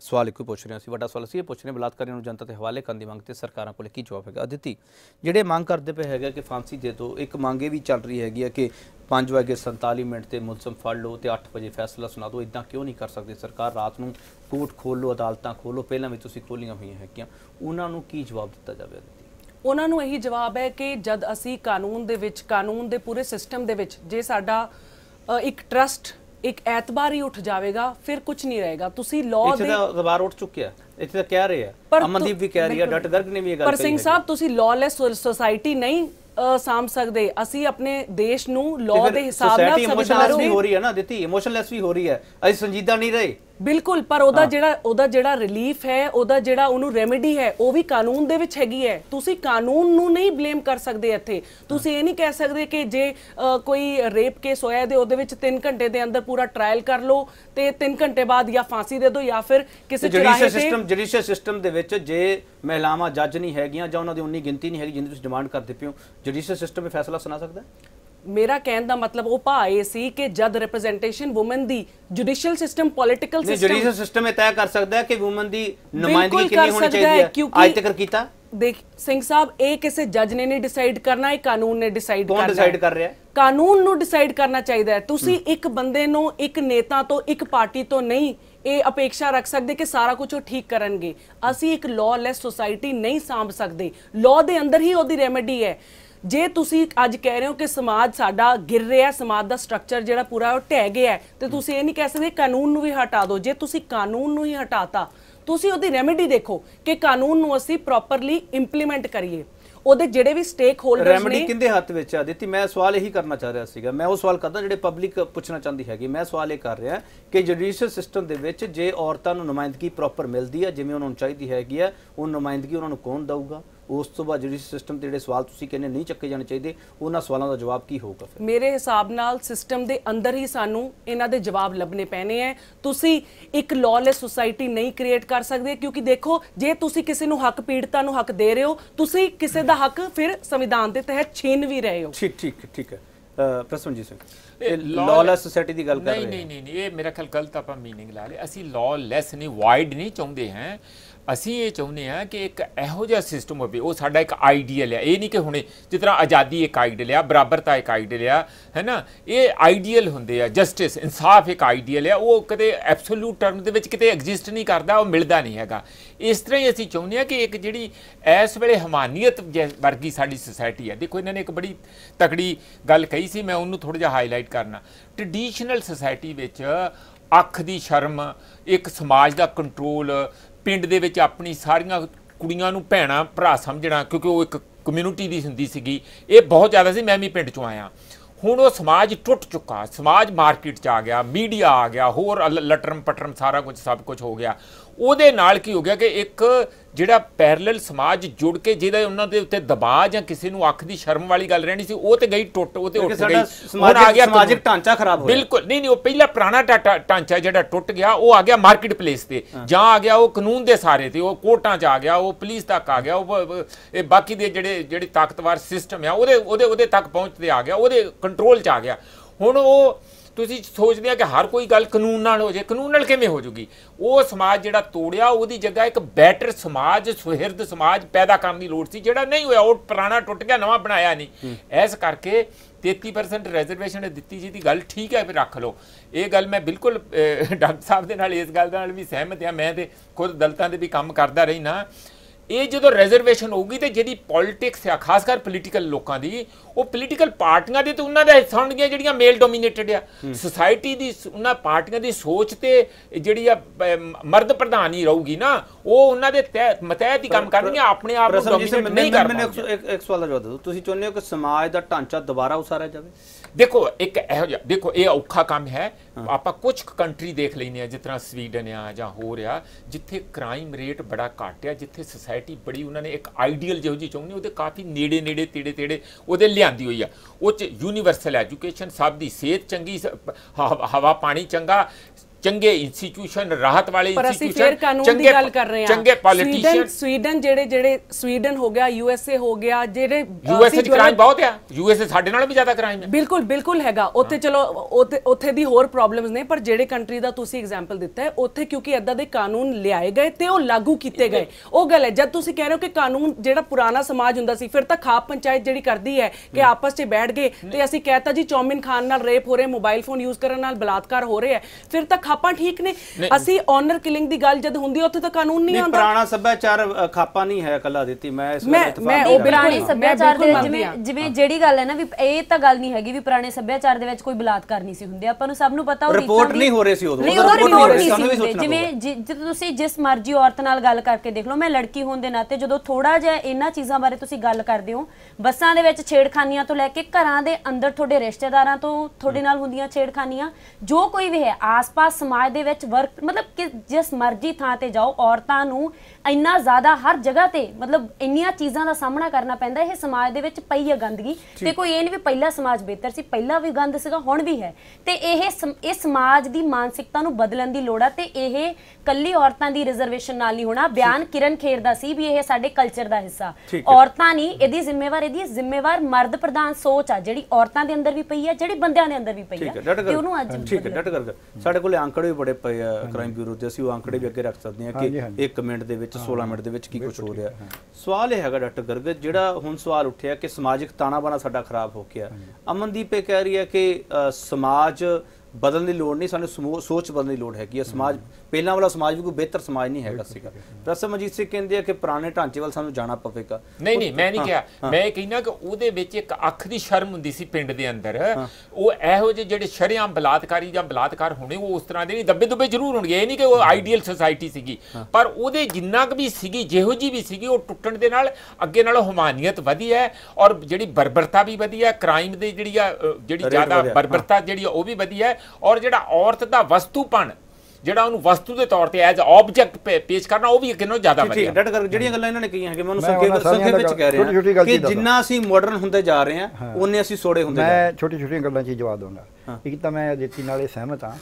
Speaker 1: ਸਵਾਲ ਇੱਕੋ ਪੁੱਛ ਰਹੇ ਹਾਂ ਅਸੀਂ ਵੱਡਾ ਸਵਾਲ ਅਸੀਂ ਇਹ ਪੁੱਛ ਰਹੇ ਹਾਂ ਬਲਾਤਕਾਰੀਆਂ ਨੂੰ ਜਨਤਾ ਦੇ ਹਵਾਲੇ ਕਰਨ ਦੀ ਮੰਗ ਤੇ ਸਰਕਾਰਾਂ ਕੋਲ ਕੀ ਜਵਾਬ ਹੈਗਾ? ਅਦਿਤੀ, ਜਿਹੜੇ ਮੰਗ ਕਰਦੇ ਪਏ ਹੈਗਾ ਕਿ ਫਾਂਸੀ ਦੇ ਦਿਓ ਇੱਕ ਮੰਗ ਇਹ ਵੀ ਚੱਲ ਰਹੀ ਹੈਗੀ ਹੈ ਕਿ 5 ਵਜੇ 47 ਮਿੰਟ ਤੇ ਮੁਲਜ਼ਮ ਫੜ ਲਓ ਤੇ 8 ਵਜੇ ਫੈਸਲਾ ਸੁਣਾ ਦਿਓ ਇਦਾਂ ਕਿਉਂ ਨਹੀਂ ਕਰ ਸਕਦੀ ਸਰਕਾਰ? ਰਾਤ ਨੂੰ ਕੋਰਟ ਖੋਲੋ ਅਦਾਲਤਾਂ ਖੋਲੋ ਪਹਿਲਾਂ ਵੀ ਤੁਸੀਂ ਖੋਲੀਆਂ ਹੋਈਆਂ ਹੈਗੀਆਂ। ਉਹਨਾਂ ਨੂੰ ਕੀ ਜਵਾਬ ਦਿੱਤਾ ਜਾਵੇ ਅਦਿਤੀ?
Speaker 7: ਉਹਨਾਂ ਨੂੰ ਇਹੀ ਜਵਾਬ ਹੈ ਕਿ ਜਦ ਅਸੀਂ ਕਾਨੂੰਨ ਦੇ ਵਿੱਚ, ਕਾਨੂੰਨ ਦੇ ਪੂਰੇ ਸਿਸਟਮ ਦੇ ਵਿੱਚ, ਜੇ ਸਾਡਾ ਇੱਕ ਟਰਸਟ ਇੱਕ ਐਤਬਾਰ ਹੀ ਉੱਠ ਜਾਵੇਗਾ ਫਿਰ ਕੁਝ ਨਹੀਂ ਰਹੇਗਾ। ਤੁਸੀਂ ਲਾਅ
Speaker 1: ਇੱਥੇ
Speaker 7: ਦੇ
Speaker 1: ਤਾਂ ਅਖਬਾਰ ਉੱਠ ਚੁੱਕਿਆ ਇੱਥੇ ਤਾਂ ਕਹਿ ਰਹੇ ਆ।
Speaker 7: ਪਰ
Speaker 1: ਅਮਨਦੀਪ ਵੀ ਕਹਿ ਰਹੀ ਡਟ ਗਰਗ ਨੇ ਵੀ ਇਹ ਗੱਲ
Speaker 7: ਪਰ
Speaker 1: ਕਹੀ
Speaker 7: ਸਿੰਘ
Speaker 1: ਹੈਗੀ।
Speaker 7: ਸਾਹਿਬ ਤੁਸੀਂ ਲਾਅਲੈਸ ਸੋਸਾਇਟੀ ਨਹੀਂ ਸਾਂਭ ਸਕਦੇ। ਅਸੀਂ ਆਪਣੇ ਦੇਸ਼ ਨੂੰ ਲਾਅ ਦੇ ਹਿਸਾਬ ਨਾਲ
Speaker 1: emotionless ਵੀ ਹੋ। ਰਹੀ ਹੈ ਨਾ ਦਿੱਤੀ। ਇਮੋਸ਼ਨਲੈਸ ਵੀ ਹੋ ਰਹੀ ਹੈ। ਅਸੀਂ ਸੰਜੀਦਾ ਨਹੀਂ ਰਹੇ।
Speaker 7: ਬਿਲਕੁਲ ਪਰ ਉਹਦਾ ਜਿਹੜਾ ਉਹਦਾ ਜਿਹੜਾ ਰਿਲੀਫ ਹੈ ਉਹਦਾ ਜਿਹੜਾ ਉਹਨੂੰ ਰੈਮੇਡੀ ਹੈ ਉਹ ਵੀ ਕਾਨੂੰਨ ਦੇ ਵਿੱਚ ਹੈਗੀ ਹੈ। ਤੁਸੀਂ ਕਾਨੂੰਨ ਨੂੰ ਨਹੀਂ ਬਲੇਮ ਕਰ ਸਕਦੇ ਇੱਥੇ। ਤੁਸੀਂ ਇਹ ਨਹੀਂ ਕਹਿ ਸਕਦੇ ਕਿ ਜੇ ਕੋਈ ਰੇਪ ਕੇਸ ਹੋਇਆ ਤੇ ਉਹਦੇ ਵਿੱਚ 3 ਘੰਟੇ ਦੇ ਅੰਦਰ ਪੂਰਾ ਟ੍ਰਾਇਲ ਕਰ ਲਓ ਤੇ 3 ਘੰਟੇ ਬਾਅਦ ਜਾਂ ਫਾਂਸੀ ਦੇ ਦਿਓ ਜਾਂ ਫਿਰ ਕਿਸੇ
Speaker 1: ਜੁਡੀਸ਼ੀਅਲ ਸਿਸਟਮ ਜੁਡੀਸ਼ੀਅਲ ਸਿਸਟਮ ਦੇ ਵਿੱਚ ਜੇ ਮਹਿਲਾਵਾਂ ਜੱਜ ਨਹੀਂ ਹੈਗੀਆਂ ਜਾਂ ਉਹਨਾਂ ਦੀ ਉਨੀ ਗਿਣਤੀ ਨਹੀਂ ਹੈਗੀ ਜਿੰਨੀ ਤੁਸੀਂ ਡਿਮਾਂਡ ਕਰਦੇ ਪਿਓ ਜੁਡੀਸ਼ੀਅਲ ਸਿਸਟਮ ਇਹ ਫੈਸਲਾ ਸੁਣਾ ਸਕਦਾ ਹੈ?
Speaker 7: ਮੇਰਾ ਕਹਿਣ ਦਾ ਮਤਲਬ ਉਹ ਭਾ ਇਹ ਸੀ ਕਿ ਜਦ ਰਿਪਰੈਜ਼ੈਂਟੇਸ਼ਨ ਔਮਨ ਦੀ judicial system
Speaker 1: political
Speaker 7: system
Speaker 1: judicial system ਇਹ ਤੈਅ ਕਰ ਸਕਦਾ ਹੈ ਕਿ ਔਮਨ ਦੀ ਨੁਮਾਇੰਦਗੀ ਕਿੰਨੀ ਹੋਣੀ ਚਾਹੀਦੀ
Speaker 7: ਹੈ
Speaker 1: ਅੱਜ ਤੱਕ ਕੀਤਾ?
Speaker 7: ਦੇਖ ਸਿੰਘ ਸਾਹਿਬ ਇਹ ਕਿਸੇ ਜੱਜ ਨੇ ਨਹੀਂ ਡਿਸਾਈਡ ਕਰਨਾ ਇਹ ਕਾਨੂੰਨ ਨੇ ਡਿਸਾਈਡ
Speaker 1: ਕੌਣ
Speaker 7: ਕਰਨਾ।
Speaker 1: decide
Speaker 7: ਹੈ।
Speaker 1: ਕਰ ਰਿਹਾ?
Speaker 7: ਕਾਨੂੰਨ ਨੂੰ ਡਿਸਾਈਡ ਕਰਨਾ ਚਾਹੀਦਾ ਹੈ। ਤੁਸੀਂ ਇੱਕ ਬੰਦੇ ਨੂੰ ਇੱਕ ਨੇਤਾ ਤੋਂ ਇੱਕ ਪਾਰਟੀ ਤੋਂ ਨਹੀਂ ਇਹ ਅਪੇક્ષਾ ਰੱਖ ਸਕਦੇ ਕਿ ਸਾਰਾ ਕੁਝ ਉਹ ਠੀਕ ਕਰਨਗੇ। ਅਸੀਂ ਇੱਕ ਲਾਅਲੈਸ ਸੁਸਾਇਟੀ ਨਹੀਂ ਸਾਂਭ ਸਕਦੇ। ਲਾਅ ਦੇ ਅੰਦਰ ਹੀ ਉਹਦੀ ਰੈਮੇਡੀ ਹੈ। ਜੇ ਤੁਸੀਂ ਅੱਜ ਕਹਿ ਰਹੇ ਹੋ ਕਿ ਸਮਾਜ ਸਾਡਾ ਗਿਰ ਰਿਹਾ ਸਮਾਜ ਦਾ ਸਟਰਕਚਰ ਜਿਹੜਾ ਪੂਰਾ ਉਹ ਢਹਿ ਗਿਆ ਤੇ ਤੁਸੀਂ ਇਹ ਨਹੀਂ ਕਹਿ ਸਕਦੇ ਕਾਨੂੰਨ ਨੂੰ ਵੀ ਹਟਾ ਦਿਓ। ਜੇ ਤੁਸੀਂ ਕਾਨੂੰਨ ਨੂੰ ਹੀ ਹਟਾਤਾ ਤੁਸੀਂ ਉਹਦੀ ਰੈਮੇਡੀ ਦੇਖੋ ਕਿ ਕਾਨੂੰਨ ਨੂੰ ਅਸੀਂ ਪ੍ਰੋਪਰਲੀ ਇੰਪਲੀਮੈਂਟ ਕਰੀਏ। ਉਹਦੇ ਜਿਹੜੇ ਵੀ ਸਟੇਕ ਹੋਲਡਰਸ
Speaker 1: ਰੈਮਡੀ
Speaker 7: ਨੇ
Speaker 1: ਕਿੰਦੇ ਹੱਥ ਵਿੱਚ ਆ? ਦਿੱਤੀ ਮੈਂ ਸਵਾਲ ਇਹੀ ਕਰਨਾ ਚਾਹ ਰਿਹਾ ਸੀਗਾ। ਮੈਂ ਉਹ ਸਵਾਲ ਕਰਦਾ ਜਿਹੜੇ ਪਬਲਿਕ ਪੁੱਛਣਾ ਚਾਹੁੰਦੀ ਹੈਗੀ। ਮੈਂ ਸਵਾਲ ਇਹ ਕਰ ਰਿਹਾ ਕਿ ਜੁਡੀਸ਼ੀਅਲ ਸਿਸਟਮ ਦੇ ਵਿੱਚ ਜੇ ਔਰਤਾਂ ਨੂੰ ਨੁਮਾਇੰਦਗੀ ਪ੍ਰੋਪਰ ਮਿਲਦੀ ਹੈ ਜਿਵੇਂ ਉਹਨਾਂ ਨੂੰ ਚਾਹੀਦੀ ਹੈਗੀ ਹੈ ਉਹ ਨੁਮਾਇੰਦਗੀ ਉਹਨਾਂ ਨੂੰ ਕੌਣ ਦਊਗਾ? ਉਸ ਤੋਂ ਬਾਅਦ ਜਿਹੜੀ ਸਿਸਟਮ ਤੇ ਜਿਹੜੇ ਸਵਾਲ ਤੁਸੀਂ ਕਹਿੰਦੇ ਨਹੀਂ ਚੱਕੇ ਜਾਣੇ ਚਾਹੀਦੇ ਉਹਨਾਂ ਸਵਾਲਾਂ ਦਾ ਜਵਾਬ ਕੀ ਹੋਊਗਾ ਫਿਰ?
Speaker 7: ਮੇਰੇ ਹਿਸਾਬ ਨਾਲ ਸਿਸਟਮ ਦੇ ਅੰਦਰ ਹੀ ਸਾਨੂੰ ਇਹਨਾਂ ਦੇ ਜਵਾਬ ਲੱਭਣੇ ਪੈਣੇ ਐ। ਤੁਸੀਂ ਇੱਕ ਲਾਅਲੈਸ ਸੁਸਾਇਟੀ ਨਹੀਂ ਕ੍ਰੀਏਟ ਕਰ ਸਕਦੇ ਕਿਉਂਕਿ ਦੇਖੋ ਜੇ ਤੁਸੀਂ ਕਿਸੇ ਨੂੰ ਹੱਕ ਪੀੜਤਾਂ ਨੂੰ ਹੱਕ ਦੇ ਰਹੇ ਹੋ ਤੁਸੀਂ ਕਿਸੇ ਦਾ ਹੱਕ ਫਿਰ ਸੰਵਿਧਾਨ ਦੇ ਤਹਿਤ ਛੀਨ ਵੀ ਰਹੇ ਹੋ।
Speaker 1: ਠੀਕ ਠੀਕ ਠੀਕ ਹੈ। ਪ੍ਰਸਮਜੀਤ ਸਿੰਘ
Speaker 9: ਇਹ
Speaker 1: ਲਾਅਲੈਸ ਸੋਸਾਇਟੀ ਦੀ ਗੱਲ ਕਰ ਰਹੇ
Speaker 9: ਨਹੀਂ ਨਹੀਂ ਨਹੀਂ ਇਹ ਮੇਰਾ ਖਿਆਲ ਗਲਤ ਆਪਾਂ ਮੀਨਿੰਗ ਲਾ ਲਿਆ। ਅਸੀਂ ਲਾਅਲੈਸ ਨਹੀਂ ਵਾਈਡ ਨਹੀਂ ਚਾਹੁੰਦੇ ਹਾਂ। ਅਸੀਂ ਇਹ ਚਾਹੁੰਦੇ ਹਾਂ ਕਿ ਇੱਕ ਇਹੋ ਜਿਹਾ ਸਿਸਟਮ ਹੋਵੇ, ਉਹ ਸਾਡਾ ਇੱਕ ਆਈਡੀਅਲ ਹੈ। ਇਹ ਨਹੀਂ ਕਿ ਹੁਣੇ ਜਿਸ ਤਰ੍ਹਾਂ ਆਜ਼ਾਦੀ ਇੱਕ ਆਈਡੀਅਲ ਆ, ਬਰਾਬਰਤਾ ਇੱਕ ਆਈਡੀਅਲ ਆ ਹੈ ਨਾ ਇਹ ਆਈਡੀਅਲ ਹੁੰਦੇ ਆ ਜਸਟਿਸ ਇਨਸਾਫ ਇੱਕ ਆਈਡੀਅਲ ਆ, ਉਹ ਕਦੇ ਐਬਸੋਲੂਟ ਟਰਮ ਦੇ ਵਿੱਚ ਕਿਤੇ ਐਗਜ਼ਿਸਟ ਨਹੀਂ ਕਰਦਾ, ਉਹ ਮਿਲਦਾ ਨਹੀਂ ਹੈਗਾ। ਇਸ ਤਰ੍ਹਾਂ ਹੀ ਅਸੀਂ ਚਾਹੁੰਦੇ ਹਾਂ ਕਿ ਇੱਕ ਜਿਹੜੀ ਇਸ ਵੇਲੇ ਹਮਾਨੀਅਤ ਜੈ- ਵਰਗੀ ਸਾਡੀ ਸੁਸਾਇਟੀ ਹੈ ਦੇਖੋ, ਇਹਨਾਂ ਨੇ ਇੱਕ ਬੜੀ ਤਕੜੀ ਗੱਲ ਕਹੀ ਸੀ, ਮੈਂ ਉਹਨੂੰ ਥੋੜਾ ਜਿਹਾ ਹਾਈਲਾਈਟ ਕਰਨਾ। ਟ੍ਰੈਡੀਸ਼ਨਲ ਸੁਸਾਇਟੀ ਵਿੱਚ ਅੱਖ ਦੀ ਸ਼ਰਮ, ਇੱਕ ਸਮਾਜ ਦਾ ਕੰਟਰੋਲ ਪਿੰਡ ਦੇ ਵਿੱਚ ਆਪਣੀ ਸਾਰੀਆਂ ਕੁੜੀਆਂ ਨੂੰ ਭੈਣਾਂ, ਭਰਾ ਸਮਝਣਾ, ਕਿਉਂਕਿ ਉਹ ਇੱਕ ਕਮਿਊਨਿਟੀ ਦੀ ਹੁੰਦੀ ਸੀਗੀ, ਇਹ ਬਹੁਤ ਜ਼ਿਆਦਾ ਸੀ, ਮੈਂ ਵੀ ਪਿੰਡ ਚੋਂ ਆਇਆ। ਹੁਣ ਉਹ ਸਮਾਜ ਟੁੱਟ ਚੁੱਕਾ, ਸਮਾਜ ਮਾਰਕੀਟ 'ਚ ਆ ਗਿਆ ਮੀਡੀਆ ਆ ਗਿਆ, ਹੋਰ ਲਟਰਮ ਪਟਰਮ ਸਾਰਾ ਕੁਝ, ਸਭ ਕੁਝ ਹੋ ਗਿਆ। ਉਹਦੇ ਨਾਲ ਕੀ ਹੋ ਗਿਆ ਕਿ ਇੱਕ ਜਿਹੜਾ ਪੈਰਲਲ ਸਮਾਜ ਜੁੜ ਕੇ ਜਿਹਦਾ ਉਹਨਾਂ ਦੇ ਉੱਤੇ ਦਬਾਅ ਜਾਂ ਕਿਸੇ ਨੂੰ ਅੱਖ ਦੀ ਸ਼ਰਮ ਵਾਲੀ ਗੱਲ ਰਹਿਣੀ ਸੀ ਉਹ ਤੇ ਗਈ ਟੁੱਟ ਉਹ ਤੇ ਉੱਠ ਗਈ। ਹੁਣ ਆ ਗਿਆ
Speaker 1: ਸਮਾਜਿਕ। ਢਾਂਚਾ ਖਰਾਬ ਹੋਇਆ।
Speaker 9: ਬਿਲਕੁਲ। ਨਹੀਂ ਨਹੀਂ ਉਹ ਪਹਿਲਾ ਪੁਰਾਣਾ ਢਾਂਚਾ ਜਿਹੜਾ ਟੁੱਟ ਗਿਆ ਉਹ ਆ ਗਿਆ ਮਾਰਕੀਟ ਪਲੇਸ ਤੇ ਜਾਂ ਆ ਗਿਆ ਉਹ ਕਾਨੂੰਨ ਦੇ ਸਾਰੇ ਤੇ ਉਹ ਕੋਰਟਾਂ 'ਚ ਆ ਗਿਆ ਉਹ ਪੁਲਿਸ ਤੱਕ ਆ ਗਿਆ ਉਹ ਇਹ ਬਾਕੀ ਦੇ ਜਿਹੜੇ ਜਿਹੜੇ ਤਾਕਤਵਰ ਸਿਸਟਮ ਆ ਉਹਦੇ ਉਹਦੇ ਉਹਦੇ ਤੱਕ ਪਹੁੰਚਦੇ ਆ ਗਿਆ ਉਹਦੇ ਕੰਟਰੋਲ 'ਚ ਆ ਗਿਆ। ਹੁਣ ਉਹ ਤੁਸੀਂ ਸੋਚਦੇ ਆ ਕਿ ਹਰ ਕੋਈ ਗੱਲ ਕਾਨੂੰਨ ਨਾਲ ਹੋ ਜੇ ਕਾਨੂੰਨ ਨਾਲ ਕਿਵੇਂ ਹੋ ਜੂਗੀ? ਉਹ ਸਮਾਜ ਜਿਹੜਾ ਤੋੜਿਆ ਉਹਦੀ ਜਗ੍ਹਾ ਇੱਕ ਬੈਟਰ ਸਮਾਜ ਸੁਹਿਰਦ ਸਮਾਜ ਪੈਦਾ ਕਰਨ ਦੀ ਲੋੜ ਸੀ ਜਿਹੜਾ ਨਹੀਂ ਹੋਇਆ ਉਹ ਪੁਰਾਣਾ ਟੁੱਟ ਗਿਆ ਨਵਾਂ ਬਣਾਇਆ ਨਹੀਂ। ਇਸ ਕਰਕੇ 33% ਰਿਜ਼ਰਵੇਸ਼ਨ ਦਿੱਤੀ ਜੀ ਦੀ ਗੱਲ ਠੀਕ ਹੈ ਵੀ ਰੱਖ ਲਓ। ਇਹ ਗੱਲ ਮੈਂ ਬਿਲਕੁਲ ਡਾਕਟਰ ਸਾਹਿਬ ਦੇ ਨਾਲ ਇਸ ਗੱਲ ਨਾਲ ਵੀ ਸਹਿਮਤ ਹਾਂ। ਮੈਂ ਤੇ ਖੁਦ ਦਲਤਾਂ ਦੇ ਵੀ ਕੰਮ ਕਰਦਾ ਰਹੀ ਨਾ ਇਹ ਜਦੋਂ ਰਿਜ਼ਰਵੇਸ਼ਨ ਹੋਊਗੀ ਤੇ ਜਿਹੜੀ ਪੋਲਿਟਿਕਸ ਆ ਖਾਸ ਕਰ ਪੋਲੀਟੀਕਲ ਲੋਕਾਂ ਦੀ ਉਹ ਪੋਲੀਟੀਕਲ ਪਾਰਟੀਆਂ ਦੇ ਤੇ ਉਹਨਾਂ ਦਾ ਹਿੱਸਾ ਹੋਣਗੀਆਂ ਜਿਹੜੀਆਂ ਮੇਲ ਡੋਮੀਨੇਟਡ ਆ। ਸੋਸਾਇਟੀ ਦੀ ਉਹਨਾਂ ਪਾਰਟੀਆਂ ਦੀ ਸੋਚ ਤੇ ਜਿਹੜੀ ਆ ਮਰਦ ਪ੍ਰਧਾਨ ਹੀ ਰਹੂਗੀ ਨਾ ਉਹ ਉਹਨਾਂ ਦੇ ਤਹਿ- ਮਤਹਿਤ ਹੀ ਕੰਮ ਕਰਨਗੀਆਂ ਆਪਣੇ ਆਪ ਨੂੰ ਨਹੀਂ
Speaker 1: ਮੈਨੂੰ-
Speaker 9: ਕਰ
Speaker 1: ਮੈਨੂੰ ਇੱਕ ਸਵਾਲ ਦਾ ਜਵਾਬ ਦਿਓ। ਤੁਸੀਂ ਚਾਹੁੰਦੇ ਹੋ ਕਿ ਸਮਾਜ ਦਾ ਢਾਂਚਾ ਦੁਬਾਰਾ ਉਸਾਰਿਆ ਜਾਵੇ?
Speaker 9: ਦੇਖੋ, ਇੱਕ ਇਹੋ ਜਿਹਾ ਦੇਖੋ, ਇਹ ਔਖਾ ਕੰਮ ਹੈ। ਆਪਾਂ ਕੁਝ ਕੰਟਰੀ ਦੇਖ ਲੈਨੇ ਆ ਜਿਸ ਤਰ੍ਹਾਂ ਸਵੀਡਨ ਆ ਜਾਂ ਹੋਰ ਆ, ਜਿੱਥੇ ਕ੍ਰਾਈਮ ਰੇਟ ਬੜਾ ਘੱਟ ਆ, ਜਿੱਥੇ ਸੋਸਾਇਟੀ ਬੜੀ ਉਹਨਾਂ ਨੇ ਇੱਕ ਆਈਡੀਅਲ ਜਿਹੋ ਜਿਹੀ ਚਾਹੁੰਦੀ ਉਹਦੇ ਕਾਫੀ ਨੇੜੇ ਨੇੜੇ, ਤੇੜੇ ਤੇੜੇ ਉਹਦੇ ਲਿਆਂਦੀ ਹੋਈ ਆ। ਉਹ ਚ ਯੂਨੀਵਰਸਲ ਐਜੂਕੇਸ਼ਨ ਸਭ ਦੀ ਸਿਹਤ ਚੰਗੀ, ਸ- ਹਵਾ ਪਾਣੀ ਚੰਗਾ ਚੰਗੇ ਇੰਸਟੀਟਿਊਸ਼ਨ ਰਾਹਤ ਵਾਲੇ
Speaker 7: ਕਾਨੂੰਨ ਦੀ
Speaker 9: ਚੰਗੇ-
Speaker 7: ਗੱਲ ਕਰ ਰਹੇ ਹਾਂ।
Speaker 9: ਚੰਗੇ ਪੋਲੀਟੀਸ਼ੀਅਨ
Speaker 7: ਸਵੀਡਨ ਜਿਹੜੇ ਜਿਹੜੇ ਸਵੀਡਨ ਹੋ ਗਿਆ ਯੂਐਸਏ ਹੋ ਗਿਆ ਜਿਹੜੇ
Speaker 9: ਯੂਐਸਏ ਚ ਕ੍ਰਾਈਮ ਬਹੁਤ ਆ। ਯੂਐਸਏ ਸਾਡੇ ਨਾਲੋਂ ਵੀ ਜ਼ਿਆਦਾ ਕ੍ਰਾਈਮ ਹੈ
Speaker 7: ਬਿਲਕੁਲ ਬਿਲਕੁਲ ਹੈਗਾ। ਉੱਥੇ ਚਲੋ ਉੱਥੇ ਦੀ ਹੋਰ ਪ੍ਰੋਬਲਮਸ ਨੇ ਪਰ ਜਿਹੜੇ ਕੰਟਰੀ ਦਾ ਤੁਸੀਂ ਐਗਜ਼ਾਮਪਲ ਦਿੱਤਾ ਹੈ ਉੱਥੇ ਕਿਉਂਕਿ ਇਦਾਂ ਦੇ ਕਾਨੂੰਨ ਲਿਆਏ ਗਏ ਤੇ ਉਹ ਲਾਗੂ ਕੀਤੇ ਗਏ। ਉਹ ਗੱਲ ਹੈ ਜਦ ਤੁਸੀਂ ਕਹਿ ਰਹੇ ਹੋ ਕਿ ਕਾਨੂੰਨ ਜਿਹੜਾ ਪੁਰਾਣਾ ਸਮਾਜ ਹੁੰਦਾ ਸੀ ਫਿਰ ਤਾਂ ਖਾਪ ਪੰਚਾਇਤ ਜਿਹੜੀ ਕਰਦੀ ਹੈ ਕਿ ਆਪਸ 'ਚ ਬੈਠ ਗਏ ਤੇ ਅਸੀਂ ਕਹਿਤਾ ਜੀ ਚੌਮਿਨ ਖਾਨ ਨਾਲ ਰੇਪ ਹੋ ਰਿਹਾ ਮੋਬਾਈਲ ਫੋਨ ਯੂਜ਼ ਕਰਨ ਨਾਲ ਬਲਾਤਕਾਰ ਹੋ ਰਿਹਾ ਹੈ ਫਿਰ ਤਾਂ ਖਾਪਾਂ ਠੀਕ ਨੇ। ਅਸੀਂ ਆਨਰ ਕਿਲਿੰਗ ਦੀ ਗੱਲ ਜਦ ਹੁੰਦੀ ਹੈ ਉੱਥੇ ਤਾਂ ਕਾਨੂੰਨ ਨਹੀਂ
Speaker 1: ਨਹੀਂ
Speaker 7: ਆਉਂਦਾ।
Speaker 1: ਪੁਰਾਣਾ ਸੱਭਿਆਚਾਰ ਖਾਪਾ ਨਹੀਂ ਹੈ ਕੱਲਾ ਦਿੱਤੀ। ਮੈਂ ਇਸ ਗੱਲ ਇਤਫਾਕ
Speaker 7: ਮੈਂ ਉਹ।
Speaker 8: ਪੁਰਾਣੇ ਸੱਭਿਆਚਾਰ ਦੇ ਜਿਵੇਂ ਜਿਵੇਂ ਜਿਹੜੀ ਗੱਲ ਹੈ ਨਾ ਵੀ ਇਹ ਤਾਂ ਗੱਲ ਨਹੀਂ ਹੈਗੀ ਵੀ ਪੁਰਾਣੇ ਸੱਭਿਆਚਾਰ ਦੇ ਵਿੱਚ ਕੋਈ ਬਲਾਤਕਾਰ ਨਹੀਂ ਸੀ ਹੁੰਦੇ। ਆਪਾਂ ਨੂੰ ਸਭ ਨੂੰ ਪਤਾ ਉਹ
Speaker 1: ਰਿਪੋਰਟ ਨਹੀਂ ਹੋ ਰਹੇ ਸੀ ਉਦੋਂ,
Speaker 8: ਜਿਵੇਂ ਜਿ- ਜਦੋਂ ਤੁਸੀਂ ਜਿਸ ਮਰਜ਼ੀ ਔਰਤ ਨਾਲ ਗੱਲ ਕਰਕੇ ਦੇਖ ਲਓ ਮੈਂ ਲੜਕੀ ਹੋਣ ਦੇ ਨਾਤੇ ਜਦੋਂ ਥੋੜਾ ਜਿਹਾ ਇਹਨਾਂ ਚੀਜ਼ਾਂ ਬਾਰੇ ਤੁਸੀਂ ਗੱਲ ਕਰਦੇ ਹੋ ਬੱਸਾਂ ਦੇ ਵਿੱਚ ਛੇੜਖਾਨੀਆਂ ਤੋਂ ਲੈ ਕੇ ਘਰਾਂ ਦੇ ਅੰਦਰ ਤੁਹਾਡੇ ਰਿਸ਼ਤੇਦਾਰਾਂ ਤੋਂ ਤੁਹਾਡੇ ਨਾਲ ਹੁੰਦੀਆਂ ਛੇੜਖਾਨੀਆਂ ਜੋ ਕੋਈ ਵੀ ਹੈ ਆਸ-ਪਾਸ ਸਮਾਜ ਦੇ ਵਿੱਚ ਵਰਕ ਮਤਲਬ ਕਿ ਜਿਸ ਮਰਜ਼ੀ ਥਾਂ ਤੇ ਜਾਓ ਔਰਤਾਂ ਨੂੰ ਇੰਨਾ ਜ਼ਿਆਦਾ ਹਰ ਜਗ੍ਹਾ ਤੇ ਮਤਲਬ ਇੰਨੀਆਂ ਚੀਜ਼ਾਂ ਦਾ ਸਾਹਮਣਾ ਕਰਨਾ ਪੈਂਦਾ ਇਹ ਸਮਾਜ ਦੇ ਵਿੱਚ ਪਈ ਹੈ ਗੰਦਗੀ। ਤੇ ਕੋਈ ਇਹ ਨਹੀਂ ਵੀ ਪਹਿਲਾ ਸਮਾਜ ਬਿਹਤਰ ਸੀ ਪਹਿਲਾਂ ਵੀ ਗੰਦ ਸੀਗਾ ਹੁਣ ਵੀ ਹੈ। ਤੇ ਇਹ ਇਹ ਸਮਾਜ ਦੀ ਮਾਨਸਿਕਤਾ ਨੂੰ ਬਦਲਣ ਦੀ ਲੋੜ ਆ ਤੇ ਇਹ ਕੱਲੀ ਔਰਤਾਂ ਦੀ ਰਿਜ਼ਰਵੇਸ਼ਨ ਨਾਲ ਨਹੀਂ ਹੋਣਾ। ਬਿਆਨ ਕਿਰਨ ਖੇਰ ਦਾ ਸੀ ਵੀ ਇਹ ਸਾਡੇ ਕਲਚਰ ਦਾ ਹਿੱਸਾ। ਔਰਤਾਂ ਨਹੀਂ ਇਹਦੀ ਜ਼ਿੰਮੇਵਾਰ ਇਹਦੀ ਜ਼ਿੰਮੇਵਾਰ ਮਰਦ ਪ੍ਰਧਾਨ ਸੋਚ ਆ ਜਿਹੜੀ ਔਰਤਾਂ ਦੇ ਅੰਦਰ ਵੀ ਪਈ ਹੈ ਜਿਹੜੀ ਬੰਦਿਆਂ ਦੇ ਅੰਦਰ ਵੀ ਪਈ
Speaker 1: ਡਟ
Speaker 8: ਤੇ ਉਹਨੂੰ ਅੱਜ
Speaker 1: ਠੀਕ ਹੈ ਡਟ ਕਰ। ਸਾਡੇ ਕੋਲੇ ਅੰਕੜੇ ਵੀ ਬੜੇ ਪਏ ਆ ਕ੍ਰਾਈਮ ਬਿਊਰੋ ਦੇ। ਅਸੀਂ ਉਹ ਅੰਕੜੇ ਵੀ ਅੱਗੇ ਰੱਖ ਸਕਦੇ ਹਾਂ ਕਿ
Speaker 10: ਹਾਂਜੀ।
Speaker 1: 1 ਮਿੰਟ ਦੇ ਵਿੱਚ 16 ਮਿੰਟ ਦੇ ਵਿੱਚ ਕੀ ਕੁਝ ਹੋ ਰਿਹਾ। ਸਵਾਲ ਇਹ ਹੈਗਾ ਡਾਕਟਰ ਗਰਗ ਜਿਹੜਾ ਹੁਣ ਸਵਾਲ ਉੱਠਿਆ ਕਿ ਸਮਾਜਿਕ ਤਾਣਾ ਬਾਣਾ ਸਾਡਾ ਖਰਾਬ ਹੋ ਗਿਆ। ਅਮਨਦੀਪ ਇਹ ਕਹਿ ਰਹੀ ਹੈ ਕਿ ਸਮਾਜ ਬਦਲਣ ਦੀ ਲੋੜ ਨਹੀਂ ਸਾਨੂੰ ਸੋਚ ਬਦਲਣ ਦੀ ਲੋੜ ਹੈਗੀ ਹੈ ਸਮਾਜ ਪਹਿਲਾਂ ਵਾਲਾ ਸਮਾਜ ਵੀ ਕੋਈ ਬਿਹਤਰ ਸਮਾਜ ਨਹੀਂ ਹੈਗਾ ਸੀਗਾ। ਰਸਮ ਅਜੀਤ ਸਿੰਘ ਕਹਿੰਦੇ ਆ ਕਿ ਪੁਰਾਣੇ ਢਾਂਚੇ ਵੱਲ ਸਾਨੂੰ ਜਾਣਾ ਪਵੇਗਾ।
Speaker 9: ਨਹੀਂ ਨਹੀਂ ਮੈਂ ਨਹੀਂ ਕਿਹਾ। ਮੈਂ ਇਹ ਕਹਿੰਦਾ ਕਿ ਉਹਦੇ ਵਿੱਚ ਇੱਕ ਅੱਖ ਦੀ ਸ਼ਰਮ ਹੁੰਦੀ ਸੀ ਪਿੰਡ ਦੇ ਅੰਦਰ। ਉਹ ਇਹੋ ਜਿਹੇ ਜਿਹੜੇ ਸ਼ਰੇਆਮ ਬਲਾਤਕਾਰੀ ਜਾਂ ਬਲਾਤਕਾਰ ਹੋਣੇ ਉਹ ਉਸ ਤਰ੍ਹਾਂ ਦੇ ਨਹੀਂ ਦੱਬੇ ਦੁੱਬੇ ਜ਼ਰੂਰ ਹੋਣਗੇ। ਇਹ ਨਹੀਂ ਕਿ ਉਹ ਆਈਡੀਅਲ ਸੁਸਾਇਟੀ ਸੀਗੀ। ਪਰ ਉਹਦੇ ਜਿੰਨਾ ਕੁ ਵੀ ਸੀਗੀ ਜਿਹੋ ਜੀ ਵੀ ਸੀਗੀ ਉਹ ਟੁੱਟਣ ਦੇ ਨਾਲ ਅੱਗੇ ਨਾਲੋਂ ਹਮਾਨੀਅਤ ਵਧੀ ਹੈ ਔਰ ਜਿਹੜੀ ਬਰਬਰਤਾ ਵੀ ਵਧੀ ਹੈ ਕ੍ਰਾਈਮ ਦੀ ਜਿਹੜੀ ਆ ਜਿਹੜੀ ਜ਼ਿਆਦਾ ਬਰਬਰਤਾ ਜਿਹੜੀ ਉਹ ਵੀ ਵਧੀ ਹੈ ਔਰ ਜਿਹੜਾ ਔਰਤ ਦਾ ਵਸਤੂਪਣ ਜਿਹੜਾ ਉਹਨੂੰ ਵਸਤੂ ਦੇ ਤੌਰ ਤੇ ਐਜ਼ ਆਬਜੈਕਟ ਪੇਸ਼ ਕਰਨਾ ਉਹ ਵੀ ਕਿੰਨੋਂ ਜ਼ਿਆਦਾ
Speaker 1: ਠੀਕ ਠੀਕ
Speaker 9: ਵਧੀਆ
Speaker 1: ਡਟ ਕਰ ਜਿਹੜੀਆਂ ਗੱਲਾਂ ਇਹਨਾਂ ਨੇ ਕਹੀਆਂ ਹੈਗੇ ਮੈਂ ਉਹਨੂੰ ਸੰਖੇਪ ਵਿੱਚ ਕਹਿ ਰਿਹਾ ਕਿ
Speaker 10: ਕੀ।
Speaker 1: ਜਿੰਨਾ ਅਸੀਂ ਮਾਡਰਨ ਹੁੰਦੇ ਜਾ ਰਹੇ ਹਾਂ ਉਹਨੇ ਅਸੀਂ ਸੋੜੇ ਹੁੰਦੇ ਜਾ ਰਹੇ
Speaker 10: ਮੈਂ ਛੋਟੀ ਛੋਟੀਆਂ ਗੱਲਾਂ 'ਚ ਹੀ ਜਵਾਬ ਦਊਂਗਾ। ਇੱਕ ਤਾਂ ਮੈਂ ਦਿੱਤੀ ਨਾਲੇ ਸਹਿਮਤ ਹਾਂ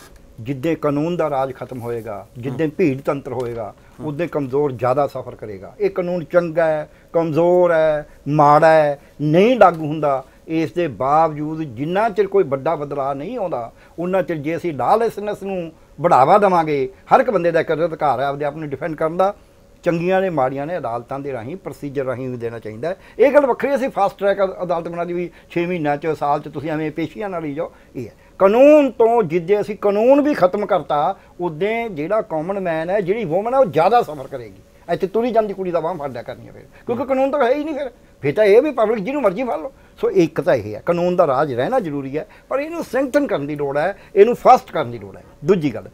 Speaker 10: ਜਿੱਦੇ ਕਾਨੂੰਨ ਦਾ ਰਾਜ ਖਤਮ ਹੋਏਗਾ ਜਿੱਦੇ ਭੀੜ ਤੰਤਰ ਹੋਏਗਾ ਉਦੋਂ ਕਮਜ਼ੋਰ ਜ਼ਿਆਦਾ ਸਫਰ ਕਰੇਗਾ। ਇਹ ਕਾਨੂੰਨ ਚੰਗਾ ਹੈ ਕਮਜ਼ੋਰ ਹੈ ਮਾੜਾ ਹੈ ਨਹੀਂ ਲਾਗੂ ਹੁੰਦਾ ਇਸ ਦੇ ਬਾਵਜੂਦ ਜਿੰਨਾ ਚਿਰ ਕੋਈ ਵੱਡਾ ਬਦਲਾਅ ਨਹੀਂ ਆਉਂਦਾ ਉਹਨਾਂ ਚਿਰ ਜੇ ਅਸੀਂ ਲਾਲੈਸਨੈਸ ਨੂੰ ਬੜਾਵਾ ਦੇਵਾਂਗੇ। ਹਰ ਇੱਕ ਬੰਦੇ ਦਾ ਇੱਕ ਅਧਿਕਾਰ ਹੈ, ਆਪਦੇ ਆਪ ਨੂੰ ਡਿਫੈਂਡ ਕਰਨ ਦਾ। ਚੰਗੀਆਂ ਨੇ, ਮਾੜੀਆਂ ਨੇ ਅਦਾਲਤਾਂ ਦੇ ਰਾਹੀਂ ਪ੍ਰੋਸੀਜਰ ਰਾਹੀਂ ਵੀ ਦੇਣਾ ਚਾਹੀਦਾ ਇਹ ਗੱਲ ਵੱਖਰੀ ਅਸੀਂ ਫਾਸਟ ਟਰੈਕ ਅਦਾਲਤ ਬਣਾ ਦੀ ਵੀ 6 ਮਹੀਨਿਆਂ ਚ, ਸਾਲ ਚ ਤੁਸੀਂ ਐਵੇਂ ਪੇਸ਼ੀਆਂ ਨਾਲ ਹੀ ਜਾਓ। ਇਹ ਹੈ। ਕਾਨੂੰਨ ਤੋਂ ਜਿੱਦੇ ਅਸੀਂ ਕਾਨੂੰਨ ਵੀ ਖਤਮ ਕਰਤਾ ਉਦੋਂ ਜਿਹੜਾ ਕਾਮਨ ਮੈਨ ਹੈ, ਜਿਹੜੀ ਵੂਮਨ ਹੈ, ਉਹ ਜ਼ਿਆਦਾ ਸਫਰ ਕਰੇਗੀ। ਇੱਥੇ ਤੁਰੀ ਜਾਂਦੀ ਕੁੜੀ ਦਾ ਬਾਹ ਫੜਿਆ ਕਰਨੀ ਹੈ ਫਿਰ। ਕਿਉਂਕਿ ਕਾਨੂੰਨ ਤਾਂ ਹੈ ਹੀ ਨਹੀਂ ਫਿਰ। ਫਿਰ ਤਾਂ ਇਹ ਵੀ ਪਬਲਿਕ ਜਿਹਨੂੰ ਮਰਜ਼ੀ ਫੜ ਲਓ। ਸੋ ਇੱਕ ਤਾਂ ਇਹ ਹੈ ਕਾਨੂੰਨ ਦਾ ਰਾਜ ਰਹਿਣਾ ਜ਼ਰੂਰੀ ਹੈ ਪਰ ਇਹਨੂੰ ਸੈਂਕਸ਼ਨ ਕਰਨ ਦੀ ਲੋੜ ਹੈ ਇਹਨੂੰ ਫਾਸਟ ਕਰਨ ਦੀ ਲੋੜ ਹੈ। ਦੂਜੀ ਗੱਲ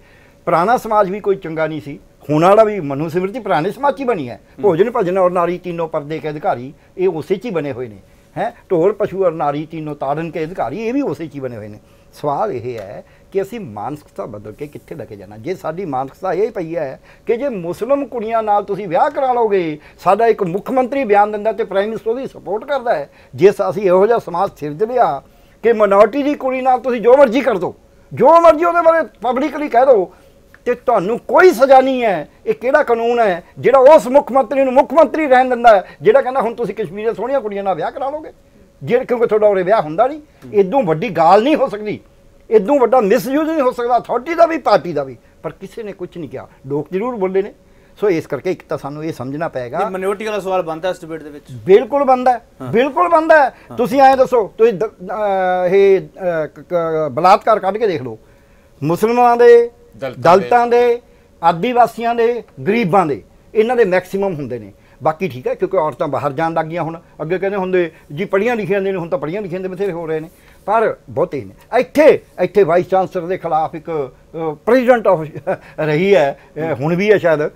Speaker 10: ਪੁਰਾਣਾ ਸਮਾਜ ਵੀ ਕੋਈ ਚੰਗਾ ਨਹੀਂ ਸੀ। ਹੁਣ ਵਾਲਾ ਵੀ ਮਨੂ ਸਿਮਰਤੀ ਪੁਰਾਣੇ ਸਮਾਜ ਹੀ ਬਣੀ ਹੈ। ਭੋਜਨ ਭਜਨ ਔਰ ਨਾਰੀ ਤੀਨੋਂ ਪਰਦੇ ਕੇ ਅਧਿਕਾਰੀ ਇਹ ਉਸੇ 'ਚ ਹੀ ਬਣੇ ਹੋਏ ਨੇ। ਹੈ ਢੋਲ ਪਸ਼ੂ ਔਰ ਨਾਰੀ ਤੀਨੋਂ ਤਾੜਨ ਕੇ ਅਧਿਕਾਰੀ ਇਹ ਵੀ ਉਸੇ 'ਚ ਹੀ ਬਣੇ ਹੋਏ ਨੇ। ਸਵਾਲ ਇਹ ਹੈ ਕਿ ਅਸੀਂ ਮਾਨਸਿਕਤਾ ਬਦਲ ਕੇ ਕਿੱਥੇ ਲੈ ਕੇ ਜਾਣਾ? ਜੇ ਸਾਡੀ ਮਾਨਸਿਕਤਾ ਇਹ ਪਈ ਹੈ ਕਿ ਜੇ ਮੁਸਲਮ ਕੁੜੀਆਂ ਨਾਲ ਤੁਸੀਂ ਵਿਆਹ ਕਰਾ ਲਓਗੇ, ਸਾਡਾ ਇੱਕ ਮੁੱਖ ਮੰਤਰੀ ਬਿਆਨ ਦਿੰਦਾ ਤੇ ਪ੍ਰਾਈਮ ਮਿਨਿਸਟਰ ਉਹਦੀ ਸਪੋਰਟ ਕਰਦਾ ਹੈ। ਜੇ ਅਸੀਂ ਇਹੋ ਜਿਹਾ ਸਮਾਜ ਸਿਰਜ ਲਿਆ ਕਿ ਮਿਨੋਰਟੀ ਦੀ ਕੁੜੀ ਨਾਲ ਤੁਸੀਂ ਜੋ ਮਰਜ਼ੀ ਕਰ ਦਿਓ ਜੋ ਮਰਜ਼ੀ ਉਹਦੇ ਬਾਰੇ ਪਬਲਿਕਲੀ ਕਹਿ ਦਿਓ ਤੇ ਤੁਹਾਨੂੰ ਕੋਈ ਸਜ਼ਾ ਨਹੀਂ ਹੈ। ਇਹ ਕਿਹੜਾ ਕਾਨੂੰਨ ਹੈ? ਜਿਹੜਾ ਉਸ ਮੁੱਖ ਮੰਤਰੀ ਨੂੰ ਮੁੱਖ ਮੰਤਰੀ ਰਹਿਣ ਦਿੰਦਾ ਜਿਹੜਾ ਕਹਿੰਦਾ ਹੁਣ ਤੁਸੀਂ ਕਸ਼ਮੀਰ ਦੇ ਸੋਹਣੀਆਂ ਕੁੜੀਆਂ ਨਾਲ ਵਿਆਹ ਕਰਾ ਲਓਗੇ। ਜਿਹੜੇ ਕਿਉਂਕਿ ਤੁਹਾਡਾ ਉਰੇ ਵਿਆਹ ਹੁੰਦਾ ਨਹੀਂ, ਇਦੋਂ ਵੱਡੀ ਗਾਲ ਨਹੀਂ ਹੋ ਸਕਦੀ। ਇਦੋਂ ਵੱਡਾ ਮਿਸਯੂਜ਼ ਨਹੀਂ ਹੋ ਸਕਦਾ ਅਥਾਰਟੀ ਦਾ ਵੀ ਪਾਰਟੀ ਦਾ ਵੀ। ਪਰ ਕਿਸੇ ਨੇ ਕੁਝ ਨਹੀਂ ਕਿਹਾ। ਲੋਕ ਜ਼ਰੂਰ ਬੋਲੇ ਨੇ। ਸੋ ਇਸ ਕਰਕੇ ਇੱਕ ਤਾਂ ਸਾਨੂੰ ਇਹ ਸਮਝਣਾ ਪਏਗਾ।
Speaker 1: ਇਹ ਮਿਨੋਰਟੀ ਵਾਲਾ ਸਵਾਲ ਬਣਦਾ ਇਸ ਡਿਬੇਟ ਦੇ ਵਿੱਚ।
Speaker 10: ਬਿਲਕੁਲ ਬੰਦਾ ਹੈ। ਬਿਲਕੁਲ ਬੰਦਾ ਹੈ। ਤੁਸੀਂ ਐਂ ਦੱਸੋ ਤੁਸੀਂ ਇਹ ਬਲਾਤਕਾਰ ਕੱਢ ਕੇ ਦੇਖ ਲਓ। ਮੁਸਲਮਾਨਾਂ ਦੇ
Speaker 9: ਦਲਿਤਾਂ ਦੇ।
Speaker 10: ਆਦੀਵਾਸੀਆਂ ਦੇ ਗਰੀਬਾਂ ਦੇ। ਇਹਨਾਂ ਦੇ ਮੈਕਸਿਮਮ ਹੁੰਦੇ ਨੇ। ਬਾਕੀ ਠੀਕ ਹੈ ਕਿਉਂਕਿ ਔਰਤਾਂ ਬਾਹਰ ਜਾਣ ਲੱਗ ਗਈਆਂ ਹੁਣ। ਅੱਗੇ ਕਹਿੰਦੇ ਹੁੰਦੇ ਜੀ ਪੜੀਆਂ ਲਿਖੀਆਂ ਨੇ ਹੁਣ ਤਾਂ ਪੜੀਆਂ ਲਿਖੀਆਂ ਦੇ ਬਥੇਰੇ ਹੋ ਰਹੇ ਨੇ। ਪਰ ਬਹੁਤੇ ਨੇ ਇੱਥੇ ਇੱਥੇ ਵਾਈਸ ਚਾਂਸਲਰ ਦੇ ਖਿਲਾਫ ਇੱਕ ਪ੍ਰੈਜ਼ੀਡੈਂਟ ਆਫ ਰਹੀ ਹੈ ਹੁਣ ਵੀ ਹੈ ਸ਼ਾਇਦ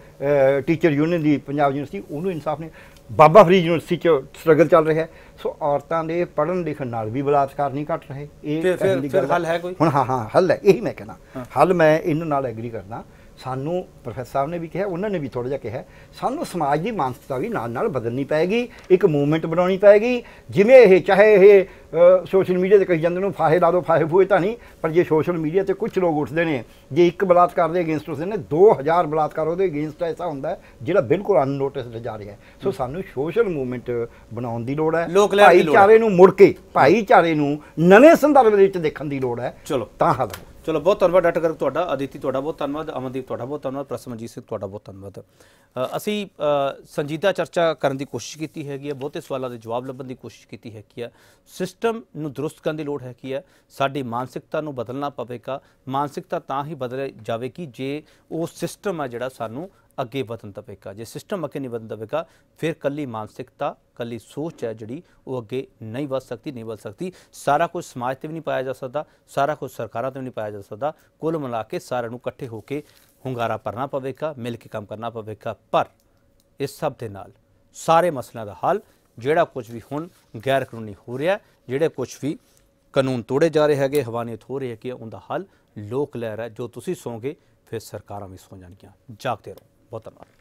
Speaker 10: ਟੀਚਰ ਯੂਨੀਅਨ ਦੀ ਪੰਜਾਬ ਯੂਨੀਵਰਸਿਟੀ ਉਹਨੂੰ ਇਨਸਾਫ ਨਹੀਂ। ਬਾਬਾ ਫਰੀਦ ਯੂਨੀਵਰਸਿਟੀ ਚ ਸਟਰਗਲ ਚੱਲ ਰਿਹਾ ਸੋ ਔਰਤਾਂ ਦੇ ਪੜ੍ਹਨ ਲਿਖਣ ਨਾਲ ਵੀ ਬਲਾਤਕਾਰ ਨਹੀਂ ਘਟ ਰਹੇ। ਇਹ
Speaker 1: ਫਿਰ- ਹੱਲ ਹੈ ਕੋਈ?
Speaker 10: ਹੁਣ ਹਾਂ ਹਾਂ ਹੱਲ ਹੈ ਇਹੀ ਮੈਂ ਕਹਿਣਾ। ਹੱਲ ਮੈਂ ਇਹਨਾਂ ਨਾਲ ਐਗਰੀ ਕਰਦਾ ਸਾਨੂੰ ਪ੍ਰੋਫੈਸਰ ਸਾਹਿਬ ਨੇ ਵੀ ਕਿਹਾ ਉਹਨਾਂ ਨੇ ਵੀ ਥੋੜਾ ਜਿਹਾ ਕਿਹਾ ਸਾਨੂੰ ਸਮਾਜ ਦੀ ਮਾਨਸਿਕਤਾ ਵੀ ਨਾਲ ਨਾਲ ਬਦਲਣੀ ਪਏਗੀ ਇੱਕ ਮੂਵਮੈਂਟ ਬਣਾਉਣੀ ਪਏਗੀ ਜਿਵੇਂ ਇਹ ਚਾਹੇ ਇਹ ਸੋਸ਼ਲ ਮੀਡੀਆ ਤੇ ਕਹੀ ਜਾਂਦੇ ਨੂੰ ਫਾਹੇ ਲਾ ਦੋ ਫਾਹੇ ਫੂਏ ਤਾਂ ਨਹੀਂ ਪਰ ਜੇ ਸੋਸ਼ਲ ਮੀਡੀਆ ਤੇ ਕੁਝ ਲੋਕ ਉੱਠਦੇ ਨੇ ਜੇ ਇੱਕ ਬਲਾਤਕਾਰ ਦੇ ਅਗੇਂਸਟ ਉੱਠਦੇ ਨੇ 2000 ਬਲਾਤਕਾਰ ਉਹਦੇ ਅਗੇਂਸਟ ਐਸਾ ਹੁੰਦਾ ਜਿਹੜਾ ਬਿਲਕੁਲ ਅਨਨੋਟਿਸਡ ਜਾ ਰਿਹਾ ਸੋ ਸਾਨੂੰ ਸੋਸ਼ਲ ਮੂਵਮੈਂਟ ਬਣਾਉਣ ਦੀ ਲੋੜ ਹੈ। ਭਾਈਚਾਰੇ ਨੂੰ ਮੁੜ ਕੇ ਭਾਈਚਾਰੇ ਨੂੰ ਨਵੇਂ ਸੰਦਰਭ ਦੇ ਵਿੱਚ ਦੇਖਣ ਦੀ ਲੋੜ ਹੈ
Speaker 1: ਚਲੋ
Speaker 10: ਤਾਂ ਹੱਲ।
Speaker 1: ਚਲੋ, ਬਹੁਤ ਧੰਨਵਾਦ ਡਾਕਟਰ ਗਰਗ ਤੁਹਾਡਾ, ਅਦਿਤੀ ਤੁਹਾਡਾ ਬਹੁਤ ਧੰਨਵਾਦ, ਅਮਨਦੀਪ ਤੁਹਾਡਾ ਬਹੁਤ ਧੰਨਵਾਦ ਪ੍ਰਸਮਨਜੀਤ ਸਿੰਘ ਤੁਹਾਡਾ ਬਹੁਤ ਧੰਨਵਾਦ। ਅਸੀਂ ਸੰਜੀਦਾ ਚਰਚਾ ਕਰਨ ਦੀ ਕੋਸ਼ਿਸ਼ ਕੀਤੀ ਹੈਗੀ ਹੈ, ਬਹੁਤੇ ਸਵਾਲਾਂ ਦੇ ਜਵਾਬ ਲੱਭਣ ਦੀ ਕੋਸ਼ਿਸ਼ ਕੀਤੀ ਹੈਗੀ ਹੈ। ਸਿਸਟਮ ਨੂੰ ਦਰੁਸਤ ਕਰਨ ਦੀ ਲੋੜ ਹੈਗੀ ਹੈ, ਸਾਡੀ ਮਾਨਸਿਕਤਾ ਨੂੰ ਬਦਲਣਾ ਪਵੇਗਾ, ਮਾਨਸਿਕਤਾ ਤਾਂ ਹੀ ਬਦਲ ਜਾਵੇਗੀ ਜੇ ਉਹ ਸਿਸਟਮ ਹੈ ਜਿਹੜਾ ਸਾਨੂੰ ਅੱਗੇ ਵਧਣ ਦੇਵੇਗਾ। ਜੇ ਸਿਸਟਮ ਅੱਗੇ ਨਹੀਂ ਵਧਣ ਦੇਵੇਗਾ, ਫਿਰ ਕੱਲੀ ਮਾਨਸਿਕਤਾ, ਕੱਲੀ ਸੋਚ ਹੈ ਜਿਹੜੀ, ਉਹ ਅੱਗੇ ਨਹੀਂ ਵੱਧ ਸਕਦੀ, ਨਹੀਂ ਵੱਧ ਸਕਦੀ। ਸਾਰਾ ਕੁਝ ਸਮਾਜ ਤੇ ਵੀ ਨਹੀਂ ਪਾਇਆ ਜਾ ਸਕਦਾ, ਸਾਰਾ ਕੁਝ ਸਰਕਾਰਾਂ ਤੇ ਵੀ ਨਹੀਂ ਪਾਇਆ ਜਾ ਸਕਦਾ। ਕੁੱਲ ਮਿਲਾ ਕੇ ਸਾਰਿਆਂ ਨੂੰ ਇਕੱਠੇ ਹੋ ਕੇ ਹੁੰਗਾਰਾ ਭਰਨਾ ਪਵੇਗਾ, ਮਿਲ ਕੇ ਕੰਮ ਕਰਨਾ ਪਵੇਗਾ। ਪਰ ਇਸ ਸਭ ਦੇ ਨਾਲ ਸਾਰੇ ਮਸਲਿਆਂ ਦਾ ਹੱਲ, ਜਿਹੜਾ ਕੁਝ ਵੀ ਹੁਣ ਗੈਰ ਕਾਨੂੰਨੀ ਹੋ ਰਿਹਾ, ਜਿਹੜੇ ਕੁਝ ਵੀ ਕਾਨੂੰਨ ਤੋੜੇ ਜਾ ਰਹੇ ਹੈਗੇ, ਹਵਾਨੀਅਤ ਹੋ ਰਹੀ ਹੈ ਕਿ ਉਹਦਾ ਹੱਲ ਲੋਕ ਲਹਿਰ ਹੈ। ਜੋ ਤੁਸੀਂ ਸੌਂਗੇ, ਫਿਰ ਸਰਕਾਰਾਂ ਵੀ ਸੋ ਜਾਣਗੀਆਂ। ਜਾਗਦੇ ਰਹੋ। ਬਹੁਤ ਧੰਨਵਾਦ